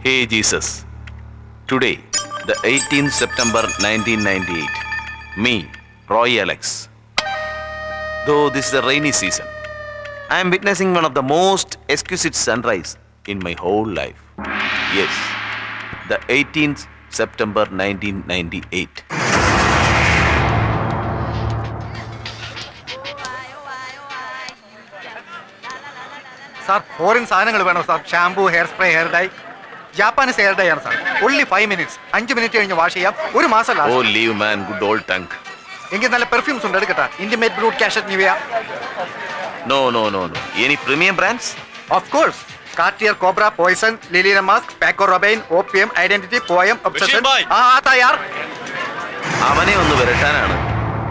Hey Jesus, today, the 18th September 1998, me, Roy Alex. Though this is a rainy season, I am witnessing one of the most exquisite sunrise in my whole life. Yes, the 18th September 1998. Sir foreign സാധനങ്ങൾ വേണോ sir shampoo hair spray hair dye Japanese air dye ആണ് സാർ. Only five minutes അഞ്ച് മിനിറ്റ് കഴിഞ്ഞ് wash ചെയ്യാം. ഒരു മാസം Oh, old tongue. എങ്കിൽ നല്ല പെർഫ്യൂംസ് ഉണ്ട്. എടുക്കട്ടെ. Intimate brut cachet nivea no no, no, no. Any premium brands? Of course Cartier Cobra Poison ലിലീന musk Paco Rabanne Opium Identity Poem Obsession. ആ ആ, തയ്യാർ അവനെ ഒന്ന് വരട്ടാനാണ്.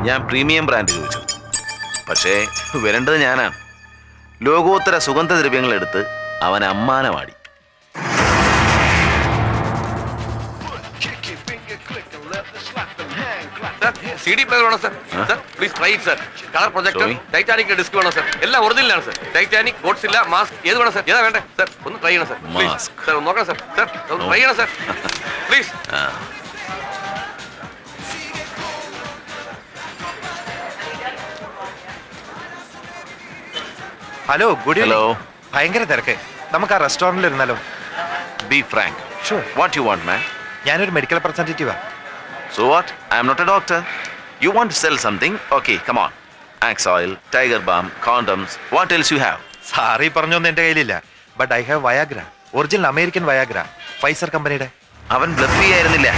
ഞാൻ പ്രീമിയം ബ്രാൻഡ് ചോദിച്ചത് പക്ഷേ വരേണ്ടത് ഞാനാണ്. ലോകോത്തര സുഗന്ധദ്രവ്യങ്ങൾ എടുത്ത് അവൻ അമ്മാനമാടി സി ഡി പ്ലെയർ വേണം sir sir please try sir colour projector. Titanic disc വേണം സർ എല്ലാം ഒറിജിനലാണ് sir Titanic boats Godzilla mask ഏത് വേണം സർ ഏതാ വേണ്ടേ? സർ ഒന്ന് ട്രൈ ചെയ്യണം സർ പ്ലീസ് സർ ഒന്ന് നോക്കണം സർ സർ ഒന്ന് ട്രൈ ചെയ്യണം sir please hello good hello ഭയങ്കര തിരക്ക്. നമുക്ക് ആ റെസ്റ്റോറന്റിൽ ഇരുന്നാലോ? Be frank sure what you want man ഞാനൊരു മെഡിക്കൽ റെപ്രസെന്റേറ്റീവാ So what? I'm not a doctor. You want to sell something? Okay, come on. Axe oil, tiger balm, condoms. What else you have? സാറി പറഞ്ഞൊന്നും എന്റെ കയ്യിലില്ല but I have Viagra original American Viagra Pfizer കമ്പനിയുടെ അവൻ bluff ചെയ്യായിരുന്നില്ല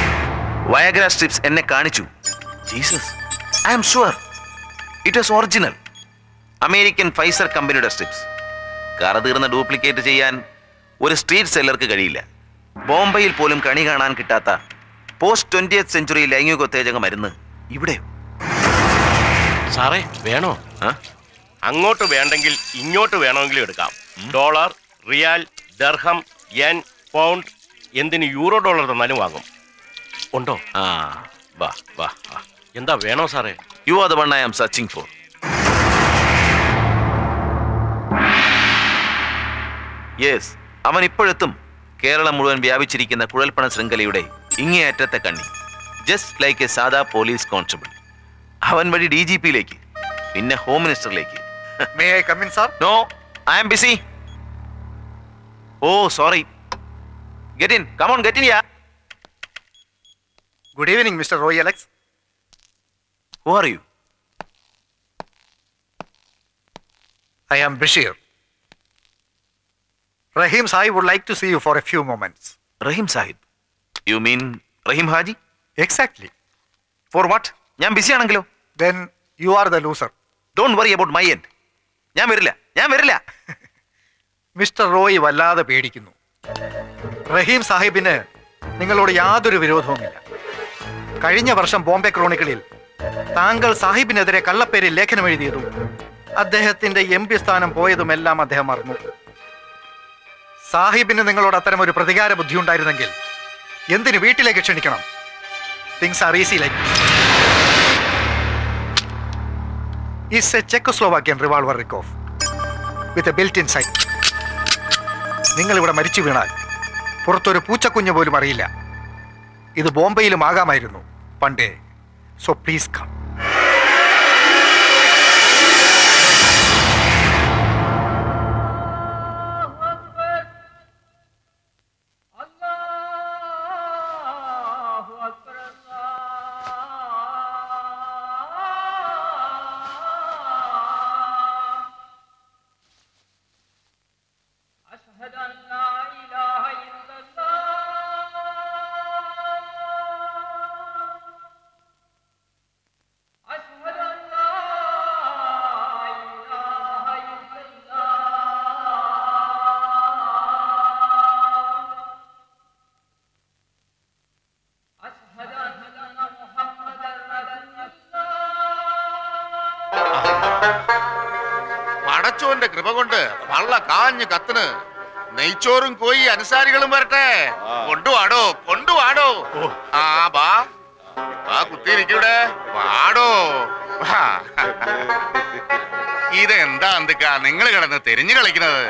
Viagra strips എന്നെ കാണിച്ചു Jesus I am sure it was original American Pfizer കമ്പനിയുടെ strips കറ തീർന്ന ഡ്യൂപ്ലിക്കേറ്റ് ചെയ്യാൻ ഒരു സ്ട്രീറ്റ് സെല്ലർക്ക് കഴിയില്ല ബോംബെയിൽ പോലും കണി കാണാൻ കിട്ടാത്ത പോസ്റ്റ് ട്വന്റിയത്ത് സെഞ്ചുറി ലൈംഗികോത്തേജക മരുന്ന് ഇവിടെ. സാറേ വേണോ? അങ്ങോട്ട് വേണ്ടെങ്കിൽ ഇങ്ങോട്ട് വേണമെങ്കിലും എടുക്കാം. ഡോളർ റിയാൽ ദർഹം യെൻ പൗണ്ട് എന്തിന് യൂറോ ഡോളർ തന്നാലും വാങ്ങും. ഉണ്ടോ? ആ. വാ വാ വാ. എന്താ വേണോ സാറേ? You are the one I am searching for yes അവൻ ഇപ്പോഴെത്തും കേരളം മുഴുവൻ വ്യാപിച്ചിരിക്കുന്ന കുഴൽപ്പണ ശൃംഖലയുടെ ഇങ്ങേയറ്റത്തെ കണ്ണി. ജസ്റ്റ് ലൈക്ക് എ സാധാ പോലീസ് കോൺസ്റ്റബിൾ അവൻ വഴി ഡി ജി പിയിലേക്ക് പിന്നെ home മിനിസ്റ്ററിലേക്ക് may I come in sir no I am busy oh sorry get in come on get in yeah good evening mister Roy Alex who are you I am Basheer Rahim Sahib would like to see you for a few moments. Rahim Sahib you mean Rahim Haji exactly for what ഞാൻ busy ആണെങ്കിലോ? Then you are the loser don't worry about my end ഞാൻ വരില്ല. ഞാൻ വരില്ല. Mister Roy വല്ലാതെ പേടിക്കുന്നു. റഹീം സാഹിബിന് നിങ്ങളോട് യാതൊരു വിരോധവുമില്ല. കഴിഞ്ഞ വർഷം ബോംബെ ക്രോണിക്കളിൽ താങ്കൾ സാഹിബിനെതിരെ കള്ളപ്പേരിൽ ലേഖനം എഴുതിയതും അദ്ദേഹത്തിന്റെ എം പി സ്ഥാനം പോയതുമെല്ലാം അദ്ദേഹം മറന്നു. സാഹിബിന് നിങ്ങളോട് അത്തരം ഒരു പ്രതികാര ബുദ്ധി ഉണ്ടായിരുന്നെങ്കിൽ എന്തിന് വീട്ടിലേക്ക് ക്ഷണിക്കണം? Things are easy like is a Czechoslovakian revolver റിക്കോഫ് with a built in sight നിങ്ങൾ ഇവിടെ മരിച്ചു വീണാൽ പുറത്തൊരു പൂച്ചക്കുഞ്ഞ് പോലും അറിയില്ല. ഇത് ബോംബെയിലും ആകാമായിരുന്നു പണ്ടേ. സോ പ്ലീസ് കം കാഞ്ഞു കത്തിന് നെയ്ച്ചോറും കോയി അനുസാരികളും വരട്ടെ. കൊണ്ടുവാടോ കൊണ്ടുവാടോ. ആ ബാ. ആ കുത്തിയിരിക്കൂടെ വാടോ. ഇതെന്താ എന്തൊക്കാ നിങ്ങൾ കിടന്ന് തെരഞ്ഞു കളിക്കുന്നത്.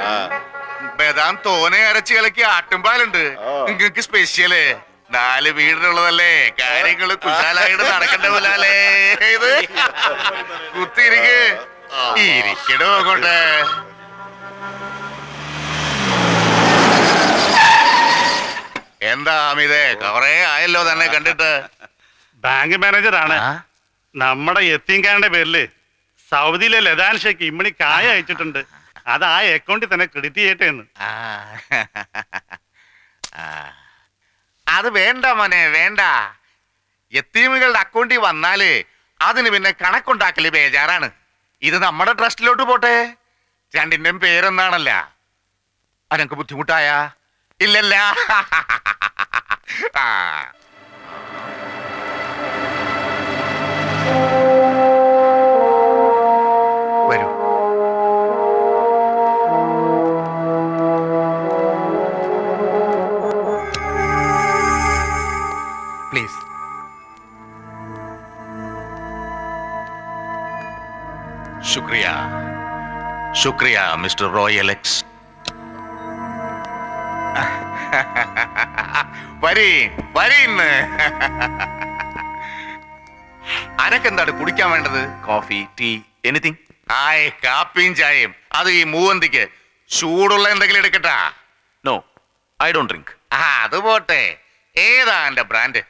ബദാം തോനെ അരച്ച് കളിക്കി ആട്ടുംപാലുണ്ട്. നിങ്ങക്ക് സ്പെഷ്യൽ നാല് വീടിനുള്ളതല്ലേ? കാര്യങ്ങൾ കുശാലായിട്ട് നടക്കണ്ട പോലാലേ ഇത്. കുത്തിരിക്ക് ഇരിക്കടോ അങ്ങോട്ട് എന്താ അമിതേ? കൊറേ ആയല്ലോ തന്നെ കണ്ടിട്ട്. ബാങ്ക് മാനേജറാണ്? നമ്മുടെ എത്തിങ്കാരന്റെ പേരിൽ സൗദിയിലെ ലതാൻ ഷേക്ക് ഇമ്മണി കായ അയച്ചിട്ടുണ്ട്. അത് ആ അക്കൗണ്ടിൽ തന്നെ ക്രെഡിറ്റ് ചെയ്യട്ടെ എന്ന്. ആ. ആ. അത് വേണ്ട മോനെ വേണ്ട. എത്തീമുകളുടെ അക്കൗണ്ടിൽ വന്നാൽ അതിന് പിന്നെ കണക്കുണ്ടാക്കൽ ബേജാറാണ്. ഇത് നമ്മുടെ ട്രസ്റ്റിലോട്ട് പോട്ടെ. രണ്ടിന്റെയും പേരെന്നാണല്ല. അനക്ക് ബുദ്ധിമുട്ടായ. ഇല്ലല്ല. വരൂ. പ്ലീസ്. ശുക്രിയ. ശുക്രിയ മിസ്റ്റർ റോയ് അലക്സ് വരീ വരീന്ന് അനക്കെന്താണ് കുടിക്കാൻ വേണ്ടത്? കോഫി ടീ എനിത്തിങ് ആയ കാപ്പിയും ചായയും. അത് ഈ മൂവന്തിക്ക്. ചൂടുള്ള എന്തെങ്കിലും എടുക്കട്ടാ? നോ ഐ ഡോണ്ട് ഡ്രിങ്ക് ആ അത് പോട്ടെ. ഏതാ എന്റെ ബ്രാൻഡ്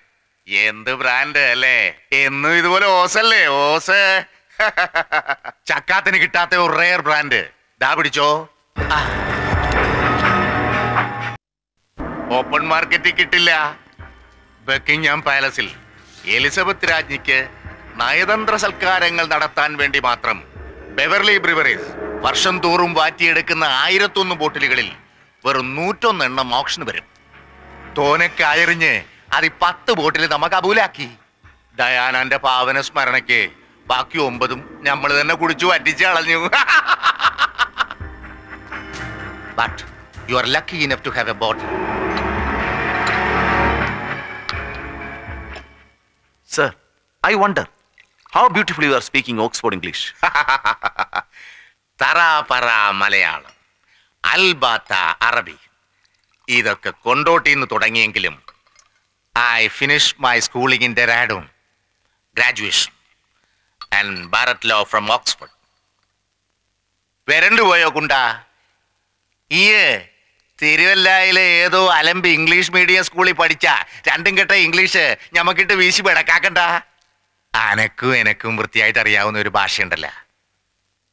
എന്ത് ബ്രാൻഡ് അല്ലേ? എന്നും ഇതുപോലെ ഓസല്ലേ ഓസ്. ചക്കാത്തിന് കിട്ടാത്ത ഒരു റെയർ ബ്രാൻഡ് ദാ പിടിച്ചോ. ഓപ്പൺ മാർക്കറ്റിൽ കിട്ടില്ല. ബക്കിംഗ്ഹാം പാലസിൽ എലിസബത്ത് രാജ്ഞിക്ക് നയതന്ത്ര സൽക്കാരങ്ങൾ നടത്താൻ വേണ്ടി മാത്രം ബെവർലി ബ്രിവറീസ് വർഷം തോറും വാറ്റിയെടുക്കുന്ന ആയിരത്തൊന്ന് ബോട്ടിലുകളിൽ വെറും നൂറ്റൊന്നെണ്ണം ഓപ്ഷന് വരും. തോനക്കായെറിഞ്ഞ് അത് ഈ പത്ത് ബോട്ടിൽ നമുക്ക് അബൂലാക്കി ഡയാനാന്റെ പാവന സ്മരണയ്ക്ക് ബാക്കി ഒമ്പതും നമ്മൾ തന്നെ കുടിച്ചു വറ്റിച്ച് കളഞ്ഞു. But you are lucky enough to have a bottle sir I wonder how beautiful you are speaking Oxford English തറ പറ മലയാളം അൽബാത്ത അറബി. ഇതൊക്കെ കൊണ്ടോട്ടിന്ന് തുടങ്ങിയെങ്കിലും I finish my schooling in Dehradun graduation and Bharat law from Oxford വരണ്ടു പോയോ കുണ്ട? ഈ തിരുവല്ലായിലെ ഏതോ അലമ്പ് ഇംഗ്ലീഷ് മീഡിയം സ്കൂളിൽ പഠിച്ച രണ്ടും കെട്ട ഇംഗ്ലീഷ് ഞമ്മക്കിട്ട് വീശി പിടക്കാക്കണ്ട. അനക്കും എനക്കും വൃത്തിയായിട്ട് അറിയാവുന്ന ഒരു ഭാഷയുണ്ടല്ലോ.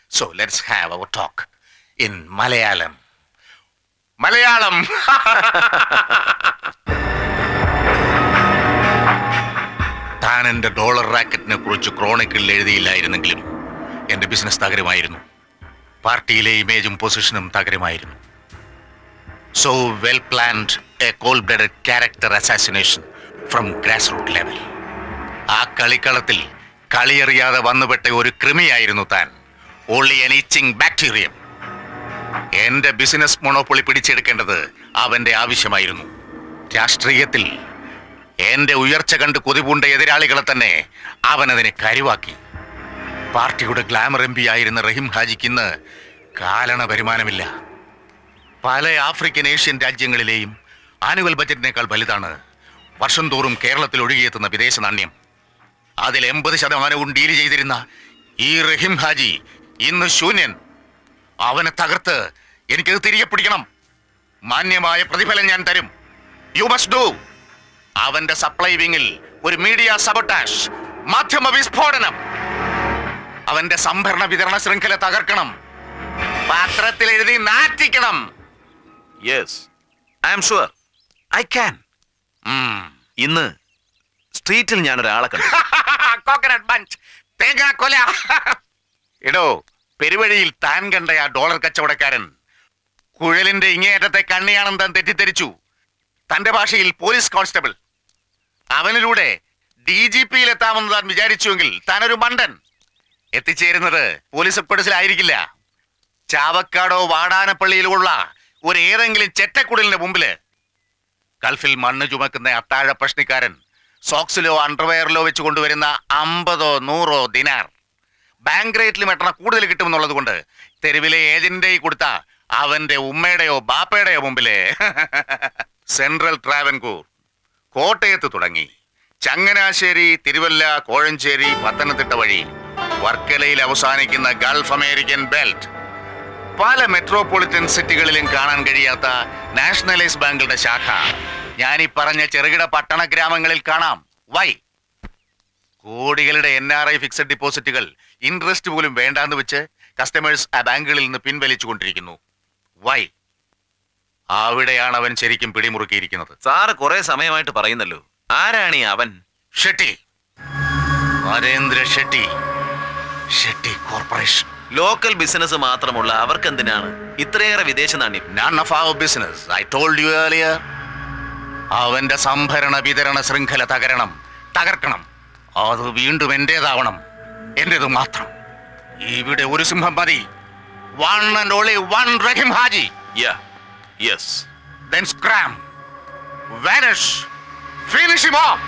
So let's have our talk in Malayalam. Malayalam. താൻ എന്റെ ഡോളർ റാക്കറ്റിനെ കുറിച്ച് ക്രോണിക്കിളിൽ എഴുതിയില്ലായിരുന്നെങ്കിലും എന്റെ ബിസിനസ് തകരമായിരുന്നു. പാർട്ടിയിലെ ഇമേജും പൊസിഷനും തകരുമായിരുന്നു. So well planned a cold blooded character assassination from grassroots level. ആ കളിക്കളത്തിൽ കളിയറിയാതെ വന്നുപെട്ട ഒരു കൃമിയായിരുന്നു താൻ. ഓൺലി എൻ ഇച്ചിങ് ബാക്ടീരിയം എന്റെ ബിസിനസ് മൊണോപ്പൊളി പിടിച്ചെടുക്കേണ്ടത് അവന്റെ ആവശ്യമായിരുന്നു. രാഷ്ട്രീയത്തിൽ എന്റെ ഉയർച്ച കണ്ട് കൊതിപൂണ്ട എതിരാളികളെ തന്നെ അവൻ അതിനെ കരുവാക്കി. പാർട്ടിയുടെ ഗ്ലാമർ എം പി ആയിരുന്ന റഹീം ഹാജിക്ക് ഇന്ന് കാലണ വരുമാനമില്ല. പല ആഫ്രിക്കൻ ഏഷ്യൻ രാജ്യങ്ങളിലെയും ആനുവൽ ബജറ്റിനേക്കാൾ വലുതാണ്. വർഷം തോറും കേരളത്തിൽ ഒഴുകിയെത്തുന്ന വിദേശ നാണ്യം. അതിൽ എൺപത് ശതമാനവും ഡീൽ ചെയ്തിരുന്ന ഈ റഹീം ഹാജി ഇന്ന് ശൂന്യൻ. അവനെ തകർത്ത് എനിക്കത് തിരികെ പിടിക്കണം. മാന്യമായ പ്രതിഫലം ഞാൻ തരും. യു മസ്റ്റ് ഡു അവന്റെ സപ്ലൈ വിങ്ങിൽ ഒരു മീഡിയ സബോട്ടാഷ് മാധ്യമ വിസ്ഫോടനം. അവന്റെ സംഭരണ വിതരണ ശൃംഖല തകർക്കണം. പാത്രത്തിൽ എഴുതി നാറ്റിക്കണം. Yes I am sure I can. ഇന്ന് സ്ട്രീറ്റിൽ ഞാൻ ഒരാളെ കണ്ടു കോക്കനട്ട് ബഞ്ച് എടോ പെരുവഴിയിൽ താൻ കണ്ട ആ ഡോളർ കച്ചവടക്കാരൻ കുഴലിന്റെ ഇങ്ങേയറ്റത്തെ കണ്ണിയാണെന്ന് താൻ തെറ്റിദ്ധരിച്ചു? തന്റെ ഭാഷയിൽ പോലീസ് കോൺസ്റ്റബിൾ. അവനിലൂടെ ഡി ജി പിയിൽ എത്താമെന്ന് താൻ വിചാരിച്ചുവെങ്കിൽ താൻ ഒരു മണ്ടൻ. എത്തിച്ചേരുന്നത് പോലീസ് എപ്പിടസിലായിരിക്കില്ല ചാവക്കാടോ വാടാനപ്പള്ളിയിലുള്ള ഒരു ഏതെങ്കിലും ചെറ്റക്കുടലിന്റെ മുമ്പിൽ ഗൾഫിൽ മണ്ണ് ചുമക്കുന്ന അത്താഴ പ്രശ്നിക്കാരൻ സോക്സിലോ അണ്ടർവെയറിലോ വെച്ച് കൊണ്ടുവരുന്ന അമ്പതോ നൂറോ ദിനാർ. ബാങ്ക് റേറ്റിൽ മെട്ടണ കൂടുതൽ കിട്ടുമെന്നുള്ളത് കൊണ്ട് തെരുവിലെ കയ്യിൽ കൊടുത്ത അവന്റെ ഉമ്മയുടെയോ ബാപ്പയുടെയോ മുമ്പിലെ സെൻട്രൽ ട്രാവൻകൂർ കോട്ടയത്ത് തുടങ്ങി. ചങ്ങനാശ്ശേരി തിരുവല്ല കോഴഞ്ചേരി പത്തനംതിട്ട വഴി വർക്കലയിൽ അവസാനിക്കുന്ന ഗൾഫ് അമേരിക്കൻ ബെൽറ്റ്. പല മെട്രോപൊളിറ്റൻ സിറ്റികളിലും കാണാൻ കഴിയാത്ത നാഷണലൈസ് ബാങ്കുകളുടെ ശാഖ. ഞാൻ ഈ പറഞ്ഞ ചെറുകിട പട്ടണ ഗ്രാമങ്ങളിൽ കാണാം. വൈ കോടികളുടെ എൻ ആർ ഐ ഫിക്സഡ് ഡിപ്പോസിറ്റുകൾ ഇൻട്രസ്റ്റ് പോലും വേണ്ടാന്ന് വെച്ച് കസ്റ്റമേഴ്സ് ആ ബാങ്കുകളിൽ നിന്ന് പിൻവലിച്ചുകൊണ്ടിരിക്കുന്നു. വൈ അവിടെയാണ് അവൻ ശരിക്കും പിടിമുറുക്കിയിരിക്കുന്നത്. സാറ് കുറെ സമയമായിട്ട് പറയുന്നല്ലോ. ആരാണ് ഈ അവൻ? Shetty. Narendra Shetty. Shetty corporation. Local business മാത്രമുള്ള അവർക്ക് എന്തിനാണ് ഇത്രയേറെ വിദേശ നാണ്യം. None of our business. I told you earlier. അവന്റെ സംഭരണ വിതരണ ശൃംഖല തകരണം തകർക്കണം. അത് വീണ്ടും എന്റേതാവണം എന്റേത് മാത്രം. ഇവിടെ ഒരു സിംഹം മതി. One and only one Rahim Haji yeah yes then scram. Vanish. Finish him off.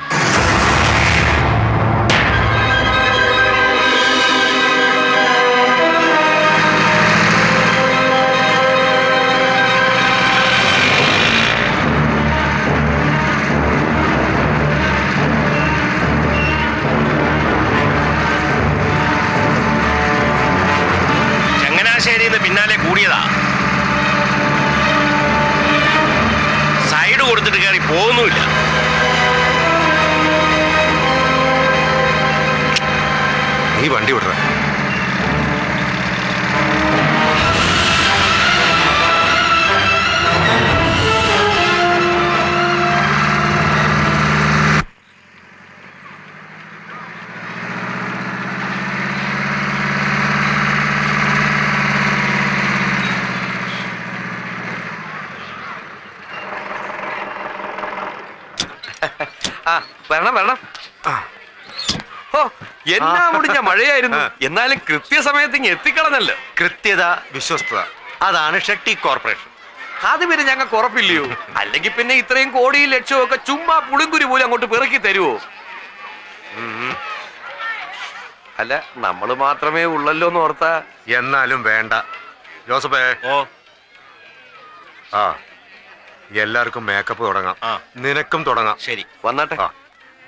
ചങ്ങനാശ്ശേരിന്ന് പിന്നാലെ കൂടിയതാ. സൈഡ് കൊടുത്തിട്ട് കയറി പോകുന്നുമില്ല. നീ വണ്ടി വിടറ. വരണം വരണം. ഓ എന്നാ മുടിഞ്ഞ മഴയായിരുന്നു. എന്നാലും കൃത്യസമയത്ത് ഇങ്ങ് എത്തിക്കളഞ്ഞല്ലോ. കൃത്യത വിശ്വസ്തത. അതാണ് ഷെട്ടി കോർപ്പറേഷൻ. അത് പിന്നെ ഞങ്ങൾക്ക് ഉറപ്പില്ലയോ? അല്ലെങ്കിൽ പിന്നെ ഇത്രയും കോടിയും ലക്ഷവും ഒക്കെ ചുമ്മാ പുളിങ്കുരി പോലും അങ്ങോട്ട് പിറക്കി തരുവോ. അല്ല നമ്മൾ മാത്രമേ ഉള്ളല്ലോ എന്ന് ഓർത്ത. എന്നാലും വേണ്ട. ജോസഫേ. ഓ. ആ. എല്ലാവർക്കും മേക്കപ്പ് തുടങ്ങാം. നിനക്കും തുടങ്ങാം. ശരി. വന്നാട്ടെ.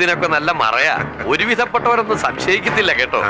ഇതിനൊക്കെ നല്ല മറയാ. ഒരുവിധപ്പെട്ടവരൊന്നും സംശയിക്കത്തില്ല കേട്ടോ.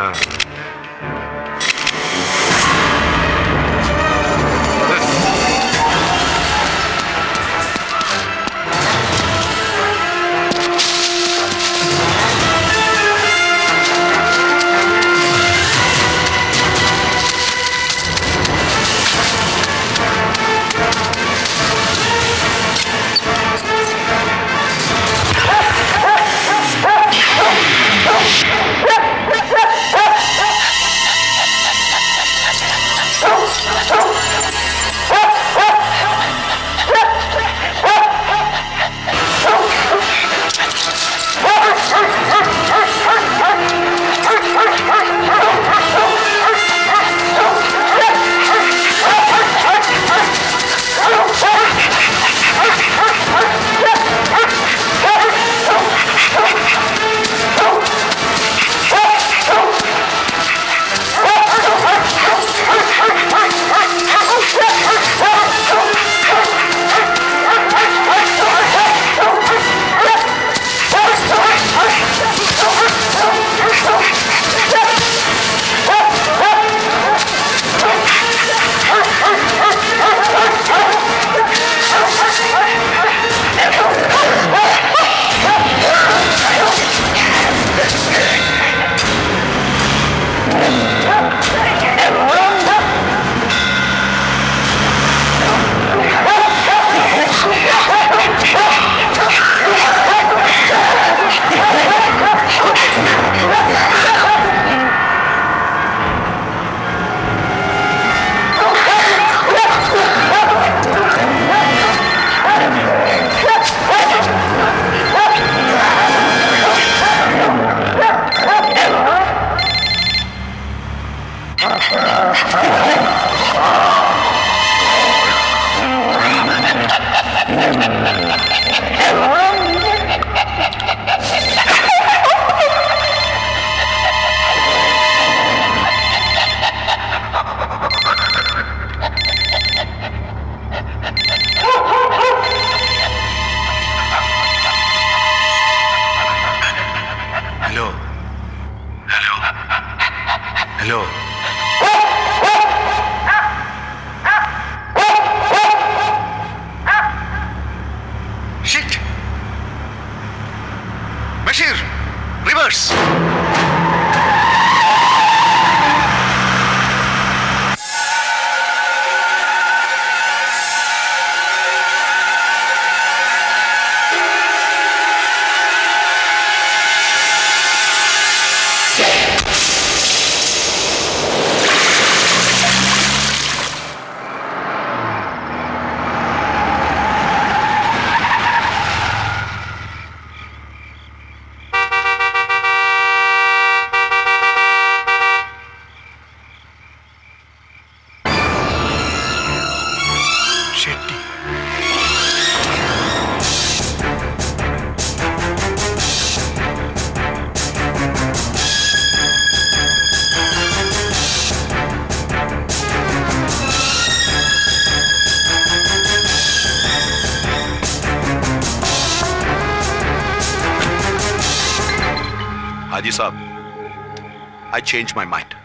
ചേഞ്ച് മൈ മൈൻഡ്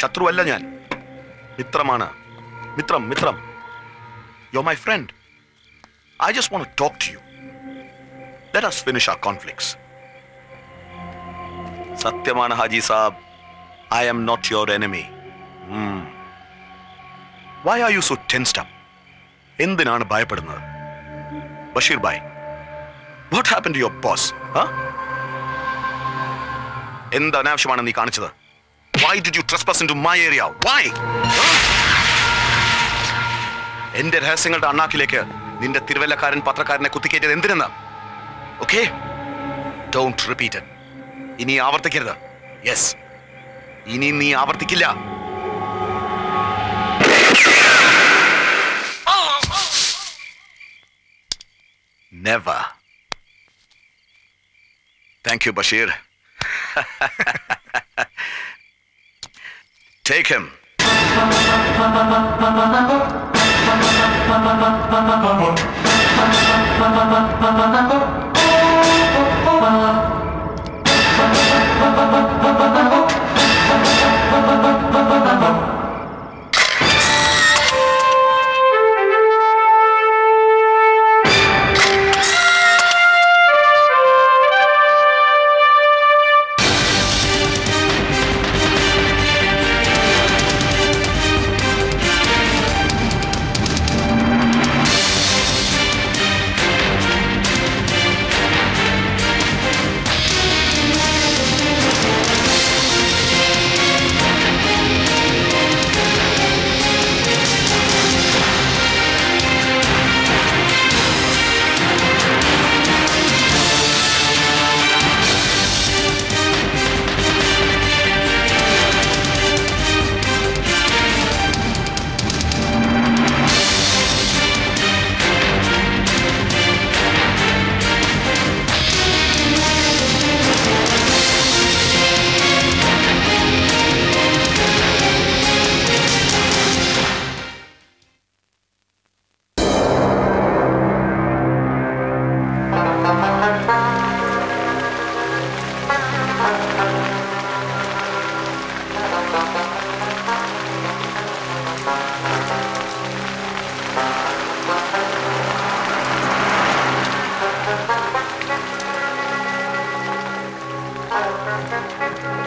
ശത്രുവല്ല ഞാൻ. മിത്രമാണ്. മിത്രം മിത്രം. You my friend I just won't talk to you let us finish ആ conflicts. സത്യമാണ് Haji Saab. I am not your enemy why are you so tensed up എന്തിനാണ് ഭയപ്പെടുന്നത്? Basheer Bhai what happen to your boss എന്ത് അനാവശ്യമാണ് നീ കാണിച്ചത്? Why did you trespass in to my area why എന്റെ രഹസ്യങ്ങളുടെ അണ്ണാക്കിലേക്ക് നിന്റെ തിരുവല്ലക്കാരൻ പത്രക്കാരനെ കുത്തിക്കേറ്റത് എന്തിനെന്ന്? ഓക്കെ ഡോണ്ട് റിപ്പീറ്റ് ഇനി ആവർത്തിക്കരുത്. യെസ് ഇനി നീ ആവർത്തിക്കില്ല. Never thank you Basheer him.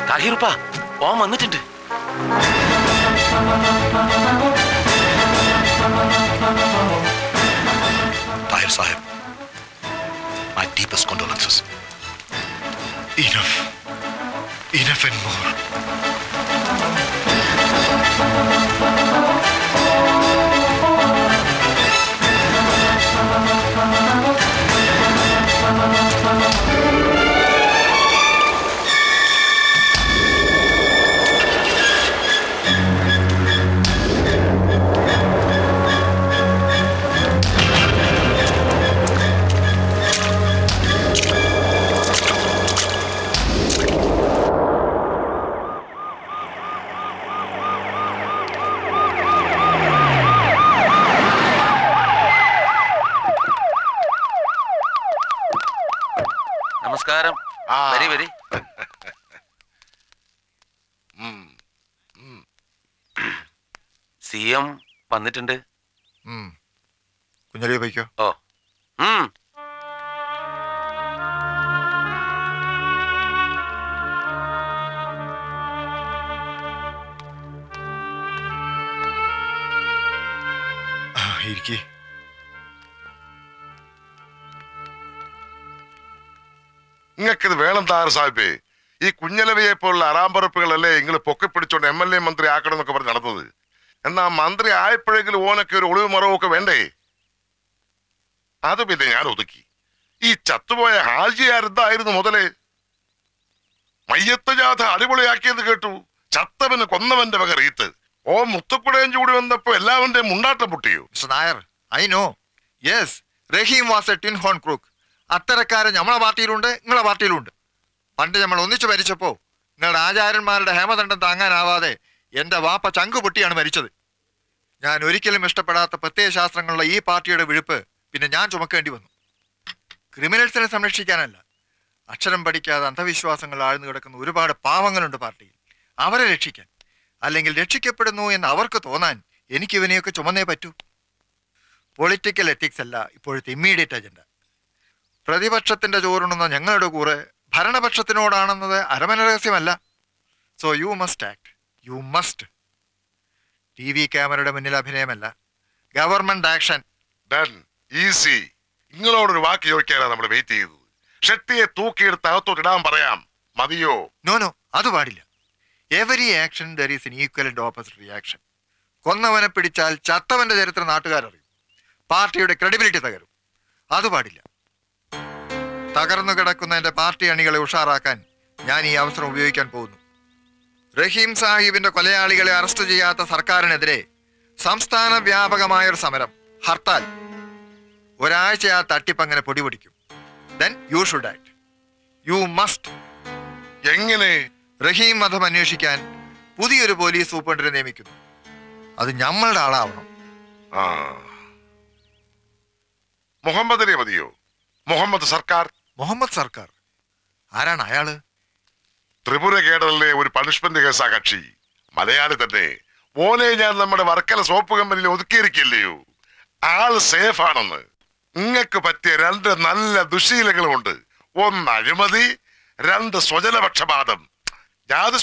താഹിറുപ്പ ഓൻ വന്നിട്ടുണ്ട് Tahir Sahib, seven more. വന്നിട്ടുണ്ട്. കുഞ്ഞലി പോയിക്കോ ഓ. ഇരിക്കേ. നിങ്ങൾക്കിത് വേണം താറ് സാഹിബേ? ഈ കുഞ്ഞലവയെ പോലുള്ള അറാമ്പറപ്പുകളല്ലേ നിങ്ങൾ പൊക്കിപ്പിടിച്ചോണ്ട് എം എൽ എ മന്ത്രി ആക്കണം എന്നൊക്കെ പറഞ്ഞ് നടന്നത്? എന്നാ മന്ത്രി ആയപ്പോഴെങ്കിലും ഓനൊക്കെ ഒരു ഒളിവ് മറവൊക്കെ വേണ്ടേ? അത് പിന്നെ ഞാൻ ഒതുക്കി. ഈ ചത്തുപോയ ഹാജിയാരെന്തായിരുന്നു മുതലേ? മയ്യത്ത് ജാഥ അടിപൊളിയാക്കിയെന്ന് കേട്ടു. ചത്തവന് കൊന്നവന്റെ വക റീത്ത്. ഓ മുത്തുക്കുടയും ചൂടി വന്നപ്പോ എല്ലാവന്റെയും മുണ്ടാട്ടം പൊട്ടിയോ? Nair I know. Yes Rahim was a tin horn crook. അത്തരക്കാരൻ നമ്മളെ പാർട്ടിയിലുണ്ട് നിങ്ങളെ പാർട്ടിയിലുണ്ട്. പണ്ട് നമ്മൾ ഒന്നിച്ചു ഭരിച്ചപ്പോ നിങ്ങളുടെ ആചാര്യന്മാരുടെ ഹേമദണ്ഡം താങ്ങാനാവാതെ എന്റെ വാപ്പ ചങ്കു പൊട്ടിയാണ് മരിച്ചത്. ഞാൻ ഒരിക്കലും ഇഷ്ടപ്പെടാത്ത പ്രത്യയ ശാസ്ത്രങ്ങളുള്ള ഈ പാർട്ടിയുടെ വിഴുപ്പ് പിന്നെ ഞാൻ ചുമക്കേണ്ടി വന്നു. ക്രിമിനൽസിനെ സംരക്ഷിക്കാനല്ല അക്ഷരം പഠിക്കാതെ അന്ധവിശ്വാസങ്ങൾ ആഴ്ന്നു കിടക്കുന്ന ഒരുപാട് പാവങ്ങളുണ്ട് പാർട്ടിയിൽ. അവരെ രക്ഷിക്കാൻ അല്ലെങ്കിൽ രക്ഷിക്കപ്പെടുന്നു എന്ന് അവർക്ക് തോന്നാൻ എനിക്ക് ഇവനെയൊക്കെ ചുമന്നേ പറ്റൂ. പൊളിറ്റിക്കൽ എത്തിക്സ് അല്ല ഇപ്പോഴത്തെ ഇമ്മീഡിയറ്റ് അജണ്ട പ്രതിപക്ഷത്തിന്റെ ചോറുണ്ടെന്ന ഞങ്ങളുടെ കൂറ് ഭരണപക്ഷത്തിനോടാണെന്നത് അരമന രഹസ്യമല്ല. So you must act you must T V ക്യാമറയുടെ മുന്നിൽ അഭിനയമല്ല. ഗവൺമെന്റ് ആക്ഷൻ ഡൺ ഈസി നിങ്ങളോടൊരു വാക്ക് ചോദിക്കാനാണ് നമ്മൾ വെയിറ്റ് ചെയ്തത്. ഷെട്ടിയെ തൂക്കിയെടുത്ത് അകത്തോട്ടിടാൻ പറയാം. മതിയോ? നോ നോ അത് പാടില്ല. Every action there is an equal and opposite reaction കൊന്നവനെ പിടിച്ചാൽ ചത്തവന്റെ ചരിത്രം നാട്ടുകാരറിയും. പാർട്ടിയുടെ ക്രെഡിബിലിറ്റി തകരും. അത് പാടില്ല. തകർന്നു കിടക്കുന്ന എന്റെ പാർട്ടി അണികളെ ഉഷാറാക്കാൻ ഞാൻ ഈ അവസരം ഉപയോഗിക്കാൻ പോകുന്നു. റഹീം സാഹിബിന്റെ കൊലയാളികളെ അറസ്റ്റ് ചെയ്യാത്ത സർക്കാരിനെതിരെ സംസ്ഥാന വ്യാപകമായ ഒരു സമരം. ഹർത്താൽ. ഒരാഴ്ച ആ തട്ടിപ്പ് അങ്ങനെ പൊടിപൊടിക്കും. Then you should act you must എങ്ങനെ റഹീം വധം അന്വേഷിക്കാൻ പുതിയൊരു പോലീസ് സൂപ്രണ്ടിനെ നിയമിക്കുന്നു? അത് ഞമ്മളുടെ ആളാവണം. മുഹമ്മദിനെ മതിയോ? മുഹമ്മദ് സർക്കാർ? മുഹമ്മദ് സർക്കാർ. ആരാണ് അയാൾ? ത്രിപുര കേഡറിലെ ഒരു പണിഷ്മെന്റ് കേസാ കക്ഷി. മലയാളി തന്നെ ഓനെ ഞാൻ നമ്മുടെ വർക്കല സോപ്പ് കമ്പനിയിൽ ഒതുക്കിയിരിക്കില്ലയോ? ആൾ സേഫ് ആണെന്ന്. നിങ്ങൾക്ക് പറ്റിയ രണ്ട് നല്ല ദുശീലങ്ങളുമുണ്ട്. ഒന്ന് അഴിമതി രണ്ട് സ്വജനപക്ഷപാതം. ജാതി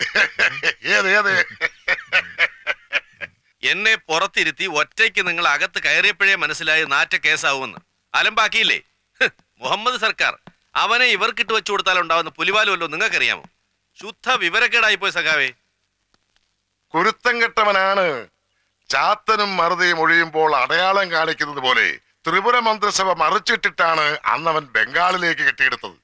എന്നെ പുറത്തിരുത്തി ഒറ്റയ്ക്ക് നിങ്ങൾ അകത്ത് കയറിയപ്പോഴേ മനസ്സിലായി നാറ്റ കേസാവുമെന്ന്. അലമ്പാക്കിയില്ലേ? മുഹമ്മദ് സർക്കാർ. അവനെ ഇവർക്കിട്ട് വെച്ചു കൊടുത്താൽ ഉണ്ടാവുന്ന പുലിവാലുമല്ലോ നിങ്ങൾക്കറിയാമോ? ശുദ്ധ വിവരക്കേടായി പോയി സഖാവേ. കുരുത്തം കെട്ടവനാണ്. ചാത്തനും മറുതയും ഒഴിയുമ്പോൾ അടയാളം കാണിക്കുന്നത് പോലെ ത്രിപുര മന്ത്രിസഭ മറിച്ചിട്ടിട്ടാണ് അന്നവൻ ബംഗാളിലേക്ക് കെട്ടിയെടുത്തത്.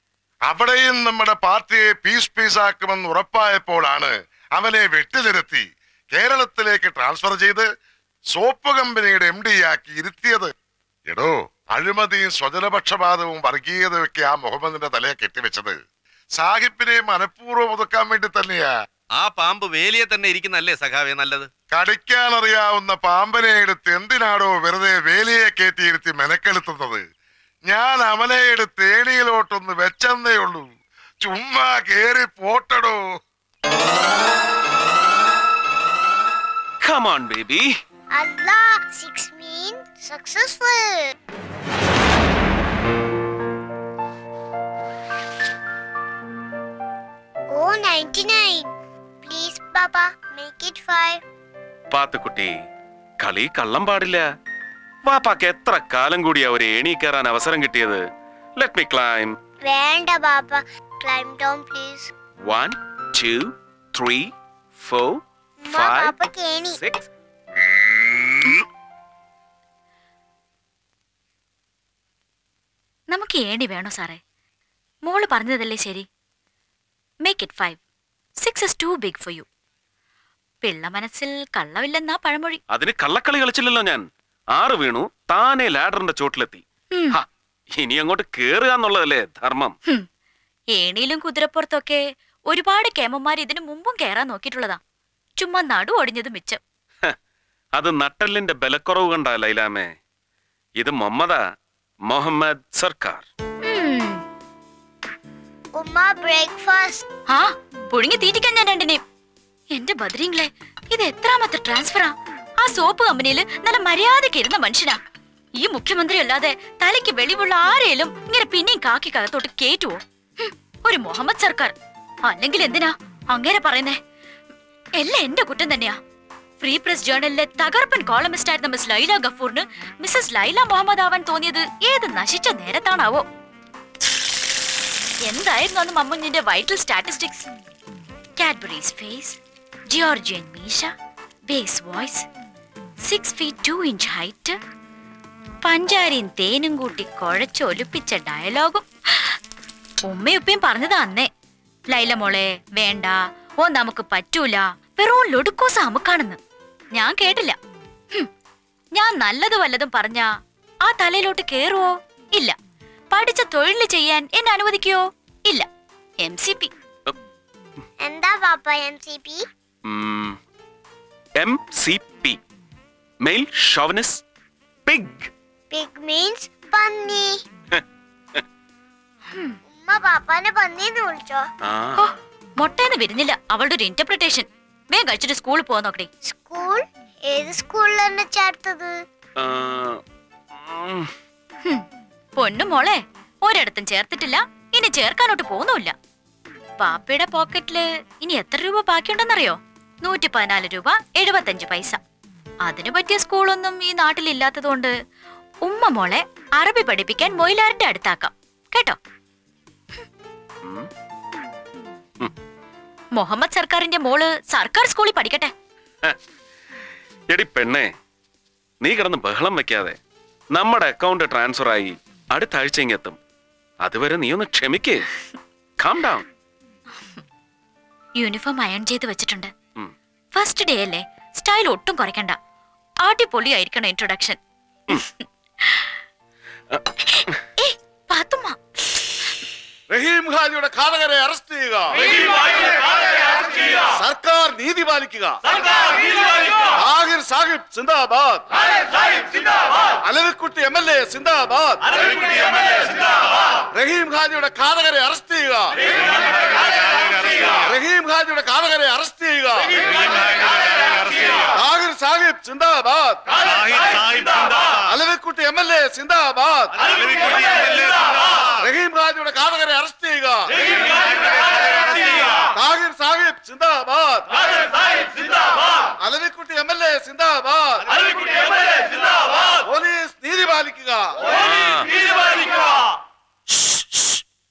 അവിടെയും നമ്മുടെ പാർട്ടിയെ പീസ് പീസാക്കുമെന്ന് ഉറപ്പായപ്പോഴാണ് അവനെ വെട്ടിനിരത്തി കേരളത്തിലേക്ക് ട്രാൻസ്ഫർ ചെയ്ത് സോപ്പ് കമ്പനിയുടെ എം ഡി ആക്കി ഇരുത്തിയത്. എടോ അഴിമതിയും സ്വജനപക്ഷപാതവും വർഗീയതയൊക്കെ ആ മുഹമ്മദിന്റെ തലയെ കെട്ടിവെച്ചത്. സാഹിബിനെ മനഃപൂർവം ഒതുക്കാൻ വേണ്ടി തന്നെയാ. ആ പാമ്പ് വേലിയെ തന്നെ ഇരിക്കുന്നല്ലേ സഖാവേ നല്ലത്? കടിക്കാനറിയാവുന്ന പാമ്പനെ എടുത്ത് എന്തിനാടോ വെറുതെ വേലിയെ കയറ്റിയിരുത്തി മെനക്കെടുത്തുന്നത്? ഞാൻ അവനെ എടുത്ത് ഏണിയിലോട്ടൊന്ന് വെച്ചെന്നേ ഉള്ളൂ. ചുമ്മാ കേറി പോട്ടടോ. Come on, baby. Allah, six mean successful. പാത്ത് കുട്ടി കളി കള്ളം പാടില്ല വാപ്പാക്ക് എത്ര കാലം കൂടി അവരെ എണീക്കേറാൻ അവസരം കിട്ടിയത് ലെറ്റ് മീ ക്ലൈം വേണ്ട പാപ്പ ക്ലൈം ഡൗൺ പ്ലീസ് 1 2 3 4 5 6 നമുക്ക് ഏണി വേണോ സാറേ? മോൾ പറഞ്ഞതല്ലേ ശരി? Make it five six is too big for you Pillai മനസ്സിൽ കള്ളമില്ലെന്നാ പഴമൊഴി. അതിന് കള്ളക്കളി കളിച്ചില്ലല്ലോ ഞാൻ. ആറ് വീണു താനെ ലാഡറിന്റെ ചോട്ടിലെത്തി ഇനി അങ്ങോട്ട് കേറുക എന്നുള്ളതല്ലേ ധർമ്മം. ഏണിയിലും കുതിരപ്പുറത്തൊക്കെ ഒരുപാട് കേമന്മാർ ഇതിനു മുമ്പും കേറാൻ നോക്കിയിട്ടുള്ളതാ. ചുമ്മാ നടു ഒടിഞ്ഞത് മിച്ചം. അത് നട്ടെല്ലിന്റെ ബലക്കുറവ് കണ്ടാ ലൈലാമേ. ഇത് മൊഹമ്മദാ മുഹമ്മദ് സർക്കാർ. ഉമ്മ ബ്രേക്ക്ഫാസ്റ്റ് ആ പുഴുങ്ങി തീറ്റിക്കാൻ ഞാൻ രണ്ടിനെയും എന്റെ ബദ്രീങ്ങളെ ഇത് എത്രാമത്തെ ട്രാൻസ്ഫറാ ആ സോപ്പ് കമ്പനിയിൽ നല്ല മര്യാദയ്ക്ക് ഇരുന്ന മനുഷ്യനാ. ഈ മുഖ്യമന്ത്രി അല്ലാതെ തലയ്ക്ക് വെളിവുള്ള ആരെയും ഇങ്ങനെ പിന്നെയും കാക്കി കകത്തോട്ട് കേറ്റുവോ ഒരു മുഹമ്മദ് സർക്കാർ. അല്ലെങ്കിൽ എന്തിനാ അങ്ങനെ പറയുന്നേ? എല്ലാം എന്റെ കുറ്റം തന്നെയാ. ഫ്രീ പ്രസ് ജേണലിലെ തകർപ്പൻ കോളമിസ്റ്റ് ആയിരുന്ന മിസ് ലൈല ഗഫൂറിന് മിസ്സസ് ലൈല മുഹമ്മദ് ആവാൻ തോന്നിയത് ഏത് നശിച്ച നേരത്താണാവോ? എന്തായിരുന്നു അന്ന് മമ്മുഞ്ഞിന്റെ vital statistics Cadbury's face Georgian മീശ bass voice six feet two inch height പഞ്ചാരിയും തേനും കൂട്ടി കുഴച്ചൊലിപ്പിച്ച ഡയലോഗും ഉമ്മയുപ്പയും പറഞ്ഞത് അന്നേ. ലൈല മോളെ വേണ്ട ഓ നമുക്ക് പറ്റൂല. വെറും ലൊടുക്കോസ അമുക്കാണെന്ന് ഞാൻ കേട്ടില്ല. ഞാൻ നല്ലത് വല്ലതും പറഞ്ഞ ആ തലയിലോട്ട് കേറുവോ? ഇല്ല. പഠിച്ച തൊഴിൽ ചെയ്യാൻ എന്നെ അനുവദിക്കുവോ? ഇല്ല. എം സി പി എന്താ പാപ്പ M C P M C P male chauvinist pig pig means പന്നി. ഉമ്മ പാപ്പാനെ പന്നിന്ന് വിളിച്ചോ. ഓ മൊട്ടേന്ന് വരുന്നില്ല. അവളുടെ ഒരു ഇന്റർപ്രിട്ടേഷൻ വേഗം കഴിച്ചിട്ട് സ്കൂളിൽ പോവാൻ നോക്കണേ സ്കൂൾ? ഏത് സ്കൂളിൽ തന്നെ ചേർത്തത്? പൊന്നു മോളെ ഒരിടത്തും ചേർത്തിട്ടില്ല. ഇനി ചേർക്കാനോട്ട് പോകുന്നുമില്ല. പാപ്പയുടെ പോക്കറ്റിൽ ഇനി എത്ര രൂപ ബാക്കിയുണ്ടെന്നറിയോ? നൂറ്റി പതിനാല് രൂപ എഴുപത്തഞ്ച് പൈസ. അതിനു പറ്റിയ സ്കൂളൊന്നും ഈ നാട്ടിലില്ലാത്തതുകൊണ്ട് ഉമ്മ മോളെ അറബി പഠിപ്പിക്കാൻ മൊയിലാറിന്റെ അടുത്താക്കാം. കേട്ടോ? മുഹമ്മദ് സർക്കാരിന്റെ മോൾ സർക്കാർ സ്കൂളിൽ പഠിക്കട്ടെ. എടി പെണ്ണേ നീ കിടന്ന് ബഹളം വെക്കാതെ നമ്മുടെ അക്കൗണ്ട് ട്രാൻസ്ഫർ ആയി അടുത്ത ആഴ്ച ഇങ്ങെത്തും അതുവരെ നീ ഒന്ന് ക്ഷമിക്കേ. കാം ഡൗൺ യൂണിഫോം അയൺ ചെയ്ത് വെച്ചിട്ടുണ്ട്. ഫസ്റ്റ് ഡേ അല്ലേ? സ്റ്റൈൽ ഒട്ടും കുറയ്ക്കണ്ട. അടിപൊളിയായിരിക്കണം ഇൻട്രൊഡക്ഷൻ ഏ പാത്തുമ്മ. റഹീം ഖാജിയുടെ ഘാതകരെ അറസ്റ്റ് ചെയ്യുക. സർക്കാർ നീതി പാലിക്കുക ആഹിർ സാഹിബ് സിന്ദാബാദ് അലവിക്കുട്ടി എം എൽ എ സിന്ദാബാദ് റഹീം ഖാജിയുടെ ഘാതകരെ അറസ്റ്റ് ചെയ്യുക റഹീം ഖാജിയുടെ ഘാതകരെ അറസ്റ്റ് ചെയ്യുക ആഹിർ സാഹിബ് സിന്ദാബാദ് അലവിക്കുട്ടി എം എൽ എ സിന്ദാബാദ് റഹീം ഖാജിയുടെ ഘാതകരെ അറസ്റ്റ് ചെയ്യുക താഹിർ സാഹിബ് സിന്ദാബാദ്. അലവിക്കുട്ടി എം എൽ എ സിന്ദാബാദ്. പോലീസ് നീതി പാലിക്കുക.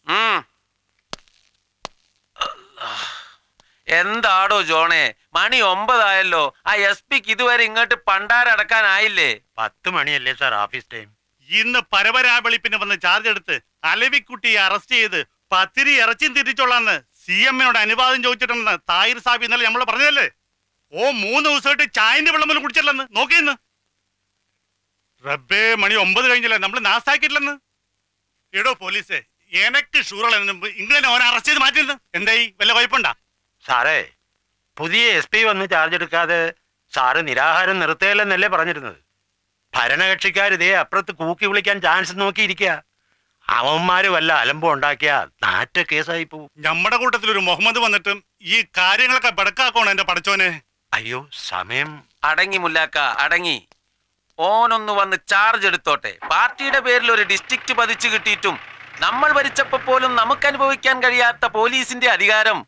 ഉം. എന്താടോ ജോണേ മണി ഒമ്പതായല്ലോ. ആ എസ് പിക്ക് ഇതുവരെ ഇങ്ങോട്ട് പണ്ടാരടക്കാനായില്ലേ പത്ത് മണിയല്ലേ സാർ ഓഫീസ് ടൈം. ഇന്ന് പരപരാവളിപ്പിന് വന്ന് ചാർജ് എടുത്ത് അലവിക്കുട്ടിയെ അറസ്റ്റ് ചെയ്ത് പത്തിരി ഇറച്ചിയും തിരിച്ചോളാന്ന് സി എമ്മിനോട് അനുവാദം ചോദിച്ചിട്ടുണ്ടെന്ന് തായിർ സാബ് ഇന്നലെ നമ്മൾ പറഞ്ഞതല്ലേ? ഓ മൂന്ന് ദിവസമായിട്ട് ചായന്റെ വെള്ളം പോലും കുടിച്ചില്ലെന്ന് നോക്കിയെന്ന് റബ്ബേ മണി ഒമ്പത് കഴിഞ്ഞില്ല? നമ്മൾ നാസാക്കിയിട്ടില്ലെന്ന്. എടോ പോലീസേ എനക്ക് ഷൂറുള്ള ഇങ്ങനെ ഓനെ അറസ്റ്റ് ചെയ്ത് മാറ്റിയിരുന്നു എന്തായി? വല്ല കുഴപ്പമുണ്ടാ? സാറേ പുതിയ എസ് പി വന്ന് ചാർജ് എടുക്കാതെ സാറ് നിരാഹാരം നിർത്തേലെന്നല്ലേ പറഞ്ഞിരുന്നത്. ഭരണകക്ഷിക്കാർ ഇതേ അപ്പുറത്ത് കൂക്കി വിളിക്കാൻ ചാൻസ് നോക്കിയിരിക്കുക. അവന്മാര് വല്ല അലമ്പം ഉണ്ടാക്കിയ നാറ്റ കേസായി പോവും. നമ്മുടെ കൂട്ടത്തിൽ ഒരു മുഹമ്മദ് വന്നിട്ടും ഈ കാര്യങ്ങളൊക്കെ ബടക്കാക്കോണം എന്റെ പടച്ചോനെ? അയ്യോ സമയം. അടങ്ങി മുല്ലാക്ക അടങ്ങി. ഓനൊന്ന് വന്ന് ചാർജ് എടുത്തോട്ടെ. പാർട്ടിയുടെ പേരിൽ ഒരു ഡിസ്ട്രിക്ട് പതിച്ചു കിട്ടിയിട്ടും നമ്മൾ ഭരിച്ചപ്പോ പോലും നമുക്ക് അനുഭവിക്കാൻ കഴിയാത്ത പോലീസിന്റെ അധികാരം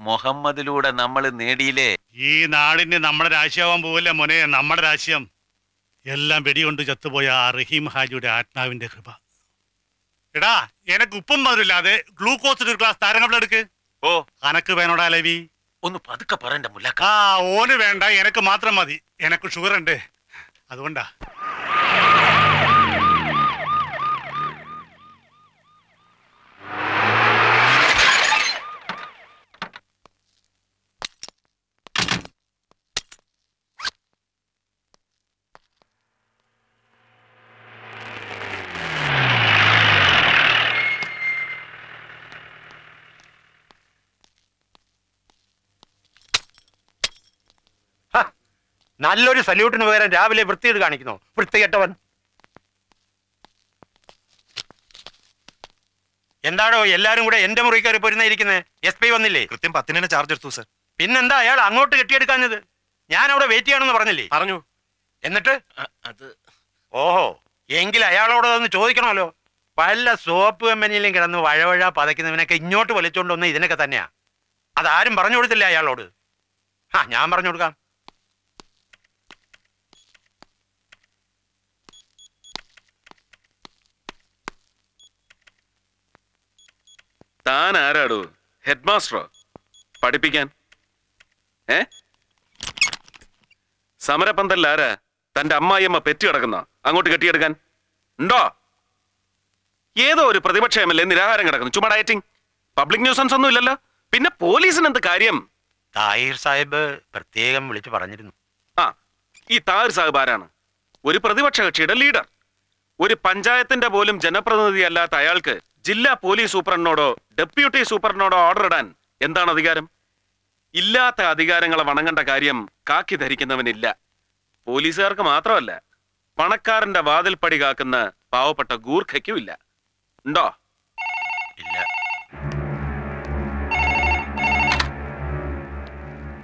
മുഹമ്മദിലൂടെ നമ്മൾ നേടിയില്ലേ? ഈ നാടിന് നമ്മുടെ രാശിയാവാൻ പോവില്ല മോനെ? നമ്മുടെ രാശിയം. എല്ലാം വെടികൊണ്ട് ചത്തുപോയ ആ റഹീം ഹാജിയുടെ ആത്മാവിന്റെ കൃപ. എടാ എനക്ക് ഉപ്പും മധുരില്ലാതെ ഗ്ലൂക്കോസ് ഒരു ഗ്ലാസ് താരങ്ങളെടുക്ക് ഓ. അനക്ക് വേണോടാ ലവി. ഒന്ന് പതുക്കെ പറയണ്ട മുല്ല ആ ഓന് വേണ്ട എനക്ക് മാത്രം മതി. എനക്ക് ഷുഗർ ഉണ്ട് അതുകൊണ്ടാ. നല്ലൊരു സല്യൂട്ടിന് പകരം രാവിലെ വൃത്തിയിട്ട് കാണിക്കുന്നു. വൃത്തികെട്ടവൻ. എന്താണോ എല്ലാരും കൂടെ എന്റെ മുറി കയറി പോരുന്ന ഇരിക്കുന്നത് എസ് പി വന്നില്ലേ? കൃത്യം പത്തിന് ചാർജ് എടുത്തു സർ പിന്നെന്താ അയാൾ അങ്ങോട്ട് കെട്ടിയെടുക്കാഞ്ഞത്? ഞാൻ അവിടെ വെയിറ്റ് ചെയ്യണമെന്ന് പറഞ്ഞില്ലേ? പറഞ്ഞു. എന്നിട്ട്? അത് ഓഹോ എങ്കിൽ അയാളോട് ഒന്ന് ചോദിക്കണമല്ലോ. പല സോപ്പ് കമ്പനിയിലും കിടന്ന് വഴവഴ പതയ്ക്കുന്നവനൊക്കെ ഇങ്ങോട്ട് വലിച്ചോണ്ട് വന്ന് ഇതിനൊക്കെ തന്നെയാ. അതാരും പറഞ്ഞു കൊടുത്തില്ല അയാളോട്? ആ ഞാൻ പറഞ്ഞു കൊടുക്കാം. താൻ ആരാടോ ഹെഡ് മാസ്റ്ററോ പഠിപ്പിക്കാൻ? ഏ? സമരപന്തല്ല ആരാ തന്റെ അമ്മായിയമ്മ പെറ്റി കിടക്കുന്ന? അങ്ങോട്ട് കെട്ടിയെടുക്കാൻ? ഉണ്ടോ? ഏതോ ഒരു പ്രതിപക്ഷ എം എൽ എ നിരാഹാരം കിടക്കുന്നു. ചുമ്മാ ഡയറ്റിംഗ്. പബ്ലിക് ന്യൂസൻസ് ഒന്നും ഇല്ലല്ലോ. പിന്നെ പോലീസിന് എന്ത് കാര്യം? താഹിർ സാഹിബ് പ്രത്യേകം വിളിച്ചു പറഞ്ഞിരുന്നു. ആ ഈ താഹിർ സാഹിബ് ആരാണ്? ഒരു പ്രതിപക്ഷ കക്ഷിയുടെ ലീഡർ ഒരു പഞ്ചായത്തിന്റെ പോലും ജനപ്രതിനിധി അല്ലാത്ത അയാൾക്ക് ജില്ലാ പോലീസ് സൂപ്രണ്ടിനോടോ ഡെപ്യൂട്ടി സൂപ്രണ്ടിനോടോ ഓർഡർ ഇടാൻ എന്താണ് അധികാരം? ഇല്ലാത്ത അധികാരങ്ങളെ വണങ്ങേണ്ട കാര്യം കാക്കി ധരിക്കുന്നവനില്ല. പോലീസുകാർക്ക് മാത്രമല്ല പണക്കാരന്റെ വാതിൽപ്പടി കാക്കുന്ന പാവപ്പെട്ട ഗൂർഖയ്ക്കും ഇല്ല. ഉണ്ടോ? ഇല്ല.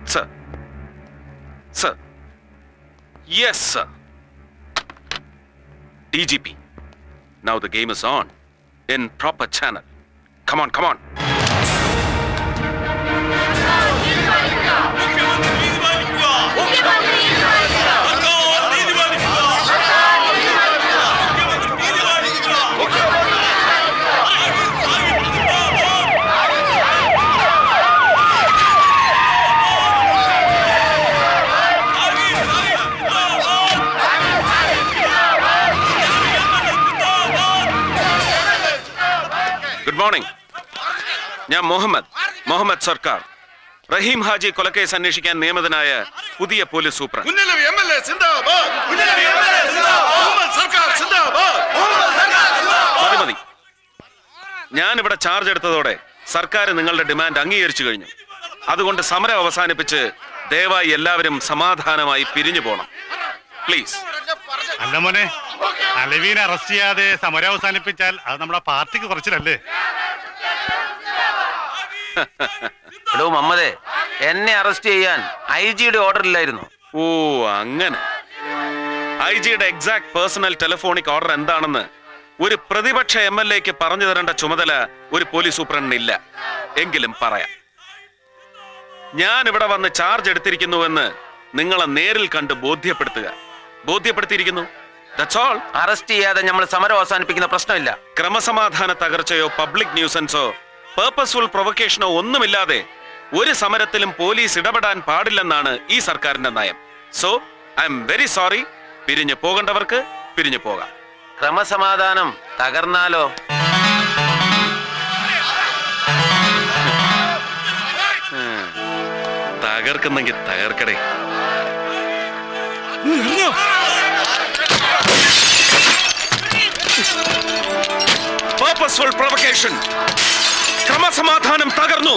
Sir sir yes sir. P. Now the game is on. In proper channel. Come on, come on. Morning. ഞാൻ മുഹമ്മദ് മുഹമ്മദ് സർക്കാർ. റഹീം ഹാജി കൊലക്കേസ് അന്വേഷിക്കാൻ നിയമിതനായ പുതിയ പോലീസ് സൂപ്രണ്ട്. മുന്നലവി എം സിന്ദാബാദ്. മുന്നലവി എം സിന്ദാബാദ്. മുഹമ്മദ് സർക്കാർ സിന്ദാബാദ്. മുഹമ്മദ് സർക്കാർ മതി മതി. ഞാൻ ഇവിടെ ചാർജ് എടുത്തതോടെ സർക്കാർ നിങ്ങളുടെ ഡിമാൻഡ് അംഗീകരിച്ചു കഴിഞ്ഞു. അതുകൊണ്ട് സമരം അവസാനിപ്പിച്ച് ദയവായി എല്ലാവരും സമാധാനമായി പിരിഞ്ഞു പോണം. പ്ലീസ് അല്ല മോനെ അലവീനെ അറസ്റ്റ് ചെയ്യാതെ സമരം അവസാനിപ്പിച്ചാൽ അത് നമ്മുടെ പാർട്ടിക്ക് കുറച്ചിലല്ലേ? എടോ മമ്മദേ എന്നെ അറസ്റ്റ് ചെയ്യാൻ ഐ ജിയുടെ ഓർഡർ ഇല്ലായിരുന്നു. ഓ അങ്ങനെ. ഐ ജിയുടെ എക്സാക്ട് പേഴ്സണൽ ടെലിഫോണിക് ഓർഡർ എന്താണെന്ന് ഒരു പ്രതിപക്ഷ എം എൽ എക്ക് പറഞ്ഞു തരേണ്ട ചുമതല ഒരു പോലീസ് സൂപ്രണ്ടിനില്ല എങ്കിലും പറയാം. ഞാൻ ഇവിടെ വന്ന് ചാർജ് എടുത്തിരിക്കുന്നുവെന്ന് നിങ്ങളെ നേരിൽ കണ്ട് ബോധ്യപ്പെടുത്തുക. ബോധ്യപ്പെടുത്തിയിരിക്കുന്നു. അറസ്റ്റ് ചെയ്യാതെ നമ്മൾ സമരം അവസാനിപ്പിക്കുന്ന പ്രശ്നമില്ല. ക്രമസമാധാന തകർച്ചയോ പബ്ലിക് ന്യൂസൻസോ പേർപ്പസ്ഫുൾ പ്രൊവക്കേഷനോ ഒന്നുമില്ലാതെ ഒരു സമരത്തിലും പോലീസ് ഇടപെടാൻ പാടില്ലെന്നാണ് ഈ സർക്കാരിന്റെ നയം. So I'm very sorry പിരിഞ്ഞു പോകേണ്ടവർക്ക് പിരിഞ്ഞു പോകാം. ക്രമസമാധാനം തകർന്നാലോ? തകർക്കുന്നെങ്കിൽ തകർക്കടേ. പേർപ്പസ്ഫുൾ പ്രൊവക്കേഷൻ ക്രമസമാധാനം തകർന്നു.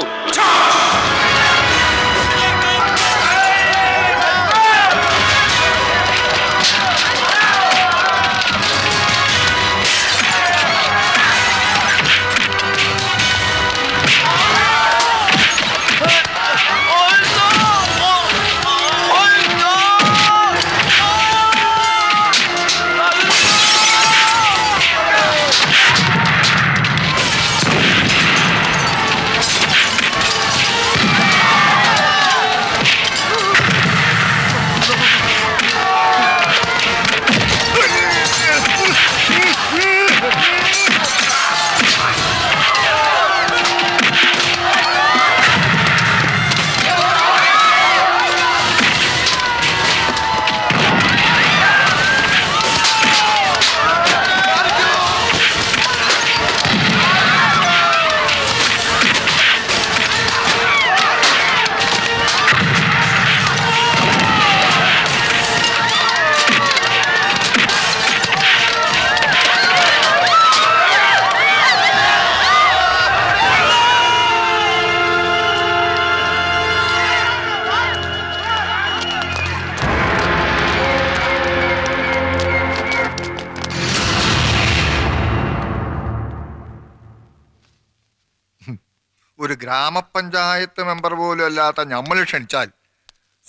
ഗ്രാമപഞ്ചായത്ത് മെമ്പർ പോലും അല്ലാത്ത നമ്മൾ ക്ഷണിച്ചാൽ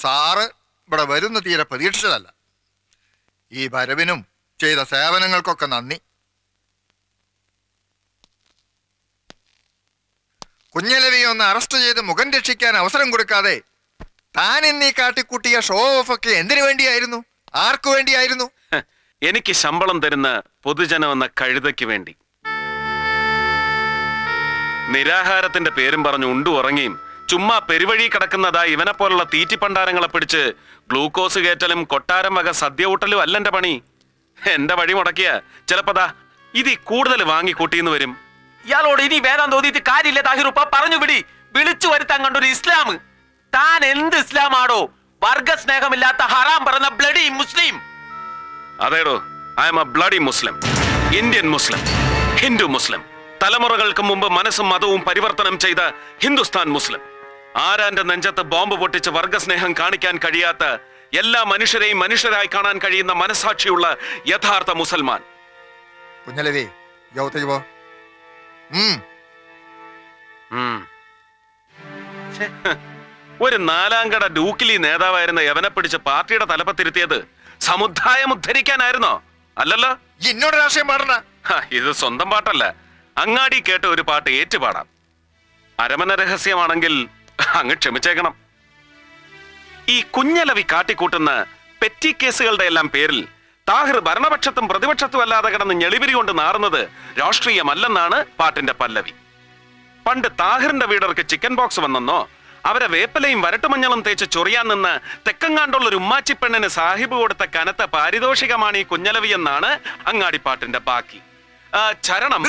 സാറ് ഇവിടെ വരുന്ന തീരെ പ്രതീക്ഷിച്ചതല്ല. ഈ വരവിനും ചെയ്ത സേവനങ്ങൾക്കൊക്കെ നന്ദി. കുഞ്ഞലവിയെ ഒന്ന് അറസ്റ്റ് ചെയ്ത് മുഖം രക്ഷിക്കാൻ അവസരം കൊടുക്കാതെ താൻ എന്നീ കാട്ടിക്കൂട്ടിയ ഷോ ഓഫ് ഒക്കെ എന്തിനു വേണ്ടിയായിരുന്നു? ആർക്കു വേണ്ടിയായിരുന്നു? എനിക്ക് ശമ്പളം തരുന്ന പൊതുജനം എന്ന കഴുതയ്ക്ക് വേണ്ടി. നിരാഹാരത്തിന്റെ പേരും പറഞ്ഞു ഉണ്ടു ഉറങ്ങിയും ചുമ്മാ പെരുവഴി കിടക്കുന്നതാ ഇവനെ പോലുള്ള തീറ്റിപ്പണ്ടാരങ്ങളെ പിടിച്ച് ഗ്ലൂക്കോസ് കയറ്റലും കൊട്ടാരം വക സദ്യ ഊട്ടലും അല്ല എന്റെ പണി. എന്റെ വഴി മുടക്കിയ. ചിലപ്പതാ ഇതി കൂടുതൽ വാങ്ങി കൂട്ടിന്ന് വരും. ഇയാളോട് ഇനി വേദം തോന്നിയിട്ട് കാര്യമില്ല താഹിറുപ്പ പറഞ്ഞു വിടി. വിളിച്ചു വരുത്താൻ കണ്ടൊരു ഇസ്ലാം. താൻ എന്ത് ഇസ്ലാമാടോ? വർഗസ്നേഹമില്ലാത്ത ഹറാം പറഞ്ഞ bloody Muslim. അതേടോ I'm a bloody Muslim Indian Muslim Hindu Muslim തലമുറകൾക്ക് മുമ്പ് മനസ്സും മതവും പരിവർത്തനം ചെയ്ത ഹിന്ദുസ്ഥാൻ മുസ്ലിം. ആരാന്റെ നെഞ്ചത്ത് ബോംബ് പൊട്ടിച്ച് വർഗസ്നേഹം കാണിക്കാൻ കഴിയാത്ത എല്ലാ മനുഷ്യരെയും മനുഷ്യരായി കാണാൻ കഴിയുന്ന മനസാക്ഷിയുള്ള യഥാർത്ഥ മുസൽമാൻ. കുഞ്ഞലവി. ഒരു നാലാംകട ഡൂക്കിലി നേതാവായിരുന്ന യവനെ പിടിച്ച് പാർട്ടിയുടെ തലപ്പത്തിരുത്തിയത് സമുദായം ഉദ്ധരിക്കാനായിരുന്നോ അല്ലല്ലോ? ഇന്നോട് രാഷ്ട്രീയം പാടണ ഇത് സ്വന്തം പാട്ടല്ല. അങ്ങാടി കേട്ട ഒരു പാട്ട് ഏറ്റുപാടാം. അരമന രഹസ്യമാണെങ്കിൽ അങ്ങ് ക്ഷമിച്ചേക്കണം. ഈ കുഞ്ഞലവി കാട്ടിക്കൂട്ടുന്ന പെറ്റി കേസുകളുടെ എല്ലാം പേരിൽ താഹിർ ഭരണപക്ഷത്തും പ്രതിപക്ഷത്തും അല്ലാതെ കിടന്ന് ഞെളിവിരി കൊണ്ട് നാറുന്നത് രാഷ്ട്രീയമല്ലെന്നാണ് പാട്ടിന്റെ പല്ലവി. പണ്ട് താഹിറിന്റെ വീടർക്ക് ചിക്കൻ ബോക്സ് വന്നെന്നോ അവരെ വേപ്പലയും വരട്ടുമഞ്ഞളും തേച്ച് ചൊറിയാൻ നിന്ന് തെക്കങ്ങാണ്ടുള്ള ഒരു ഉമ്മാച്ചി പെണ്ണിന് സാഹിബ് കൊടുത്ത കനത്ത പാരിതോഷികമാണ് ഈ കുഞ്ഞലവി എന്നാണ് അങ്ങാടിപ്പാട്ടിന്റെ ബാക്കി. ചരണം.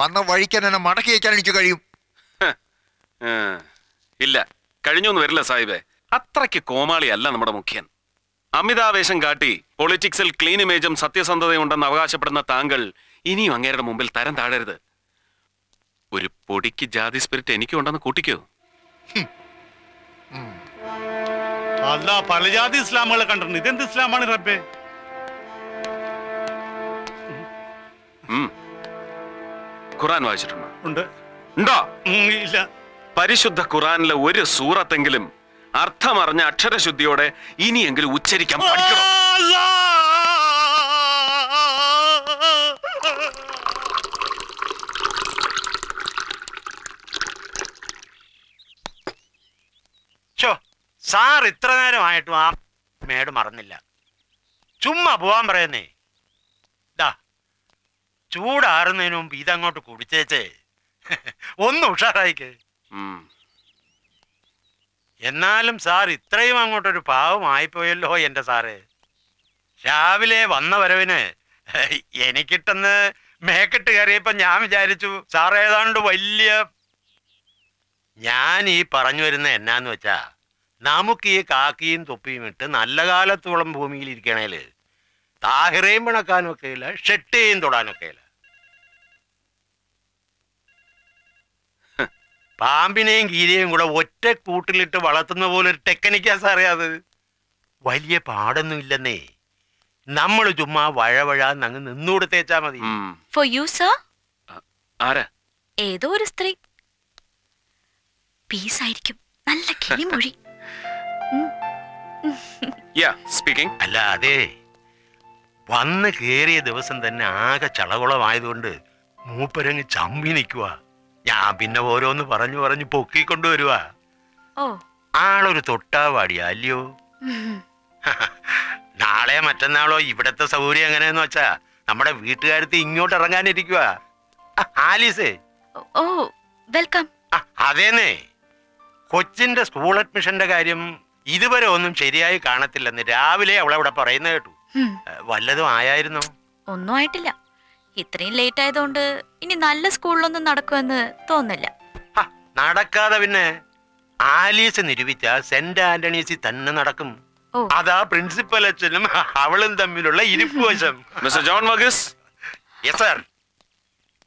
വന്ന വഴിക്കാൻ എന്നെ മടക്കി വയ്ക്കാൻ എനിക്ക് കഴിയും. ഇല്ല. കഴിഞ്ഞൊന്നും വരില്ല സാഹിബേ. അത്രയ്ക്ക് കോമാളിയല്ല നമ്മുടെ മുഖ്യൻ. അമിതാവേശം കാട്ടി പൊളിറ്റിക്സിൽ ക്ലീൻ ഇമേജും സത്യസന്ധതയുണ്ടെന്ന് അവകാശപ്പെടുന്ന താങ്കൾ ഇനിയും അങ്ങേരുടെ മുമ്പിൽ തരം താഴരുത്. ഒരു പൊടിക്ക് ജാതി സ്പിരിറ്റ് എനിക്കും ഉണ്ടെന്ന് കൂട്ടിക്കോ. അല്ല പല ജാതി ഇസ്ലാമുകളെ കണ്ടിട്ടുണ്ട്. ഇതെന്ത് ഇസ്ലാമാണ് റബ്ബേ. ഖുറാൻ വായിച്ചിട്ടുണ്ടോ? ഉണ്ട്. ഉണ്ടോ? ഇല്ല. പരിശുദ്ധ ഖുറാനിലെ ഒരു സൂറത്തെങ്കിലും അർത്ഥമറിഞ്ഞ അക്ഷരശുദ്ധിയോടെ ഇനിയെങ്കിലും ഉച്ചരിക്കാൻ പഠിക്കണം? സാർ ഇത്ര നേരമായിട്ടും ആ മേട് മറന്നില്ല. ചുമ്മാ പോവാൻ പറയുന്നേ. ചൂടാറുന്നതിന് മുമ്പ് ഇതങ്ങോട്ട് കുടിച്ചേച്ചേ. ഒന്ന് ഉഷാറായിക്ക്. എന്നാലും സാർ ഇത്രയും അങ്ങോട്ടൊരു പാവമായിപ്പോയല്ലോ എന്റെ സാറേ. രാവിലെ വന്ന വരവിന് എനിക്കിട്ടെന്ന് മേക്കെട്ട് കയറിയപ്പോ ഞാൻ വിചാരിച്ചു സാർ ഏതാണ്ട് വലിയ ഞാൻ ഈ പറഞ്ഞു വരുന്ന എന്നാന്ന് വെച്ചാ നമുക്ക് ഈ കാക്കിയും തൊപ്പിയും ഇട്ട് നല്ല കാലത്തോളം ഭൂമിയിൽ ഇരിക്കണേൽ താഹിറയും പിണക്കാനും ഒക്കെയില്ല ഇല്ല ഷെട്ടിയും തൊടാനൊക്കെ പാമ്പിനെയും കീരിയെയും കൂടെ ഒറ്റ കൂട്ടിലിട്ട് വളർത്തുന്ന പോലെ ഒരു ടെക്നിക്കാ സാറേ അത്. വലിയ പാടൊന്നും ഇല്ലെന്നേ. നമ്മൾ ചുമ്മാ വഴവഴാന്ന് അങ്ങ് നിന്നൂടെ തേച്ചാ മതി ഫോർ യു സർ ആരാ? ഏതോ ഒരു സ്ത്രീ. പീസ് ആയിരിക്കും നല്ല കിളിമൊഴി യാ സ്പീക്കിംഗ് അല്ല അതെ. വന്ന് കേറിയ ദിവസം തന്നെ ആകെ ചളകുളമായതുകൊണ്ട് മൂപ്പരങ്ങ് ചമ്മി നിൽക്കുക ഞാൻ പിന്നെ ഓരോന്ന് പറഞ്ഞു പറഞ്ഞു പൊക്കിക്കൊണ്ടുവരുക ഓ. ആളൊരു തൊട്ടാവാടിയാ അല്ലയോ? നാളെ മറ്റന്നാളോ ഇവിടത്തെ സൗകര്യം എങ്ങനെയെന്ന് വെച്ചാ നമ്മുടെ വീട്ടുകാരത്ത് ഇങ്ങോട്ട് ഇറങ്ങാനിരിക്കുക ആലീസേ. Oh welcome. അതേന്നേ. കൊച്ചിന്റെ സ്കൂൾ അഡ്മിഷന്റെ കാര്യം ഇതുവരെ ഒന്നും ശരിയായി കാണത്തില്ലെന്ന് രാവിലെ അവളവിടെ പറയുന്ന കേട്ടു. വല്ലതും ആയായിരുന്നോ? ഒന്നും ആയിട്ടില്ല. ഇത്രയും ലേറ്റ് ആയതുകൊണ്ട് ഇനി നല്ല സ്കൂളിലൊന്നും നടക്കുമെന്ന് തോന്നില്ല നടക്കാതെ പിന്നെ ആലീസ് നിരൂപിച്ച സെന്റ് ആന്റണീസിൽ തന്നെ നടക്കും. അതാ പ്രിൻസിപ്പൽ അച്ഛനും അവളും തമ്മിലുള്ള ഇരിപ്പ് വശം. Mister John Varghese? Yes sir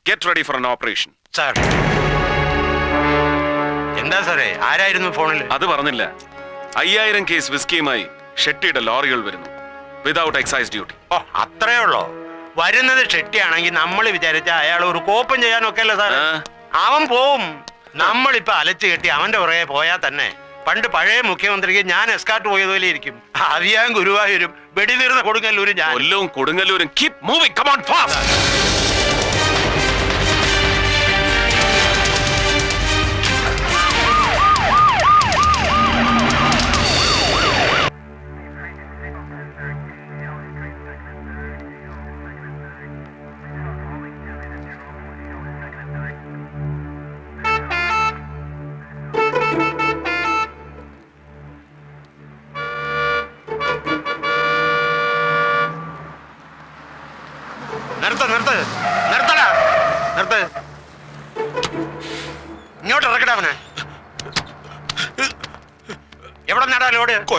get ready for an operation sir എന്താ സാറേ ആരായിരുന്നു ഫോണിൽ അത് പറഞ്ഞില്ല. അയ്യായിരം കേസ് വിസ്കിയുമായി ഷെട്ടിയുടെ ലോറികൾ വരുന്നു. വിതൗട്ട് എക്സൈസ് ഡ്യൂട്ടി ഓ അത്രേ ഉള്ളോ? വരുന്നത് ഷെട്ടിയാണെങ്കിൽ നമ്മൾ വിചാരിച്ച അയാൾ ഒരു കോപ്പം ചെയ്യാനൊക്കെ അല്ലേ സാർ അവൻ പോവും. നമ്മളിപ്പോ അലച്ചു കെട്ടി അവന്റെ പുറകെ പോയാൽ തന്നെ പണ്ട് പഴയ മുഖ്യമന്ത്രിക്ക് ഞാൻ എസ്കാട്ട് പോയതുപോലെ ഇരിക്കും. അറിയാൻ ഗുരുവായൂരും വെടിതീർന്ന കൊടുങ്ങല്ലൂരും ഞാൻ. കൊല്ലവും കൊടുങ്ങല്ലൂരും. Keep moving come on fast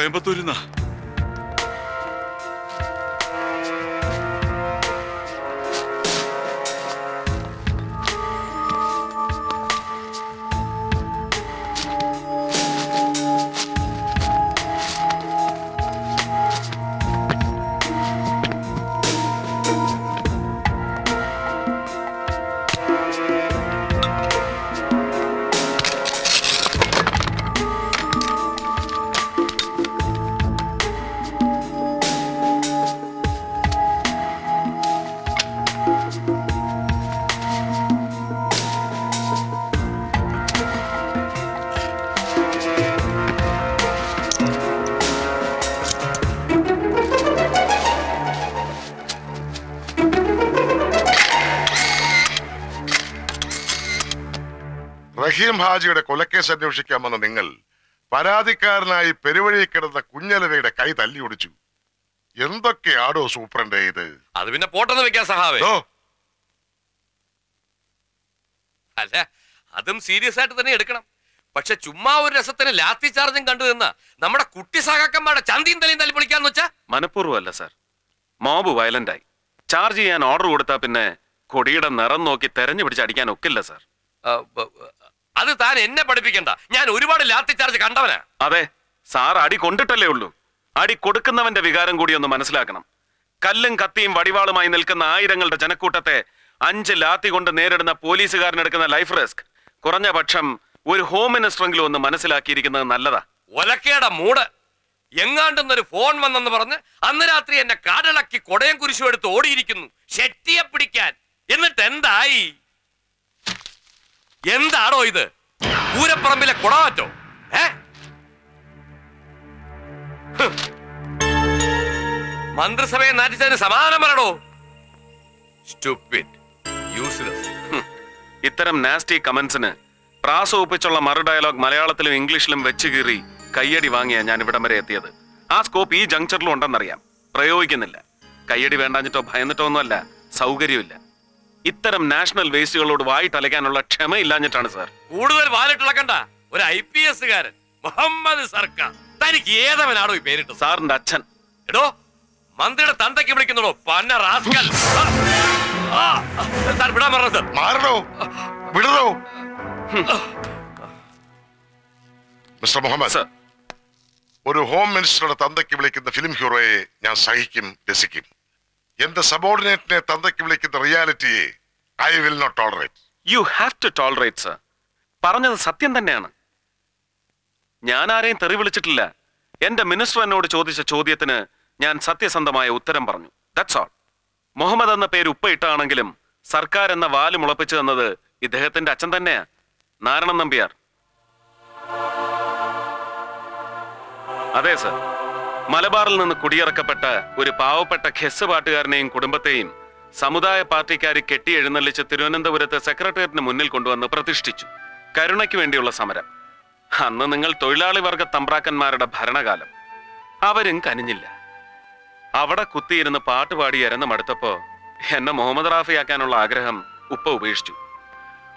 കോയമ്പത്തൂരിൽ റഹീം കൊലക്കേസ് അന്വേഷിക്കാൻ വന്ന നിങ്ങൾ പരാതിക്കാരനായി പെരുവഴി കിടന്ന കുഞ്ഞലവയുടെ കൈ തല്ലി ഒടിച്ചു. എന്തൊക്കെയാടോ സൂപ്രണ്ട് ഇത്? അത് പിന്നെ പോട്ടെന്ന് വെക്കാൻ സഹാവേ. അല്ല അതും സീരിയസ് ആയിട്ട് തന്നെ എടുക്കണം. പക്ഷെ ചുമ്മാ ഒരു രസത്തിന് ലാത്തി ചാർജും കണ്ടു നിന്ന നമ്മുടെ കുട്ടി സഹാക്കന്മാരുടെ ചന്തിയും തലയും തല്ലി പൊളിക്കാന്ന് വെച്ചാ? മനഃപൂർവമല്ല സാർ. മോബ് വയലന്റ് ആയി. ചാർജ് ചെയ്യാൻ ഓർഡർ കൊടുത്താ പിന്നെ കൊടിയുടെ നിറം നോക്കി തെരഞ്ഞു പിടിച്ച് അടിക്കാൻ ഒക്കില്ല സാർ. അത് താൻ എന്നെ പഠിപ്പിക്കണ്ട. ഞാൻ ഒരുപാട് ലാത്തി ചാർജ് കണ്ടവനാ. അതെ സാർ അടി കൊണ്ടിട്ടല്ലേ ഉള്ളൂ. അടി കൊടുക്കുന്നവന്റെ വികാരം കൂടി ഒന്ന് മനസ്സിലാക്കണം. കല്ലും കത്തിയും വടിവാളുമായി നിൽക്കുന്ന ആയിരങ്ങളുടെ ജനക്കൂട്ടത്തെ അഞ്ച് ലാത്തി കൊണ്ട് നേരിടുന്ന പോലീസുകാരനെടുക്കുന്ന ലൈഫ് റിസ്ക്. കുറഞ്ഞ പക്ഷം ഒരു ഹോം മിനിസ്റ്ററെങ്കിലും ഒന്ന് മനസ്സിലാക്കിയിരിക്കുന്നത് നല്ലതാ. ഒലക്കേടെ മൂട്. എങ്ങാണ്ടെന്നൊരു ഫോൺ വന്നെന്ന് പറഞ്ഞ് അന്ന് രാത്രി എന്നെ കാടിളക്കി കൊടയം കുരിശും എടുത്ത് ഓടിയിരിക്കുന്നു. ശക്തിയെ പിടിക്കാൻ. എന്നിട്ട് എന്തായി? എന്താണോ ഇത്? പൂരപ്പറമ്പിലെ കുടമാറ്റോ ഏ. മന്ത്രിസഭയെ നാറ്റിച്ചതിന് സമാധാനം പറയണോ സ്റ്റുപ്പിഡ് ഇത്തരം നാസ്റ്റി കമന്റ്സിന് പ്രാസ ഒപ്പിച്ചുള്ള മറു ഡയലോഗ് മലയാളത്തിലും ഇംഗ്ലീഷിലും വെച്ച് കീറി കയ്യടി വാങ്ങിയ ഞാൻ ഇവിടം വരെ എത്തിയത്. ആ സ്കോപ്പ് ഈ ജംഗ്ഷനിലും ഉണ്ടെന്നറിയാം. പ്രയോഗിക്കുന്നില്ല. കയ്യടി വേണ്ടാഞ്ഞിട്ടോ ഭയന്നിട്ടോ ഒന്നുമല്ല. സൗകര്യമില്ല ഇത്തരം നാഷണൽ വേസ്റ്റുകളോട് വായിട്ടലയ്ക്കാനുള്ള ക്ഷമയില്ലാഞ്ഞിട്ടാണ് സാർ. കൂടുതൽ വാലിട്ടിളക്കണ്ട ഒരു ഐ പി എസ് കാരൻ മുഹമ്മദ് സർക്കാർ. തനിക്ക് ഏതവനാണോ ഈ പേരിട്ട് സാറിന്റെ അച്ഛൻ. എടോ മന്ത്രിയുടെ തന്തയ്ക്ക് വിളിക്കുന്നോ പന്ന റാസ്കൽ. സാർ വിടാൻ പറഞ്ഞത്. മാറണോ? വിടണോ? മിസ്റ്റർ മുഹമ്മദ് ഒരു ഹോം മിനിസ്റ്ററുടെ തന്തയ്ക്ക് വിളിക്കുന്ന ഫിലിം ഹീറോയെ ഞാൻ സഹിക്കും രസിക്കും. എന്റെ സബോർഡിനേറ്റിനെ തന്തയ്ക്ക് വിളിക്കുന്ന റിയാലിറ്റിയെ I will not tolerate. You have to tolerate sir പറഞ്ഞത് സത്യം തന്നെയാണ്. ഞാൻ ആരെയും തെറി വിളിച്ചിട്ടില്ല. എന്റെ മിനിസ്റ്റർ എന്നോട് ചോദിച്ച ചോദ്യത്തിന് ഞാൻ സത്യസന്ധമായ ഉത്തരം പറഞ്ഞു. ദാറ്റ്സ് ഓൾ മുഹമ്മദ് എന്ന പേര് ഉപ്പയിട്ടാണെങ്കിലും സർക്കാർ എന്ന വാൽ മുളപ്പിച്ചു തന്നത് ഇദ്ദേഹത്തിന്റെ അച്ഛൻ തന്നെയാ. നാരായണൻ നമ്പിയാർ. അതെ സർ മലബാറിൽ നിന്ന് കുടിയിറക്കപ്പെട്ട ഒരു പാവപ്പെട്ട ഖെസ് പാട്ടുകാരനെയും കുടുംബത്തെയും സമുദായ പാർട്ടിക്കാർ കെട്ടി എഴുന്നള്ളിച്ച് തിരുവനന്തപുരത്ത് സെക്രട്ടേറിയറ്റിന് മുന്നിൽ കൊണ്ടുവന്ന് പ്രതിഷ്ഠിച്ചു. കരുണയ്ക്ക് വേണ്ടിയുള്ള സമരം. അന്ന് നിങ്ങൾ തൊഴിലാളി വർഗ തമ്പ്രാക്കന്മാരുടെ ഭരണകാലം. അവരും കനിഞ്ഞില്ല. അവിടെ കുത്തിയിരുന്ന് പാട്ടുപാടി ഇരന്ന് മടുത്തപ്പോ എന്നെ മുഹമ്മദ് റാഫിയാക്കാനുള്ള ആഗ്രഹം ഉപ്പ ഉപേക്ഷിച്ചു.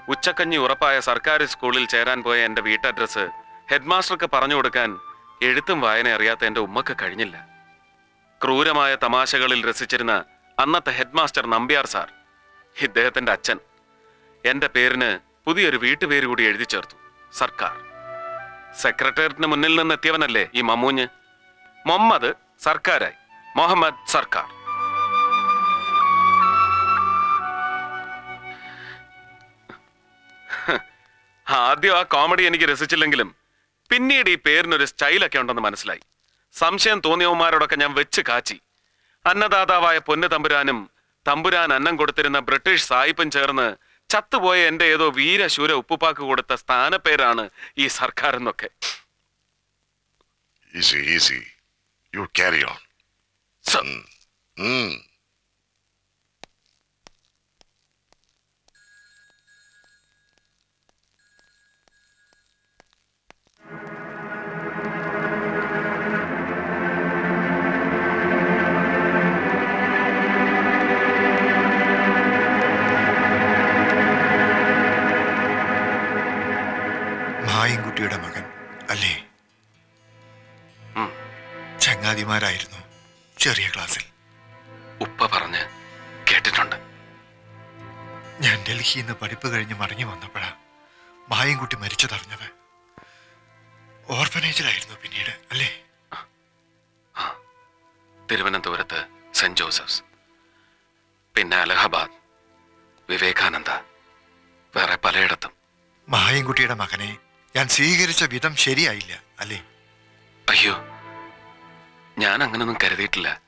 ഉച്ചക്കഞ്ഞി ഉറപ്പായ സർക്കാർ സ്കൂളിൽ ചേരാൻ പോയ എന്റെ വീട്ടഡ്രസ് ഹെഡ്മാസ്റ്റർക്ക് പറഞ്ഞു കൊടുക്കാൻ എഴുത്തും വായന അറിയാത്ത എന്റെ ഉമ്മക്ക് കഴിഞ്ഞില്ല. ക്രൂരമായ തമാശകളിൽ രസിച്ചിരുന്ന അന്നത്തെ ഹെഡ്മാസ്റ്റർ നമ്പ്യാർ സാർ ഇദ്ദേഹത്തിന്റെ അച്ഛൻ എന്റെ പേരിന് പുതിയൊരു വീട്ടുപേര് കൂടി എഴുതി ചേർത്തു സർക്കാർ. സെക്രട്ടേറിയറ്റിന് മുന്നിൽ നിന്ന് എത്തിയവനല്ലേ ഈ മമ്മൂഞ്ഞ്? മുഹമ്മദ് സർക്കാരായി മുഹമ്മദ് സർക്കാർ. ആദ്യം ആ കോമഡി എനിക്ക് രസിച്ചില്ലെങ്കിലും പിന്നീട് ഈ പേരിനൊരു സ്റ്റൈലൊക്കെ ഉണ്ടെന്ന് മനസ്സിലായി. സംശയം തോന്നിയവന്മാരോടൊക്കെ ഞാൻ വെച്ച് കാച്ചി. അന്നദാതാവായ പൊന്നു തമ്പുരാനും തമ്പുരാൻ അന്നം കൊടുത്തിരുന്ന ബ്രിട്ടീഷ് സായിപ്പും ചേർന്ന് ചത്തുപോയ എന്റെ ഏതോ വീരശൂര ഉപ്പുപ്പാക്ക് കൊടുത്ത സ്ഥാനപ്പേരാണ് ഈ സർക്കാർ എന്നൊക്കെ. Easy easy you carry on ചങ്ങാതിമാരായിരുന്നു ചെറിയ ക്ലാസ്സിൽ. ഉപ്പ പറഞ്ഞ് കേട്ടിട്ടുണ്ട്. ഞാൻ ഡൽഹിയിൽ നിന്ന് പഠിപ്പ് കഴിഞ്ഞ് മടങ്ങി വന്നപ്പോഴാ മായൻകുട്ടി മരിച്ചതറിഞ്ഞത്. ഓർഫനേജിലായിരുന്നു പിന്നീട് അല്ലേ? തിരുവനന്തപുരത്ത് സെന്റ് ജോസഫ്സ് പിന്നെ അലഹബാദ് വിവേകാനന്ദ വേറെ പലയിടത്തും. മായൻകുട്ടിയുടെ മകനെ ഞാൻ സ്വീകരിച്ച വിധം ശരിയായില്ല അല്ലേ? അയ്യോ ഞാൻ അങ്ങനൊന്നും കരുതിയിട്ടില്ല.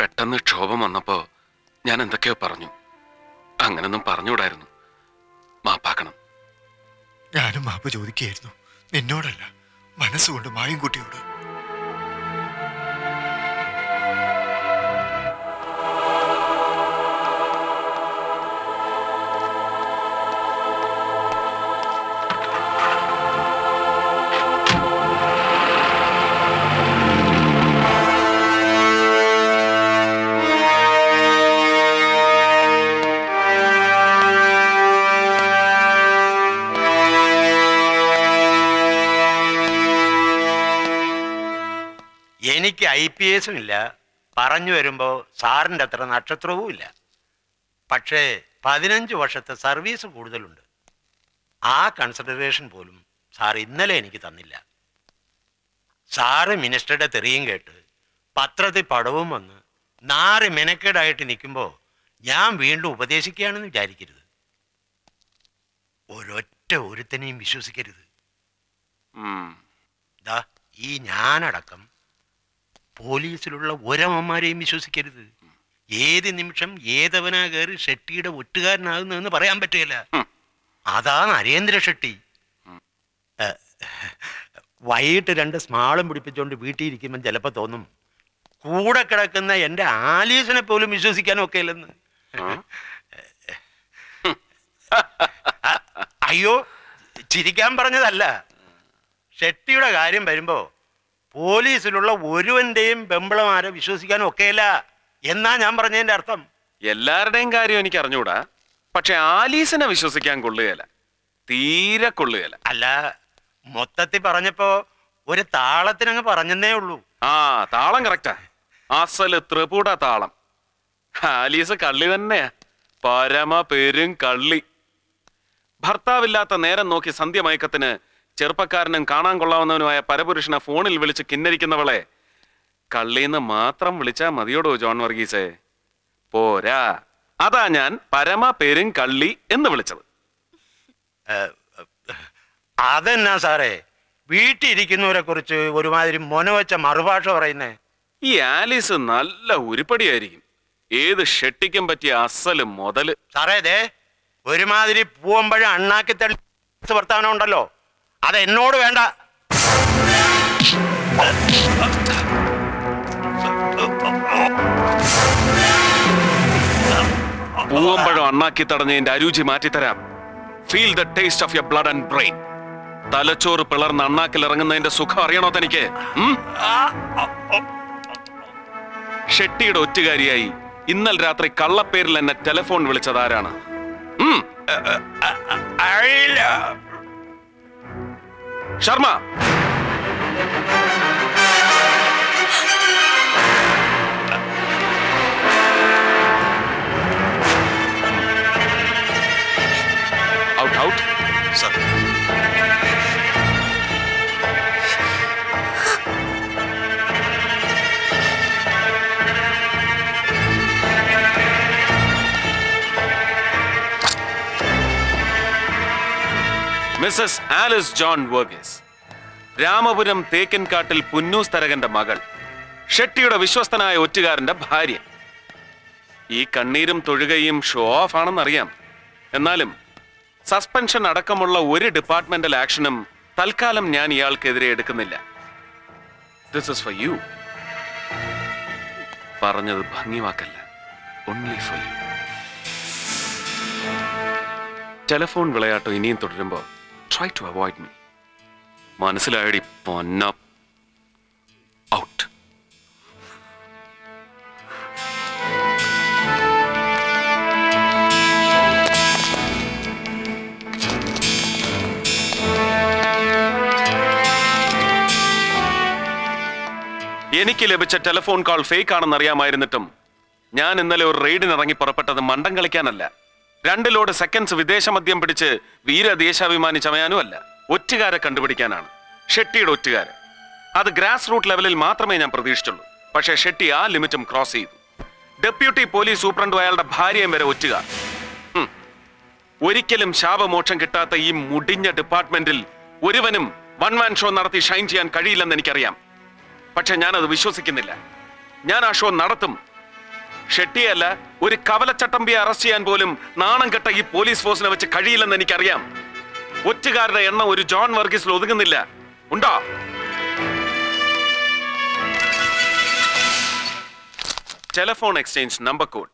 പെട്ടെന്ന് ക്ഷോഭം വന്നപ്പോ ഞാൻ എന്തൊക്കെയോ പറഞ്ഞു. അങ്ങനൊന്നും പറഞ്ഞുകൂടായിരുന്നു. മാപ്പാക്കണം. ഞാനും മാപ്പ് ചോദിക്കുകയായിരുന്നു. നിന്നോടല്ല മനസ്സുകൊണ്ട് മായൻകുട്ടിയോട് എനിക്ക് ഐ പി എസും ഇല്ല. പറഞ്ഞു വരുമ്പോൾ സാറിന്റെ അത്ര നക്ഷത്രവും ഇല്ല. പക്ഷേ പതിനഞ്ച് വർഷത്തെ സർവീസ് കൂടുതലുണ്ട്. ആ കൺസിഡറേഷൻ പോലും സാർ ഇന്നലെ എനിക്ക് തന്നില്ല. സാറ് മിനിസ്റ്ററുടെ തെറിയും കേട്ട് പത്രത്തിൽ പടവും വന്ന് നാറ് മെനക്കേടായിട്ട് നിൽക്കുമ്പോൾ ഞാൻ വീണ്ടും ഉപദേശിക്കുകയാണെന്ന് വിചാരിക്കരുത്. ഒരൊറ്റ ഒരുത്തനെയും വിശ്വസിക്കരുത്. ദാ ഈ ഞാനടക്കം പോലീസിലുള്ള ഒരമ്മമാരെയും വിശ്വസിക്കരുത്. ഏത് നിമിഷം ഏതവനാ കയറി ഷെട്ടിയുടെ ഒറ്റുകാരനാകുന്നതെന്ന് പറയാൻ പറ്റുകയില്ല. അതാ നരേന്ദ്ര ഷെട്ടി. വൈകിട്ട് രണ്ട് സ്മാളും പിടിപ്പിച്ചുകൊണ്ട് വീട്ടിൽ ഇരിക്കുമ്പോൾ ചിലപ്പോൾ തോന്നും കൂടെ കിടക്കുന്ന എന്റെ ആലീസിനെ പോലും വിശ്വസിക്കാനും ഒക്കെ ഇല്ലെന്ന്. അയ്യോ ചിരിക്കാൻ പറഞ്ഞതല്ല. ഷെട്ടിയുടെ കാര്യം വരുമ്പോ പോലീസിലുള്ള ഒരുവന്റെയും പെമ്പിളമാരെ വിശ്വസിക്കാൻ ഒക്കെയല്ല. എന്നാ ഞാൻ പറഞ്ഞതിന്റെ അർത്ഥം? എല്ലാവരുടെയും കാര്യം എനിക്ക് അറിഞ്ഞൂടാ. പക്ഷെ ആലീസിനെ വിശ്വസിക്കാൻ കൊള്ളുകയല്ല. തീരെ കൊള്ളുകയല്ല. അല്ല മൊത്തത്തിൽ പറഞ്ഞപ്പോ ഒരു താളത്തിനങ്ങ് പറഞ്ഞെന്നേ ഉള്ളൂ. ആ താളം കറക്റ്റാ. അസൽ ത്രിപുട താളം. ആലീസ് കള്ളി തന്നെയാ. പരമ പെരും കള്ളി. ഭർത്താവില്ലാത്ത നേരം നോക്കി സന്ധ്യമയക്കത്തിന് ചെറുപ്പക്കാരനും കാണാൻ കൊള്ളാവുന്നവനുമായ പരപുരുഷനെ ഫോണിൽ വിളിച്ച് കിന്നരിക്കുന്നവളെ കള്ളീന്ന് മാത്രം വിളിച്ചാ മതിയോടോ ജോൺ വർഗീസേ? പോരാ. അതാ ഞാൻ പരമ പേരും കള്ളി എന്ന് വിളിച്ചത്. അതെന്നാ സാറേ? വീട്ടിരിക്കുന്നവരെ കുറിച്ച് ഒരുമാതിരി മൊനവച്ച മറുഭാഷ പറയുന്നേ. ഈ ആലീസ് നല്ല ഉരുപ്പടിയായിരിക്കും. ഏത് ഷെട്ടിക്കും പറ്റിയ അസൽ മുതൽ. സാറേ ദേ ഒരുമാതിരി പൂവമ്പഴ അണ്ണാക്കി തള്ളി വർത്താനം ഉണ്ടല്ലോ. അത് എന്നോട് വേണ്ട. പൂവമ്പഴം അണ്ണാക്കി തടഞ്ഞതിന്റെ അരുചി മാറ്റിത്തരാം. Feel the taste of your blood and brain തലച്ചോറ് പിളർന്ന് അണ്ണാക്കിൽ ഇറങ്ങുന്നതിന്റെ സുഖം അറിയണോ തനിക്ക്? ഷെട്ടിയുടെ ഒറ്റുകാരിയായി ഇന്നൽ രാത്രി കള്ളപ്പേരിൽ എന്നെ ടെലിഫോൺ വിളിച്ചതാരാണ് ഉം. Sharma out out Mrs Alice John Varghese. Ramapuram തേക്കൻകാട്ടിൽ Punnoose തരകന്റെ മകൾ. ഷെട്ടിയുടെ വിശ്വസ്തനായ ഒറ്റുകാരന്റെ ഭാര്യ. ഈ കണ്ണീരും തൊഴുകയും ഷോ ഓഫ് ആണെന്നറിയാം. എന്നാലും സസ്പെൻഷൻ അടക്കമുള്ള ഒരു ഡിപ്പാർട്ട്മെന്റൽ ആക്ഷനും തൽക്കാലം ഞാൻ ഇയാൾക്കെതിരെ എടുക്കുന്നില്ല. ദിസ് ഇസ് ഫോർ യു പറഞ്ഞത് ഭംഗിവാക്കല്ല. ഓൺലി ഫോർ യു ടെലഫോൺ വിളയാട്ടോ ഇനിയും തുടരുമ്പോൾ ട്രൈ ടു അവോയ്ഡ് മീ മനസ്സിലായടി പൊന്ന. ഔട്ട് എനിക്ക് ലഭിച്ച ടെലിഫോൺ കോൾ ഫേക്ക് ആണെന്ന് അറിയാമായിരുന്നിട്ടും ഞാൻ ഇന്നലെ ഒരു റെയ്ഡിനിറങ്ങി പുറപ്പെട്ടത് മണ്ടം കളിക്കാനല്ല. രണ്ട് ലോഡ് സെക്കൻഡ്സ് വിദേശ മദ്യം പിടിച്ച് വീരദേശാഭിമാനി ചമയാനുമല്ല ഒറ്റുകാരെ കണ്ടുപിടിക്കാനാണ്. ഷെട്ടിയുടെ ഒറ്റുകാരൻ അത് ഗ്രാസ് റൂട്ട് ലെവലിൽ മാത്രമേ ഞാൻ പ്രതീക്ഷിച്ചുള്ളൂ. പക്ഷേ ഷെട്ടി ആ ലിമിറ്റും ക്രോസ് ചെയ്തു. ഡെപ്യൂട്ടി പോലീസ് സൂപ്രണ്ടും അയാളുടെ ഭാര്യയും വരെ ഒറ്റുകാർ. ഒരിക്കലും ശാപമോക്ഷം കിട്ടാത്ത ഈ മുടിഞ്ഞ ഡിപ്പാർട്ട്മെന്റിൽ ഒരുവനും വൺ മാൻ ഷോ നടത്തി ഷൈൻ ചെയ്യാൻ കഴിയില്ലെന്ന് എനിക്കറിയാം. പക്ഷെ ഞാനത് വിശ്വസിക്കുന്നില്ല. ഞാൻ ആ ഷോ നടത്തും. ഷെട്ടിയല്ല ഒരു കവലച്ചട്ടമ്പിയെ അറസ്റ്റ് ചെയ്യാൻ പോലും നാണം കെട്ട ഈ പോലീസ് ഫോഴ്സിനെ വെച്ച് കഴിയില്ലെന്ന് എനിക്കറിയാം. ഒറ്റുകാരുടെ എണ്ണം ഒരു ജോൺ വർഗീസിൽ ഒതുങ്ങുന്നില്ല. ഉണ്ടോ? Telephone exchange number code.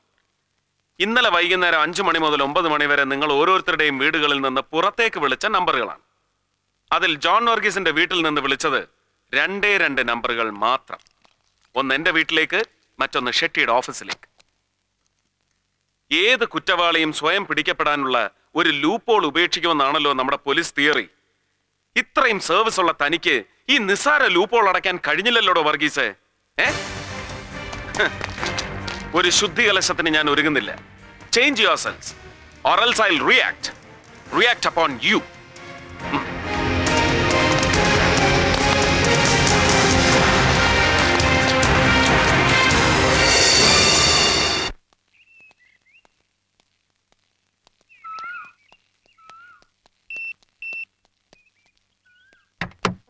ഇന്നലെ വൈകുന്നേരം അഞ്ചു മണി മുതൽ ഒമ്പത് മണി വരെ നിങ്ങൾ ഓരോരുത്തരുടെയും വീടുകളിൽ നിന്ന് പുറത്തേക്ക് വിളിച്ച നമ്പറുകളാണ്. അതിൽ ജോൺ വർഗീസിന്റെ വീട്ടിൽ നിന്ന് വിളിച്ചത് രണ്ടേ രണ്ട് നമ്പറുകൾ മാത്രം. ഒന്ന് എന്റെ വീട്ടിലേക്ക് മറ്റൊന്ന് ഷെട്ടിയുടെ ഓഫീസിലേക്ക്. ഏത് കുറ്റവാളിയും സ്വയം പിടിക്കപ്പെടാനുള്ള ഒരു ലൂപ്പോൾ ഉപേക്ഷിക്കുമെന്നാണല്ലോ നമ്മുടെ പോലീസ് തിയറി. ഇത്രയും സർവീസ് ഉള്ള തനിക്ക് ഈ നിസ്സാര ലൂപ്പോൾ അടയ്ക്കാൻ കഴിഞ്ഞില്ലല്ലോടോ വർഗീസ്. ഒരു ശുദ്ധി കലശത്തിന് ഞാൻ ഒരുങ്ങുന്നില്ല. Change yourselves or else I react react upon you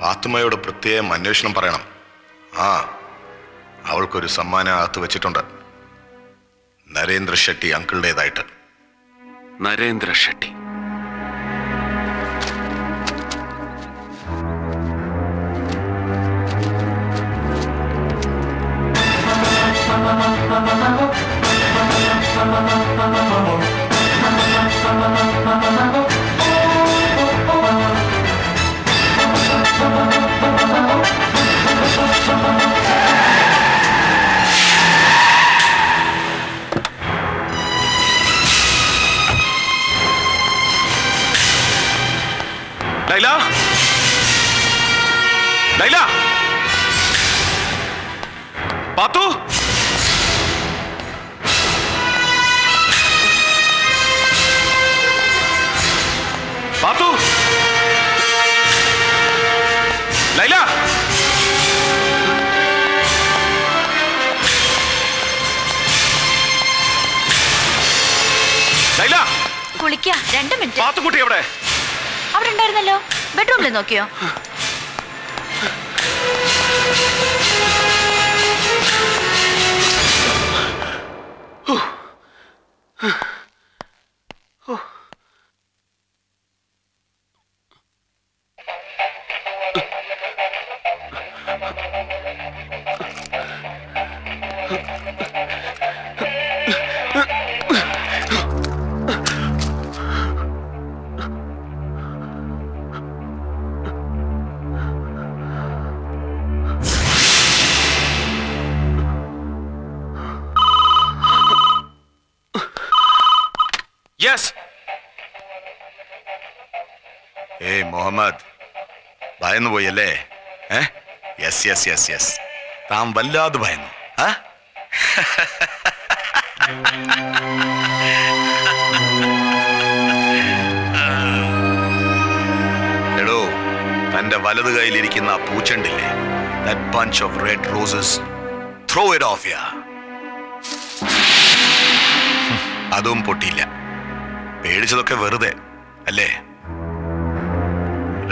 പാത്തുമ്മയോട് പ്രത്യേകം അന്വേഷണം പറയണം. ആ അവൾക്കൊരു സമ്മാനം അകത്ത് വെച്ചിട്ടുണ്ട്. നരേന്ദ്ര ഷെട്ടി അങ്കിളുടേതായിട്ട് നരേന്ദ്ര ഷെട്ടി. പാത്തു പാത്തു ലൈല ലൈല കുളിക്ക രണ്ട് മിനിറ്റ്. പാത്തുക്കുട്ടി എവിടെ? അവിടെ ഉണ്ടായിരുന്നല്ലോ ബെഡ്റൂമിൽ നോക്കിയോ? യെസ് യെസ് യെസ് താൻ വല്ലാതെ ഭയന്നു. എടോ തന്റെ വലത് കയ്യിലിരിക്കുന്ന പൂച്ചണ്ടില്ലേ? That bunch of red roses throw it off yeah അതും പൊട്ടിയില്ല. പേടിച്ചതൊക്കെ വെറുതെ അല്ലേ?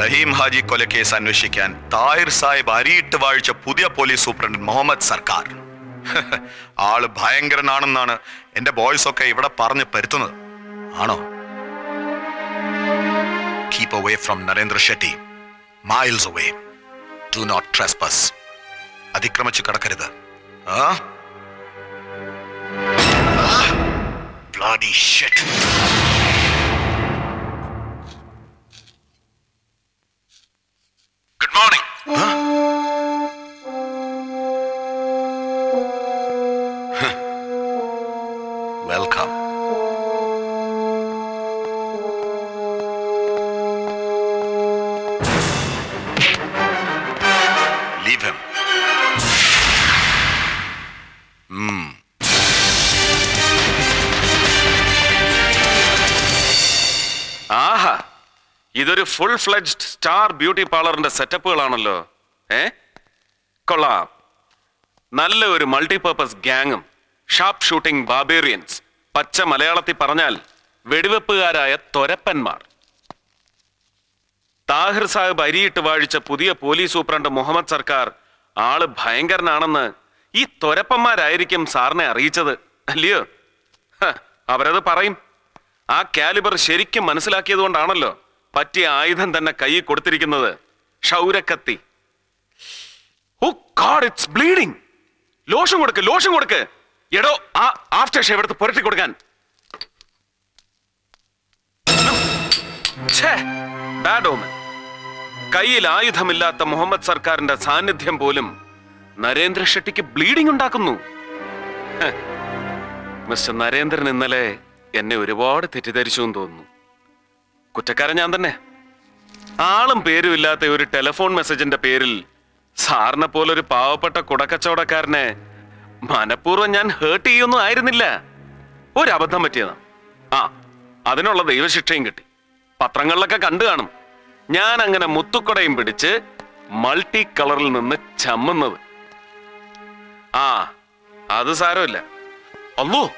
റഹീം ഹാജി കൊലക്കേസ് അന്വേഷിക്കാൻ താഹിർ സാഹിബ് അരിയിട്ട് വാഴിച്ച പുതിയ പോലീസ് സൂപ്രണ്ട് മുഹമ്മദ് സർക്കാർ. ആൾ ഭയങ്കരനാണെന്നാണ് എന്റെ ബോയ്സ് ഒക്കെ ഇവിടെ പറഞ്ഞ് പരുത്തുന്നത്. ആണോ? Keep away from Narendra Shetty miles away do not trespass അതിക്രമിച്ചു കടക്കരുത്. ആ? Bloody shit. Good morning. Welcome. ഇതൊരു ഫുൾ ഫ്ലെഡ്ജ്ഡ് സ്റ്റാർ ബ്യൂട്ടി പാർലറിന്റെ സെറ്റപ്പുകളാണല്ലോ ഏ? കൊള്ളാം. നല്ല ഒരു മൾട്ടിപർപ്പസ് ഗ്യാങ്ങും ഷാർപ്പ് ഷൂട്ടിംഗ് ബാബേറിയൻസ് പച്ച മലയാളത്തിൽ പറഞ്ഞാൽ വെടിവെപ്പുകാരായ തൊരപ്പന്മാർ. താഹിർ സാഹിബ് അരിയിട്ട് വാഴിച്ച പുതിയ പോലീസ് സൂപ്രണ്ട് മുഹമ്മദ് സർക്കാർ ആൾ ഭയങ്കരനാണെന്ന് ഈ തൊരപ്പന്മാരായിരിക്കും സാറിനെ അറിയിച്ചത് അല്ലയോ? അവരത് പറയും. ആ കാലിബർ ശരിക്കും മനസ്സിലാക്കിയത് കൊണ്ടാണല്ലോ പറ്റിയ ആയുധം തന്നെ കൈ കൊടുത്തിരിക്കുന്നത് ക്ഷൗരക്കത്തി. ഓ ഇറ്റ്സ് ബ്ലീഡിംഗ് ലോഷൻ കൊടുക്ക് ലോഷൻ കൊടുക്ക്. എടോ ആ ആഫ്റ്റർ ഷേവ് എടുത്ത് പുരട്ടി കൊടുക്കാൻ. കയ്യിൽ ആയുധമില്ലാത്ത മുഹമ്മദ് സർക്കാരിന്റെ സാന്നിധ്യം പോലും നരേന്ദ്ര ഷെട്ടിക്ക് ബ്ലീഡിംഗ് ഉണ്ടാക്കുന്നു. മിസ്റ്റർ നരേന്ദ്രൻ ഇന്നലെ എന്നെ ഒരുപാട് തെറ്റിദ്ധരിച്ചു എന്ന് തോന്നുന്നു. കുറ്റക്കാരൻ ഞാൻ തന്നെ. ആളും പേരും ഇല്ലാത്ത ഒരു ടെലിഫോൺ മെസ്സേജിന്റെ പേരിൽ സാറിനെ പോലെ ഒരു പാവപ്പെട്ട കുടക്കച്ചവടക്കാരനെ മനഃപൂർവം ഞാൻ ഹേർട്ട് ചെയ്യൊന്നും ആയിരുന്നില്ല. ഒരു അബദ്ധം പറ്റിയതാണ് ആ അതിനുള്ള ദൈവശിക്ഷയും കിട്ടി. പത്രങ്ങളിലൊക്കെ കണ്ടു കാണും. ഞാൻ അങ്ങനെ മുത്തുക്കുടയും പിടിച്ച് മൾട്ടി കളറിൽ നിന്ന് ചമ്മുന്നത്. ആ അത് സാരമില്ല. അല്ലോ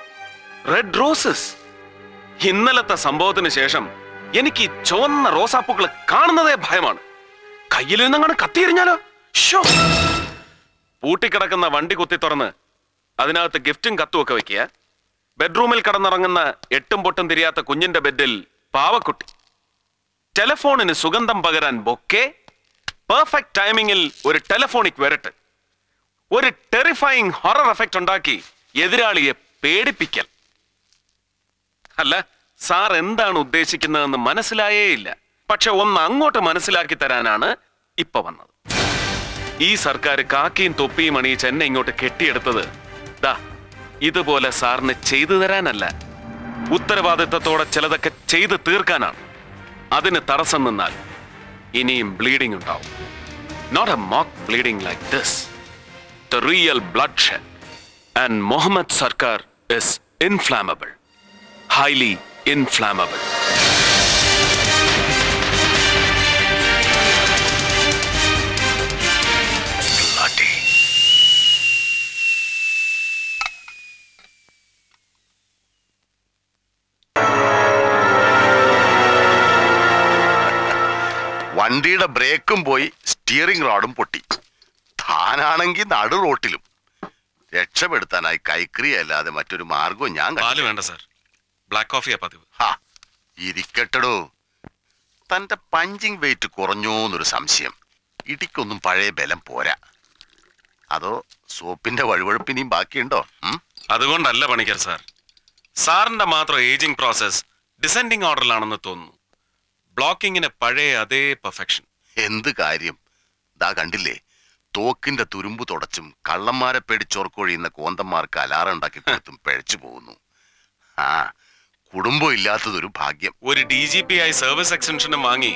റെഡ് റോസസ് ഇന്നലത്തെ സംഭവത്തിന് ശേഷം എനിക്ക് ചുവന്ന റോസാപ്പൂക്കൾ കാണുന്നതേ ഭയമാണ്. കയ്യിൽ നിന്നങ്ങനെ കത്തിയെറിഞ്ഞാലോ? ഷോ പൂട്ടിക്കിടക്കുന്ന വണ്ടി കുത്തി തുറന്ന് അതിനകത്ത് ഗിഫ്റ്റും കത്തും ഒക്കെ വെക്കുക. ബെഡ്റൂമിൽ കടന്നിറങ്ങുന്ന എട്ടും പൊട്ടും തിരിയാത്ത കുഞ്ഞിന്റെ ബെഡിൽ പാവക്കുട്ടി. ടെലഫോണിന് സുഗന്ധം പകരാൻ ബൊക്കെ. പെർഫെക്റ്റ് ടൈമിങ്ങിൽ ഒരു ടെലഫോണിക് വരട്ട്. ഒരു ടെറിഫൈങ് ഹൊറർ എഫക്റ്റ് ഉണ്ടാക്കി എതിരാളിയെ പേടിപ്പിക്കൽ. അല്ല സാർ എന്താണ് ഉദ്ദേശിക്കുന്നതെന്ന് മനസ്സിലായേ ഇല്ല. പക്ഷെ ഒന്ന് അങ്ങോട്ട് മനസ്സിലാക്കി തരാനാണ് ഇപ്പൊ വന്നത്. ഈ സർക്കാർ കാക്കിയും തൊപ്പിയും അണിയിച്ച് എന്നെ ഇങ്ങോട്ട് കെട്ടിയെടുത്തത്. ദാ ഇതുപോലെ സാറിന് ചെയ്തു തരാനല്ല. ഉത്തരവാദിത്തത്തോടെ ചിലതൊക്കെ ചെയ്തു തീർക്കാനാണ്. അതിന് തടസ്സം നിന്നാൽ ഇനിയും ബ്ലീഡിംഗ് ഉണ്ടാവും. Not a mock bleeding like this the real blood shed and Muhammad Sarkar is inflammable highly inflammable. വണ്ടിയുടെ ബ്രേക്കും പോയി സ്റ്റിയറിംഗ് റോഡും പൊട്ടി. താനാണെങ്കിൽ നടു റോട്ടിലും. രക്ഷപ്പെടുത്താനായി കൈക്രിയല്ലാതെ മറ്റൊരു മാർഗവും ഞാൻ വേണ്ട സാർ. ബ്ലാക്ക് കോഫിയാ പതിവ്. ഇരിക്കട്ടടോ. തന്റെ പഞ്ചിങ് വെയിറ്റ് കുറഞ്ഞോന്നൊരു സംശയം. ഇടിക്കൊന്നും പഴയ ബലം പോരാ. അതോ സോപ്പിന്റെ വഴുവഴുപ്പിനിയും ബാക്കിയുണ്ടോ? അതുകൊണ്ടല്ല പണിക്കർ സാർ. സാറിന്റെ മാത്രം ഏജിംഗ് പ്രോസസ് ഡിസെൻഡിങ് ഓർഡറിലാണെന്ന് തോന്നുന്നു. ബ്ലോക്കിങ്ങിന് പഴയ അതേ പെർഫെക്ഷൻ എന്ത് കാര്യം? ദാ കണ്ടില്ലേ? തോക്കിന്റെ തുരുമ്പ് തുടച്ചും കള്ളന്മാരെ പേടിച്ചോർക്കൊഴിയുന്ന കോന്തന്മാർക്ക് അലാറം ഉണ്ടാക്കി കൊടുത്തും പിഴച്ചു പോകുന്നു. ആ കുടുംബം ഇല്ലാത്തതൊരു ഭാഗ്യം. ഒരു ഡി ജി പി ആയി സർവീസ് എക്സ്റ്റൻഷനും വാങ്ങി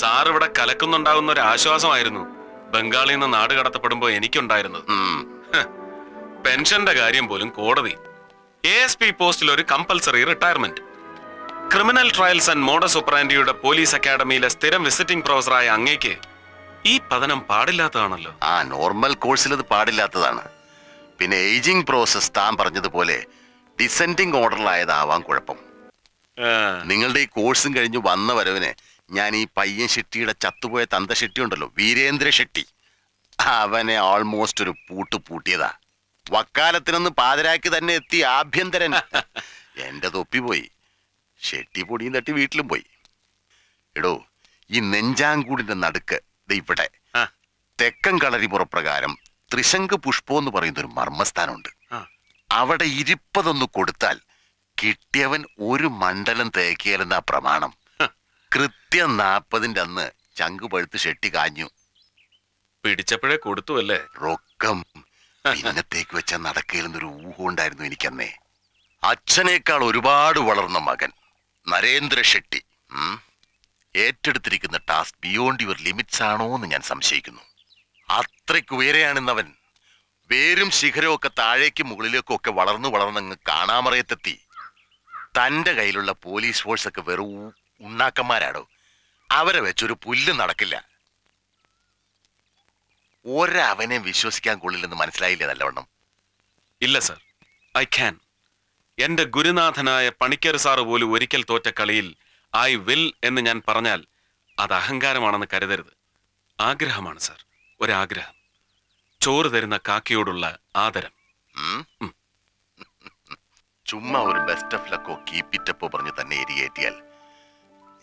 സാർ ഇവിടെ കലക്കുന്നുണ്ടാകുന്ന ഒരു ആശ്വാസമായിരുന്നു ബംഗാളിൽ നിന്ന് നാട് കടത്തപ്പെടുമ്പോ എനിക്കുണ്ടായിരുന്നത്. പെൻഷന്റെ കാര്യം പോലും കോടതി. എ എസ് പി പോസ്റ്റിൽ ഒരു compulsory retirement. Criminal trials and modus ഒപ്രാൻഡിയുടെ police അക്കാഡമിയിലെ സ്ഥിരം വിസിറ്റിംഗ് പ്രൊഫസറായ അങ്ങേക്ക് ഈ പതനം പാടില്ലാത്തതാണല്ലോ. ആ നോർമൽ കോഴ്സിൽ അത് പാടില്ലാത്തതാണ്. പിന്നെ ഏജിംഗ് പ്രോസസ് താൻ പറഞ്ഞതുപോലെ ഡിസെൻഡിങ് ഓർഡറിലായതാവാം കുഴപ്പം. നിങ്ങളുടെ ഈ കോഴ്സും കഴിഞ്ഞ് വന്ന വരവിന് ഞാൻ ഈ പയ്യൻ ഷെട്ടിയുടെ ചത്തുപോയ തന്ത ഷെട്ടി ഉണ്ടല്ലോ വീരേന്ദ്ര ഷെട്ടി. അവനെ ഓൾമോസ്റ്റ് ഒരു പൂട്ട് പൂട്ടിയതാ. വക്കാലത്തിനൊന്ന് പാതിരാക്കി തന്നെ എത്തി ആഭ്യന്തരൻ. എന്റെ തൊപ്പി പോയി. ഷെട്ടി പൊടിയും തട്ടി വീട്ടിലും പോയി. എടോ ഈ നെഞ്ചാങ്കൂടിന്റെ നടുക്ക് ഇവിടെ. തെക്കൻ കളരിപുറപ്രകാരം ത്രിശങ്ക് പുഷ്പം എന്ന് പറയുന്ന ഒരു മർമ്മസ്ഥാനമുണ്ട് അവിടെ ഇരിപ്പതൊന്ന് കൊടുത്താൽ കിട്ടിയവൻ ഒരു മണ്ഡലം തേക്കിയാലെന്നാ പ്രമാണം. കൃത്യം നാപ്പതിന്റെ അന്ന് ചങ്ക് പഴുത്ത് ഷെട്ടി കാഞ്ഞു. പിടിച്ചപ്പോഴേ കൊടുത്തു അല്ലേ? റൊക്കം. ഇന്നത്തേക്ക് വെച്ച നടക്കയിലെന്നൊരു ഊഹം ഉണ്ടായിരുന്നു എനിക്കന്നേ. അച്ഛനേക്കാൾ ഒരുപാട് വളർന്ന മകൻ നരേന്ദ്ര ഷെട്ടി. ഏറ്റെടുത്തിരിക്കുന്ന ടാസ്ക് ബിയോണ്ട് യുവർ ലിമിറ്റ്സ് ആണോ എന്ന് ഞാൻ സംശയിക്കുന്നു. അത്രയ്ക്ക് ഉയരെയാണെന്നവൻ. വേരും ശിഖരവും ഒക്കെ താഴേക്കും മുകളിലേക്കും ഒക്കെ വളർന്നു വളർന്നങ്ങ് കാണാമറയത്തെത്തി. തന്റെ കയ്യിലുള്ള പോലീസ് ഫോഴ്സ് ഒക്കെ വെറും ഉണ്ണാക്കന്മാരാടോ? അവരെ വെച്ചൊരു പുല്ല് നടക്കില്ല. ഒരവനെ വിശ്വസിക്കാൻ കൊള്ളില്ലെന്ന് മനസ്സിലായില്ലേ നല്ലവണ്ണം? ഇല്ല സർ. I can. എന്റെ ഗുരുനാഥനായ പണിക്കർ സാറ് പോലും ഒരിക്കൽ തോറ്റ കളിയിൽ ഐ വിൽ എന്ന് ഞാൻ പറഞ്ഞാൽ അത് അഹങ്കാരമാണെന്ന് കരുതരുത്. ആഗ്രഹമാണ് സർ. ഒരാഗ്രഹം. ചോറ് തരുന്ന കാക്കയോടുള്ള ആദരം? ചുമ്മാ ഒരു ബെസ്റ്റ് ഓഫ് ലക്കോ കീപ്പിറ്റപ്പോ പറഞ്ഞ് തന്നെ എരിയേറ്റിയാൽ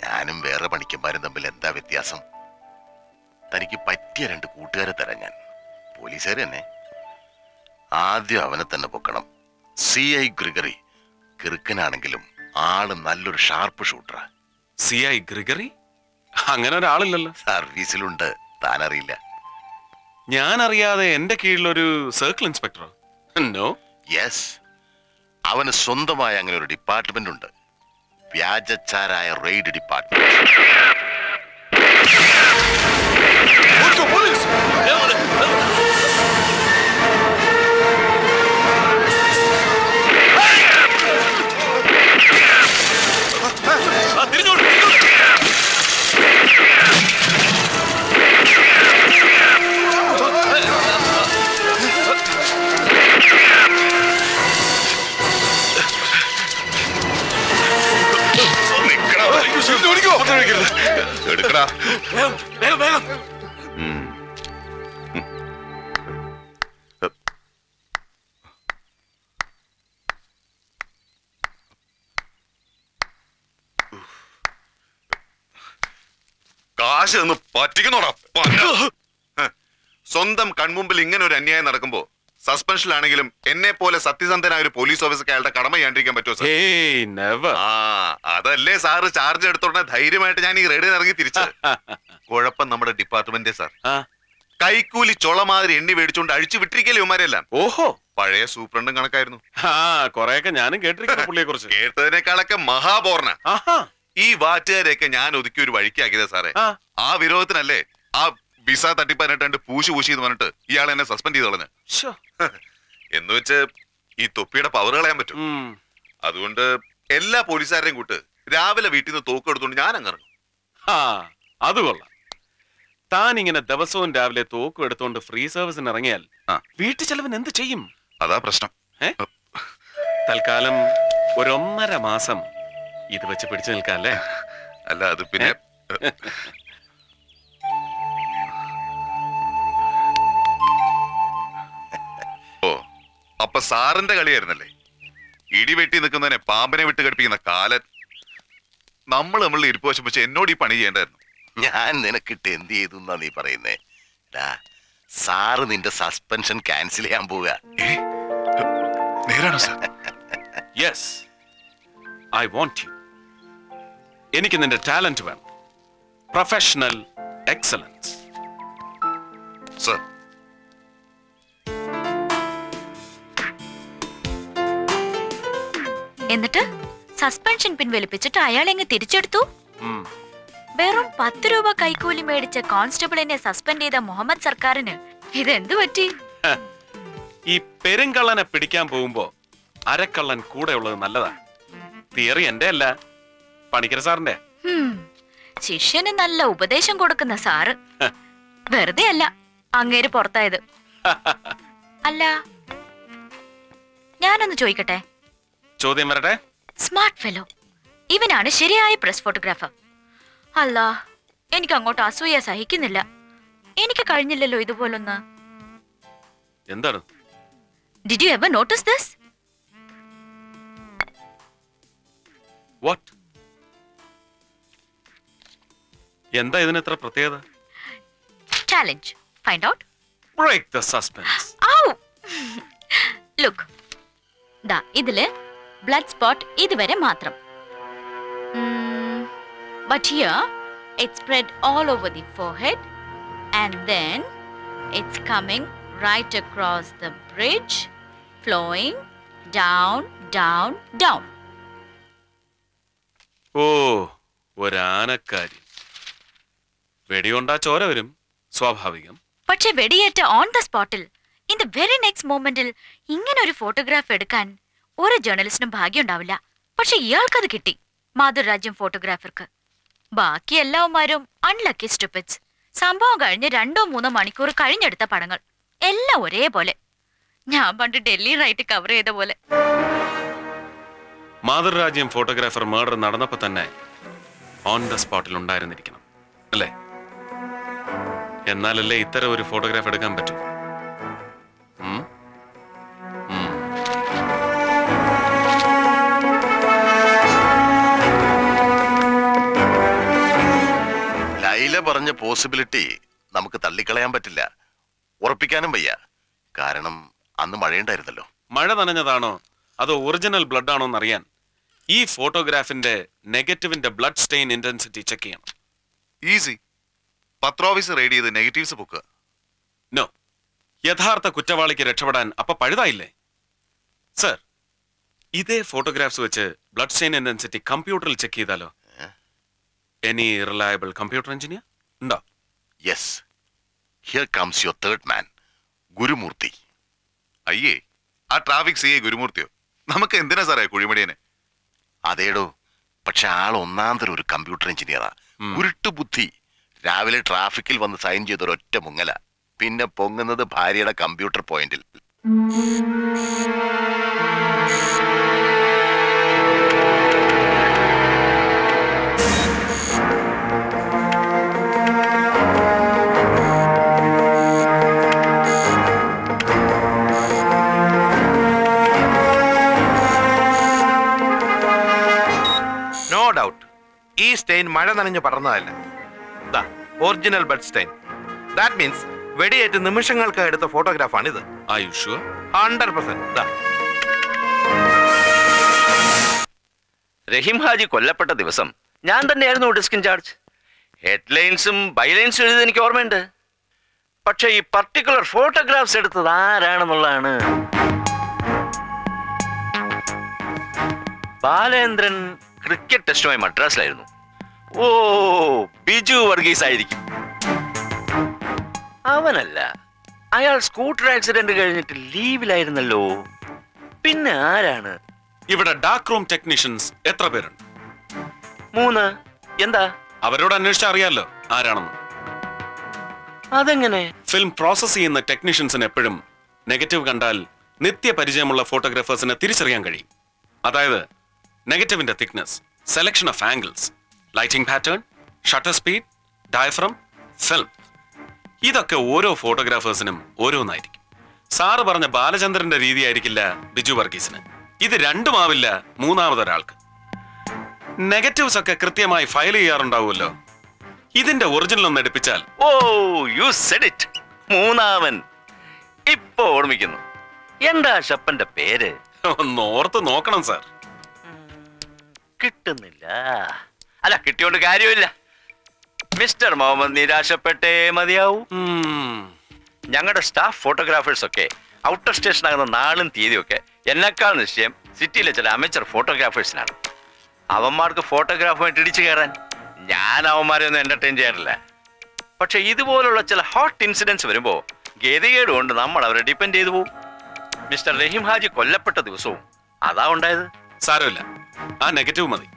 ഞാനും വേറെ പണിക്കന്മാരും തമ്മിൽ എന്താ വ്യത്യാസം? തനിക്ക് പറ്റിയ രണ്ട് കൂട്ടുകാരെ തരാം ഞാൻ. പോലീസുകാർ തന്നെ. ആദ്യം അവനെ തന്നെ പൊക്കണം. സി ഐ ഗ്രിഗറി കിറുക്കനാണെങ്കിലും ആൾ നല്ലൊരു ഷാർപ്പ് ഷൂട്ടറാ സി ഐ ഗ്രിഗറി അങ്ങനെ ഒരാളില്ലല്ലോ. സർവീസിലുണ്ട് താനറിയില്ല. ഞാൻ അറിയാതെ എന്റെ കീഴിലൊരു സർക്കിൾ ഇൻസ്പെക്ടറോ നോ യെസ് അവന് സ്വന്തമായ അങ്ങനെ ഒരു ഡിപ്പാർട്ട്മെന്റ് ഉണ്ട്. വ്യാജച്ചാരായ റെയ്ഡ് ഡിപ്പാർട്ട്മെന്റ് എടുക്കടാ. വേഗം വേഗം. കാശ് നിന്ന് പറ്റിക്കുന്നോടാ സ്വന്തം കൺമുമ്പിൽ ഇങ്ങനെ ഒരു അന്യായം നടക്കുമ്പോ സസ്പെൻഷനിലാണെങ്കിലും എന്നെ പോലെ സത്യസന്ധനായ ഒരു പോലീസ് ഓഫീസർക്ക് അയാളുടെ കടമ ചെയ്യാണ്ടിരിക്കാൻ പറ്റുമോ സാർ ആ അതല്ലേ സാറ് ചാർജ് എടുത്തോടനെ ധൈര്യമായിട്ട് ഞാൻ ഈ റേഡിയോ ഇറങ്ങി തിരിച്ചു. കുഴപ്പം നമ്മുടെ ഡിപ്പാർട്ട്മെന്റ് സാർ കൈക്കൂലി ചൊള മാതിരി എണ്ണി മേടിച്ചുകൊണ്ട് അഴിച്ചു വിട്ടിരിക്കല്ലേ ഇവന്മാരെല്ലാം? ഓഹോ. പഴയ സൂപ്രണ്ടും കണക്കായിരുന്നു. ആ കൊറേയൊക്കെ ഞാനും കേട്ടിരിക്കുന്നു പുള്ളിയെ കുറിച്ച് കേട്ടതിനേക്കാളൊക്കെ മഹാപോർണ ഈ വാറ്റുകാരെയൊക്കെ ഞാൻ ഒതുക്കി ഒരു വഴിക്കാക്കിയതാ സാറേ ആ. വിരോധത്തിനല്ലേ ആ വിസ തട്ടിപ്പാനായിട്ട് പൂശി പൂശി എന്ന് പറഞ്ഞിട്ട് ഇയാൾ എന്നെ സസ്പെൻഡ് ചെയ്ത് കളഞ്ഞ് എന്ന് വെച്ച് ഈ തൊപ്പിയുടെ പവർ കളയാൻ പറ്റും. അതുകൊണ്ട് എല്ലാ പോലീസുകാരെയും കൂട്ട് രാവിലെ വീട്ടിൽ നിന്ന് തോക്ക് എടുത്തുകൊണ്ട് ഞാൻ അങ്ങനെ ആ അത് കൊള്ളാം. താൻ ഇങ്ങനെ ദിവസവും രാവിലെ തോക്കും എടുത്തോണ്ട് ഫ്രീ സർവീസിന് ഇറങ്ങിയാൽ വീട്ടു ചെലവൻ എന്ത് ചെയ്യും? അതാ പ്രശ്നം. തൽക്കാലം ഒരൊന്നര മാസം ഇത് വെച്ച് പിടിച്ചു നിൽക്കാം അല്ലേ? അല്ല അത് പിന്നെ അപ്പൊ സാറിന്റെ കളിയായിരുന്നല്ലേ? ഇടി വെട്ടി നിൽക്കുന്നതിനെ പാമ്പനെ വിട്ട് കടിപ്പിക്കുന്ന കാലൻ. നമ്മൾ നമ്മൾ ഇരിപ്പ് വശം എന്നോട് ഈ പണി ചെയ്യേണ്ടായിരുന്നു. ഞാൻ നിനക്കിട്ട് എന്ത് ചെയ്തു എന്നാ നീ പറയുന്നേ? സാറ് നിന്റെ സസ്പെൻഷൻ ക്യാൻസൽ ചെയ്യാൻ പോവുക. നേരാണോ സാർ? യെസ് ഐ വോണ്ട് യു എനിക്ക് നിന്റെ ടാലന്റ് വേണം. പ്രൊഫഷണൽ എക്സലൻസ് സർ എന്നിട്ട് സസ്പെൻഷൻ പിൻവലിപ്പിച്ചിട്ട് അയാൾ എങ്ങ് തിരിച്ചെടുത്തു. വെറും പത്ത് രൂപ കൈക്കൂലി മേടിച്ച കോൺസ്റ്റബിളിനെ സസ്പെൻഡ് ചെയ്ത മുഹമ്മദ് സർക്കാരിന് ഇതെന്ത് പറ്റി? ഈ പെരുങ്കള്ളനെ പിടിക്കാൻ പോകുമ്പോ അരക്കള്ളൻ കൂടെ ഉള്ളത് നല്ലതാ. തിയറി എന്റെ അല്ല. പണിക്കര സാറിന്റെ. ശിഷ്യന് നല്ല ഉപദേശം കൊടുക്കുന്ന സാറ്. വെറുതെ അല്ല അങ്ങേര് പുറത്തായത്. അല്ല ഞാനൊന്ന് ചോദിക്കട്ടെ? ചോദ്യം വരട്ടെ? സ്മാർട്ട് ഫെലോ ഇവനാണ് ശരിയായ പ്രസ് ഫോട്ടോഗ്രാഫർ അല്ല എനിക്ക് അങ്ങോട്ട് അസൂയ സഹിക്കുന്നില്ല. എനിക്ക് കഴിഞ്ഞില്ലല്ലോ ഇതുപോലൊന്ന്. എന്താണ്? Did you ever notice this what എന്താ ഇതിന് ഇത്ര പ്രത്യേകത? Challenge find out break the suspense ഔ ലുക്ക് ദാ ഇതിൽ ബ്ലഡ് സ്പോട്ട് ഇതുവരെ മാത്രം. But here it spread all over the forehead and then it's coming right across the bridge flowing down down down oh ഒരാനക്കാരി. വെടിയുണ്ടാ ചോര വരും സ്വാഭാവികം. പക്ഷെ വെടിയേറ്റ ഓൺ ദ സ്പോട്ടിൽ ഇൻ ദ വെരി നെക്സ്റ്റ് മൊമെന്റിൽ ഇങ്ങനെ ഒരു ഫോട്ടോഗ്രാഫ് എടുക്കാൻ ഒരു ജേർണലിസ്റ്റിനും ഭാഗ്യം ഉണ്ടാവില്ല പക്ഷെ ഇയാൾക്കത് കിട്ടി. മാതൃരാജ്യം ഫോട്ടോഗ്രാഫർക്ക് ബാക്കി എല്ലാവന്മാരും അൺലക്കി സ്റ്റുപ്പിറ്റ്സ് സംഭവം കഴിഞ്ഞ് രണ്ടോ മൂന്നോ മണിക്കൂർ കഴിഞ്ഞെടുത്ത പടങ്ങൾ. എല്ലാം ഒരേപോലെ. ഞാൻ പണ്ട് ഡൽഹി റൈറ്റ് കവർ ചെയ്ത പോലെ. മാതൃരാജ്യം ഫോട്ടോഗ്രാഫർ മർഡർ നടന്നപ്പോ തന്നെ ഓൺ ദ സ്പോട്ടിൽ ഉണ്ടായിരുന്നിരിക്കണം. അല്ലേ? എന്നാലല്ലേ ഇത്തരം ഒരു ഫോട്ടോഗ്രാഫ് എടുക്കാൻ പറ്റൂ? പറഞ്ഞ പോസിബിലിറ്റി നമുക്ക് തള്ളിക്കളയാൻ പറ്റില്ല. ഉറപ്പിക്കാനും വയ്യ. കാരണം അന്ന് മഴയുണ്ടായിരുന്നല്ലോ. മഴ നനഞ്ഞതാണോ? അതോ ഒറിജിനൽ ബ്ലഡ് ആണോ എന്നറിയാൻ. ഈ ഫോട്ടോഗ്രാഫിന്റെ നെഗറ്റീവിന്റെ ബ്ലഡ് സ്റ്റെയിൻ ഇന്റൻസിറ്റി ചെക്ക് ചെയ്യണം. ഈസി പത്രോഫീസ് റെയ്ഡ് ചെയ്ത് നെഗറ്റീവ്സ് ബുക്ക് നോ യഥാർത്ഥ കുറ്റവാളിക്ക് രക്ഷപ്പെടാൻ അപ്പൊ പഴുതായില്ലേ? സർ ഇതേ ഫോട്ടോഗ്രാഫ്സ് വെച്ച് ബ്ലഡ് സ്റ്റെയിൻ ഇന്റൻസിറ്റി കമ്പ്യൂട്ടറിൽ ചെക്ക് ചെയ്താലോ? എനി റിലയബിൾ കമ്പ്യൂട്ടർ എഞ്ചിനീയർ ഉണ്ടോ yes here comes your third man Gurumurthy അയ്യേ ആ ട്രാഫിക് സി ഐ ഗുരുമൂർത്തിയോ? നമുക്ക് എന്തിനാ സാറേ കുഴിമടിയനെ? അതേടോ പക്ഷെ ആൾ ഒന്നാന്തരം ഒരു കമ്പ്യൂട്ടർ എഞ്ചിനീയറാ ഉരുട്ടു ബുദ്ധി രാവിലെ ട്രാഫിക്കിൽ വന്ന് സൈൻ ചെയ്ത ഒരൊറ്റ മുങ്ങല. പിന്നെ പൊങ്ങുന്നത് ഭാര്യയുടെ കമ്പ്യൂട്ടർ പോയിന്റിൽ ഈ സ്റ്റെയിൻ മഴ നനഞ്ഞ് പടർന്നതല്ല ദാ original blood stain that means വെടിയേറ്റ് നിമിഷങ്ങൾക്ക് എടുത്ത ഫോട്ടോഗ്രാഫാണിത് ആയുഷ് ഹൺഡ്രഡ് പെർസെന്റ് റഹീം ഹാജി കൊല്ലപ്പെട്ട ദിവസം ഞാൻ തന്നെയായിരുന്നു ഡിസ്ക് ഇൻചാർജ് ഹെഡ്ലൈൻസും ബൈലൈൻസും എഴുതി എനിക്ക് ഓർമ്മയുണ്ട്. പക്ഷെ ഈ പർട്ടിക്കുലർ ഫോട്ടോഗ്രാഫ്സ് എടുത്തത് ആരാണെന്നുള്ളതാണ്. ബാലേന്ദ്രൻ ക്രിക്കറ്റ് ടെസ്റ്റുമായി മദ്രാസിലായിരുന്നു. ഓ ബിജു വർഗീസ് ആയിരിക്കും അവനല്ല അയാൾ സ്കൂട്ടർ ആക്സിഡന്റ് കഴിഞ്ഞിട്ട് ലീവിലായിരുന്നല്ലോ. പിന്നെ ആരാണ്? ഇവിടെ ഡാർക്ക് റൂം ടെക്നീഷ്യൻസ് എത്ര പേരുണ്ട്? മൂന്ന്. എന്താ? അവരോട് അന്വേഷിച്ചാൽ അറിയാലോ ആരാണെന്ന്. അതെങ്ങനെ? ഫിലിം പ്രോസസ് ചെയ്യുന്ന ടെക്നീഷ്യൻസിന് എപ്പോഴും നെഗറ്റീവ് കണ്ടാൽ നിത്യപരിചയമുള്ള ഫോട്ടോഗ്രാഫേഴ്സിനെ തിരിച്ചറിയാൻ കഴിയും. അതായത് നെഗറ്റീവിന്റെ thickness selection of angles lighting pattern shutter speed diaphragm film ഇതൊക്കെ ഓരോ ഫോട്ടോഗ്രാഫേഴ്സിനും ഓരോന്നായിരിക്കും. സാറ് പറഞ്ഞ ബാലചന്ദ്രന്റെ രീതി ആയിരിക്കില്ല ബിജു വർഗീസിന്. ഇത് രണ്ടുമാവില്ല മൂന്നാമതൊരാൾക്ക്. നെഗറ്റീവ്സ് ഒക്കെ കൃത്യമായി ഫയൽ ചെയ്യാറുണ്ടാവുമല്ലോ. ഇതിന്റെ ഒറിജിനൽ ഒന്ന് എടുപ്പിച്ചാൽ ഓ യു സെഡ് ഇറ്റ് മൂന്നാമൻ ഇപ്പൊ ഓർമ്മിക്കുന്നു. എന്താ ഷപ്പന്റെ പേര്? ഒന്ന് ഓർത്ത് നോക്കണം സാർ കിട്ടുന്നില്ല. അല്ല കിട്ടിയോണ്ട് കാര്യമില്ല. മിസ്റ്റർ മുഹമ്മദ് നിരാശപ്പെട്ടേ മതിയാവൂ. ഞങ്ങളുടെ സ്റ്റാഫ് ഫോട്ടോഗ്രാഫേഴ്സ് ഒക്കെ ഔട്ടർ സ്റ്റേഷൻ ആകുന്ന നാളും തീയതിയൊക്കെ ഒക്കെ എന്നെക്കാൾ നിശ്ചയം സിറ്റിയിലെ ചില അമേച്ചർ ഫോട്ടോഗ്രാഫേഴ്സിനാണ് അവന്മാർക്ക് ഫോട്ടോഗ്രാഫുമായിട്ട് ഇടിച്ചു കയറാൻ ഞാൻ അവന്മാരെ ഒന്നും എന്റർടൈൻ ചെയ്യാറില്ല. പക്ഷെ ഇതുപോലുള്ള ചില ഹോട്ട് ഇൻസിഡൻസ് വരുമ്പോൾ ഗതികേട് കൊണ്ട് നമ്മൾ അവരെ ഡിപ്പെൻഡ് ചെയ്തു പോകും മിസ്റ്റർ റഹീം ഹാജി കൊല്ലപ്പെട്ട ദിവസവും അതാ ഉണ്ടായത്. സാരമില്ല. ആ നെഗറ്റീവ് മതി.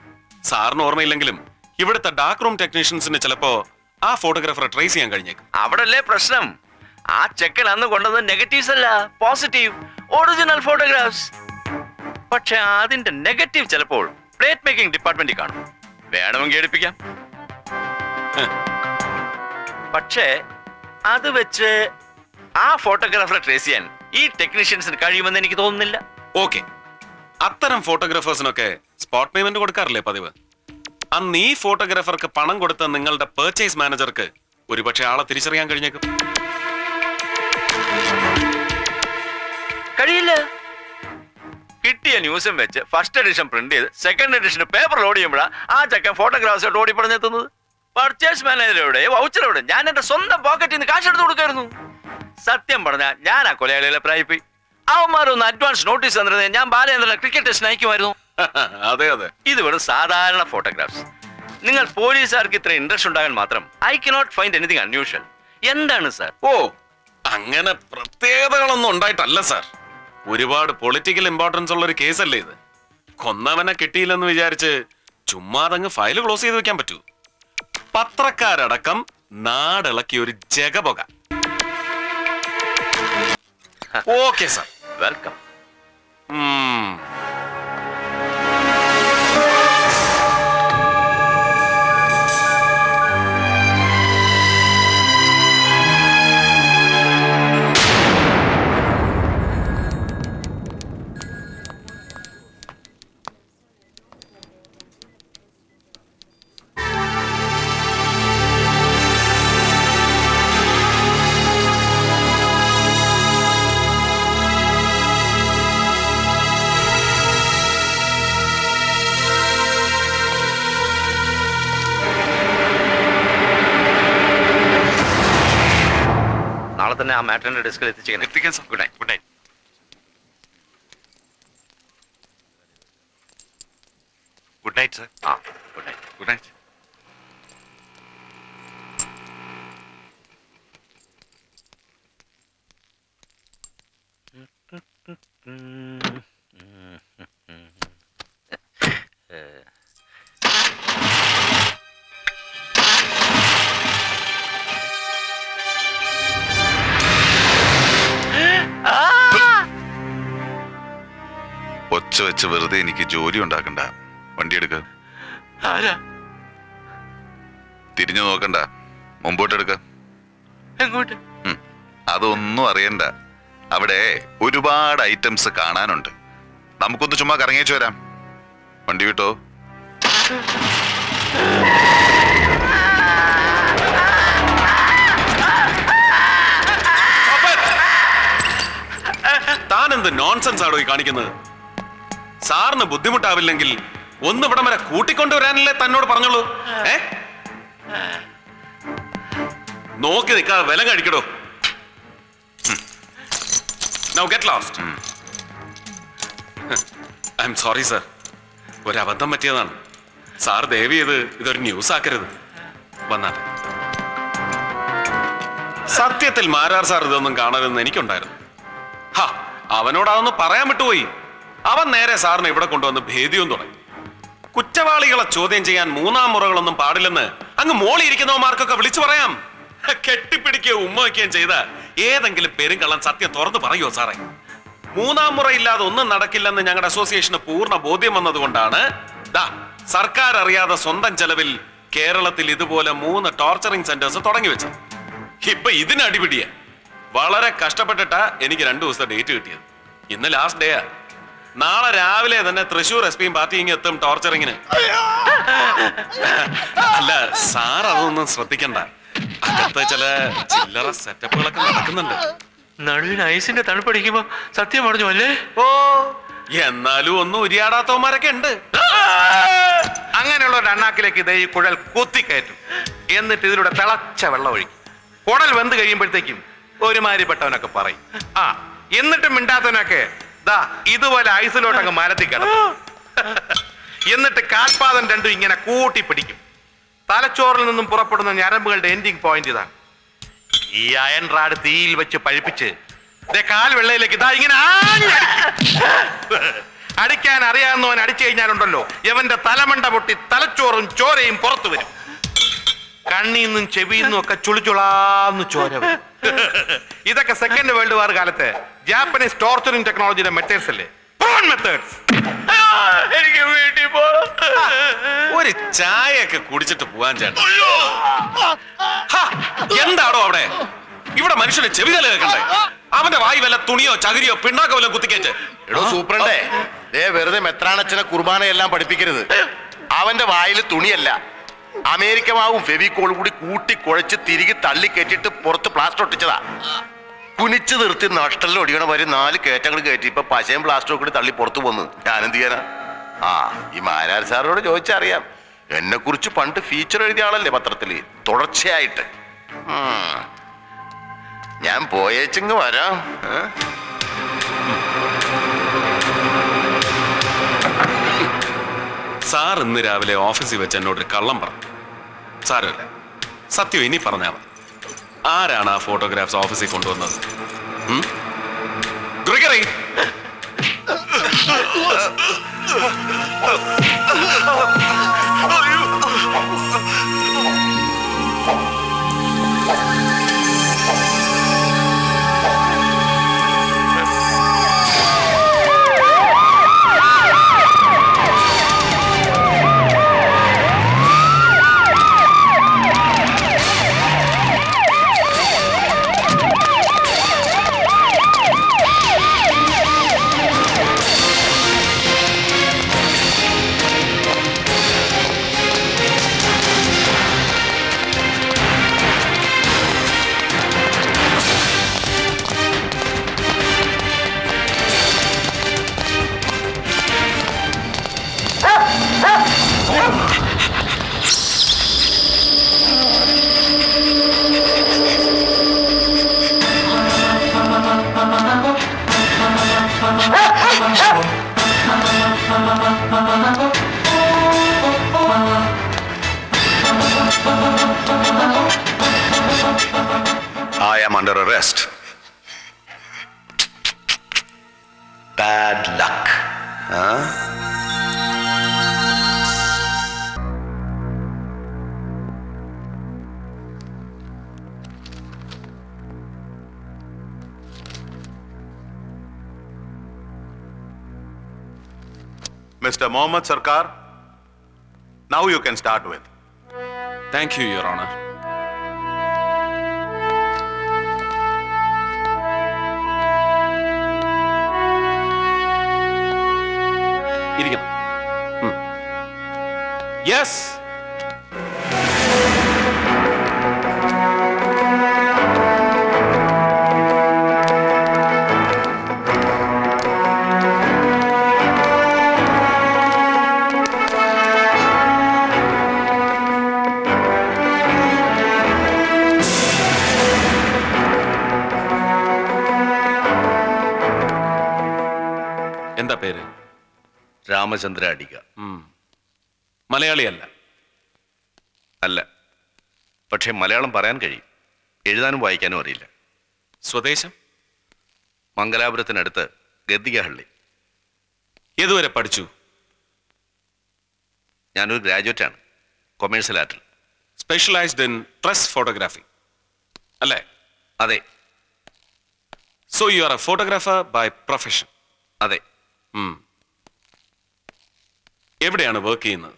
സാറിന് ഓർമ്മയില്ലെങ്കിലും ഇവിടുത്തെ ഡാർക്ക് റൂം ടെക്നീഷ്യൻസിന് ചിലപ്പോ ആ ഫോട്ടോഗ്രാഫറെ ട്രേസ് ചെയ്യാൻ കഴിഞ്ഞേക്കും. അവിടല്ലേ പ്രശ്നം? ആ ചെക്കൻ അന്ന് കൊണ്ടത് നെഗറ്റീവ്സ് അല്ല പോസിറ്റീവ് ഒറിജിനൽ ഫോട്ടോഗ്രാഫ്സ് പക്ഷെ അതിന്റെ നെഗറ്റീവ് ചിലപ്പോൾ പ്ലേറ്റ് മേക്കിംഗ് ഡിപ്പാർട്ട്മെന്റിൽ കാണും. വേണമെങ്കിൽ എടുപ്പിക്കാം. പക്ഷേ അത് വെച്ച് ആ ഫോട്ടോഗ്രാഫറെ ട്രേസ് ചെയ്യാൻ ഈ ടെക്നീഷ്യൻസിന് കഴിയുമെന്ന് എനിക്ക് തോന്നുന്നില്ല. ഓക്കെ അത്തരം ഫോട്ടോഗ്രാഫേഴ്സിനൊക്കെ സ്പോട്ട് പേയ്മെന്റ് കൊടുക്കാറില്ലേ പതിവ്? അന്ന് ഈ ഫോട്ടോഗ്രാഫർക്ക് പണം കൊടുത്ത നിങ്ങളുടെ പർച്ചേസ് മാനേജർക്ക് ഒരുപക്ഷെ ആളെ തിരിച്ചറിയാൻ കഴിഞ്ഞേക്കും. കഴിയില്ല. കിട്ടിയ ന്യൂസും വെച്ച് ഫസ്റ്റ് എഡിഷൻ പ്രിന്റ് ചെയ്ത് സെക്കൻഡ് എഡിഷൻ പേപ്പർ ലോഡ് ചെയ്യുമ്പോഴാണ് ആ ചക്കൻ ഫോട്ടോഗ്രാഫേഴ്സ് ഓടി പറഞ്ഞെത്തുന്നത് പർച്ചേസ് മാനേജറുടെ വൗച്ചറോടെ ഞാൻ എന്റെ സ്വന്തം പോക്കറ്റിൽ നിന്ന് കാശ് എടുത്ത് കൊടുക്കായിരുന്നു. സത്യം പറഞ്ഞാൽ ഞാൻ ആ കൊലയാളികളെ പ്രായിപ്പോയി അവന്മാരൊന്ന് അഡ്വാൻസ് നോട്ടീസ് തന്നിരുന്നത് ഞാൻ ബാലേന്ദ്രനെ ക്രിക്കറ്റ് ടെസ്റ്റിന് അയക്കുമായിരുന്നു. അതെ അതെ. ഇത് വെറും സാധാരണ ഫോട്ടോഗ്രാഫ്സ് നിങ്ങൾ പോലീസുകാർക്ക് ഇത്ര ഇൻട്രസ്റ്റ് ഉണ്ടാകാൻ മാത്രം I cannot find anything unusual എന്താണ് സാർ ഓ അങ്ങനെ പ്രത്യേകതകളൊന്നും ഉണ്ടായിട്ടല്ല സാർ ഒരുപാട് പൊളിറ്റിക്കൽ ഇമ്പോർട്ടൻസ് ഉള്ള ഒരു കേസല്ലേ ഇത്? കൊന്നവനെ കിട്ടിയില്ലെന്ന് വിചാരിച്ച് ചുമ്മാതങ്ങ് ഫയൽ ക്ലോസ് ചെയ്ത് വെക്കാൻ പറ്റൂ. പത്രക്കാരടക്കം നാടിളക്കിയ ഒരു ജഗപൊക. ഓക്കെ സാർ വെൽക്കം ആ മാറ്ററിന്റെ ഡെസ്കിൽ എത്തിച്ചേക്കണം എത്തിക്കാൻ sir good night good night. Good night sir. ആ. Good night good night. ഒച്ച വെച്ച് വെറുതെ എനിക്ക് ജോലി ഉണ്ടാക്കണ്ട. വണ്ടി എടുക്ക. ആരാ? തിരിഞ്ഞു നോക്കണ്ട. മുമ്പോട്ട് എടുക്ക. എങ്ങോട്ട്? അതൊന്നും അറിയണ്ട. അവിടെ ഒരുപാട് ഐറ്റംസ് കാണാനുണ്ട്. നമുക്കൊന്ന് ചുമ്മാ കറങ്ങിയേച്ചു വരാം. വണ്ടി വിട്ടോ? താൻ എന്ത് നോൺസെൻസ് ആണോ ഈ കാണിക്കുന്നത്? സാറിന് ബുദ്ധിമുട്ടാവില്ലെങ്കിൽ ഒന്ന് ഇവിടം വരെ കൂട്ടിക്കൊണ്ടുവരാനല്ലേ തന്നോട് പറഞ്ഞോളൂ ഏ? നോക്കി നിൽക്കാതെ വില കഴിക്കടോ. Now get lost I'm sorry sir ഒരു അബദ്ധം പറ്റിയതാണ്. സാർ ദേവി ഇത് ഇതൊരു ന്യൂസ് ആക്കരുത്. വന്നാൽ. സത്യത്തിൽ മാരാർ സാർ ഇതൊന്നും കാണരുതെന്ന് എനിക്കുണ്ടായിരുന്നു. ഹാ അവനോടാതൊന്ന് പറയാൻ വിട്ടുപോയി. അവൻ നേരെ സാറിനെ ഇവിടെ കൊണ്ടുവന്ന് ഭേദിയും തുടങ്ങി. കുറ്റവാളികളെ ചോദ്യം ചെയ്യാൻ മൂന്നാം മുറകളൊന്നും പാടില്ലെന്ന് അങ്ങ് മോളിയിരിക്കുന്നവന്മാർക്കൊക്കെ വിളിച്ചു പറയാം. കെട്ടിപ്പിടിക്കുകയോ ഉമ്മ വയ്ക്കുകയും ചെയ്ത ഏതെങ്കിലും പെരുങ്കള്ളൻ സത്യം തുറന്നു പറയുമോ സാറേ? മൂന്നാം മുറയില്ലാതെ ഒന്നും നടക്കില്ലെന്ന് ഞങ്ങളുടെ അസോസിയേഷന് പൂർണ ബോധ്യം വന്നതുകൊണ്ടാണ് ദാ സർക്കാർ അറിയാതെ സ്വന്തം ചെലവിൽ കേരളത്തിൽ ഇതുപോലെ മൂന്ന് ടോർച്ചറിംഗ് സെന്റേഴ്സ് തുടങ്ങി വെച്ചത്. ഇപ്പൊ ഇതിന് അടിപിടിയാ വളരെ കഷ്ടപ്പെട്ടിട്ടാ എനിക്ക് രണ്ടു ദിവസത്തെ ഡേറ്റ് കിട്ടിയത്. ഇന്ന് ലാസ്റ്റ് ഡേയാ നാളെ രാവിലെ തന്നെ തൃശൂർ എസ് പിയും പാർട്ടിയും എത്തും ടോർച്ചറിങ്ങിന് അല്ല സാർ അതൊന്നും ശ്രദ്ധിക്കണ്ട. അകത്ത് ചില ചില്ലറ സെറ്റപ്പുകളൊക്കെ നടക്കുന്നുണ്ട്. നടുവിന് ഐസിന്റെ തണുപ്പടിക്കുമ്പോ സത്യം പറഞ്ഞു അല്ലേ? ഓ എന്നാലും ഒന്നും ഉരിയാടാത്തവന്മാരൊക്കെ ഉണ്ട്. അങ്ങനെയുള്ള ഒരു അണ്ണാക്കിലേക്ക് ഇതേ ഈ കുഴൽ കുത്തിക്കയറ്റും. എന്നിട്ട് ഇതിലൂടെ തിളച്ച വെള്ളം ഒഴിക്കും. കുടൽ വെന്ത് കഴിയുമ്പോഴത്തേക്കും ഒരുമാതിരിപ്പെട്ടവനൊക്കെ പറയും. ആ എന്നിട്ടും മിണ്ടാത്തവനൊക്കെ ദാ ഇതുപോലെ ഐസിലോട്ട് അങ്ങ് മരത്തി കിടക്കും. എന്നിട്ട് കാൽപാദം രണ്ടും ഇങ്ങനെ കൂട്ടി പിടിക്കും തലച്ചോറിൽ നിന്നും പുറപ്പെടുന്ന ഞരമ്പുകളുടെ എൻഡിങ് പോയിന്റ് ഇതാണ്. ഈ അയൺ റാഡ് തീയിൽ വെച്ച് പഴിപ്പിച്ച് കാൽ വെള്ളയിലേക്ക് ഇതാ ഇങ്ങനെ അടിക്കാൻ അറിയാവുന്നവൻ അടിച്ചു കഴിഞ്ഞാലുണ്ടല്ലോ. യവന്റെ തലമണ്ട പൊട്ടി തലച്ചോറും ചോരയും പുറത്തു വരും. കണ്ണിൽ നിന്നും ചെവിയിൽ നിന്നും ഒക്കെ ചുളിച്ചുളാന്ന് ചോര വരും. ഇതൊക്കെ സെക്കൻഡ് വേൾഡ് വാർ കാലത്ത് ജാപ്പനീസ് ടോർച്ചറിംഗ് ടെക്നോളജിയുടെ മെത്തേഡ്സ് അല്ലേ? പ്രോൺ മെത്തേഡ്സ് എനിക്ക് വീട്ടിൽ പോകണം ഒരു ചായയൊക്കെ കുടിച്ചിട്ട് പോവാൻ ചേട്ടാ എന്താണോ അവിടെ? ഇവിടെ മനുഷ്യന് ചെവി തല കേൾക്കണ്ടേ? അവന്റെ വായി വല്ല തുണിയോ ചകിരിയോ പിണ്ണാക്കോ വല്ല കുത്തിക്കേറ്റ് എടോ സൂപ്രണ്ടേ. ദേ വെറുതെ മെത്രാണച്ചനെ കുർബാനയെല്ലാം പഠിപ്പിക്കരുത്. അവന്റെ വായിൽ തുണിയല്ല. അമേരിക്ക മാവും ഫെവിക്കോൾ കൂടി കൂട്ടി കുഴച്ച് തിരികെ തള്ളി കയറ്റിട്ട് പുറത്ത് പ്ലാസ്റ്റർ ഒട്ടിച്ചതാ. കുനിച്ചു നിർത്തി നഷ്ടലിൽ ഒടിയണ വരെ നാല് കയറ്റങ്ങൾ കയറ്റി. ഇപ്പൊ പശയും പ്ലാസ്റ്ററും കൂടി തള്ളി പുറത്തു പോന്നു. ഞാനെന്ത് ചെയ്യാനാ? ആ ഈ മാരാർ സാറിനോട് ചോദിച്ചറിയാം. എന്നെ കുറിച്ച് പണ്ട് ഫീച്ചർ എഴുതിയ ആളല്ലേ പത്രത്തിൽ. തുടർച്ചയായിട്ട്. ഞാൻ പോയേച്ചിങ് വരാം. സാർ ഇന്ന് രാവിലെ ഓഫീസിൽ വെച്ച് എന്നോടൊരു കള്ളം പറഞ്ഞു. സാരമില്ല. സത്യം ഇനി പറഞ്ഞാൽ മതി. ആരാണ് ആ ഫോട്ടോഗ്രാഫ്സ് ഓഫീസിൽ കൊണ്ടുവന്നത്? Gregory! Muhammad Sarkar, now you can start with. Thank you, Your Honor. Hmm. Yes. Ramachandra Adiga മലയാളിയല്ല. അല്ല. പക്ഷേ മലയാളം പറയാൻ കഴിയും. എഴുതാനും വായിക്കാനും അറിയില്ല. സ്വദേശം? മംഗലാപുരത്തിനടുത്ത് ഗദ്ദികഹള്ളി. ഏതുവരെ പഠിച്ചു? ഞാനൊരു ഗ്രാജുവേറ്റ് ആണ് കൊമേഴ്സ്യൽ ആർട്ടിൽ. സ്പെഷ്യലൈസ്ഡ് ഇൻ പ്രസ് ഫോട്ടോഗ്രാഫി അല്ലേ? അതെ. So you are a photographer by profession അതെ. എവിടെയാണ് വർക്ക് ചെയ്യുന്നത്?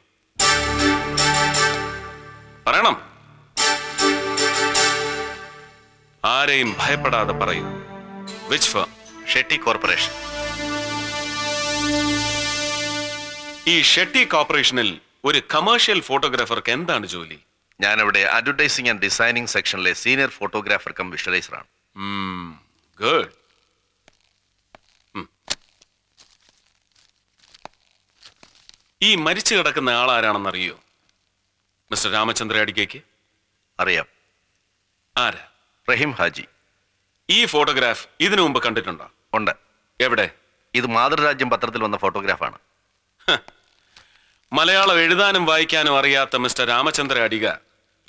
പറയണം. ആരെയും ഭയപ്പെടാതെ പറയൂ. Which firm Shetty corporation. ഈ ഷെട്ടി കോർപ്പറേഷനിൽ ഒരു കമേഴ്ഷ്യൽ ഫോട്ടോഗ്രാഫർക്ക് എന്താണ് ജോലി? ഞാനവിടെ അഡ്വർടൈസിംഗ് ആൻഡ് ഡിസൈനിങ് സെക്ഷനിലെ സീനിയർ ഫോട്ടോഗ്രാഫർ കം വിഷ്വലൈസറാണ് ഗുഡ് ഈ മരിച്ചു കിടക്കുന്ന ആളാരാണെന്ന് അറിയോ മിസ്റ്റർ രാമചന്ദ്ര അടിക്കേക്ക്? അറിയാം. ആരാ? റഹീം ഹാജി. ഈ ഫോട്ടോഗ്രാഫ് ഇതിനു മുമ്പ് കണ്ടിട്ടുണ്ടോ? ഉണ്ട്. എവിടെ? ഇത് മാതൃരാജ്യം പത്രത്തിൽ വന്ന ഫോട്ടോഗ്രാഫാണ്. മലയാളം എഴുതാനും വായിക്കാനും അറിയാത്ത മിസ്റ്റർ രാമചന്ദ്ര അടിക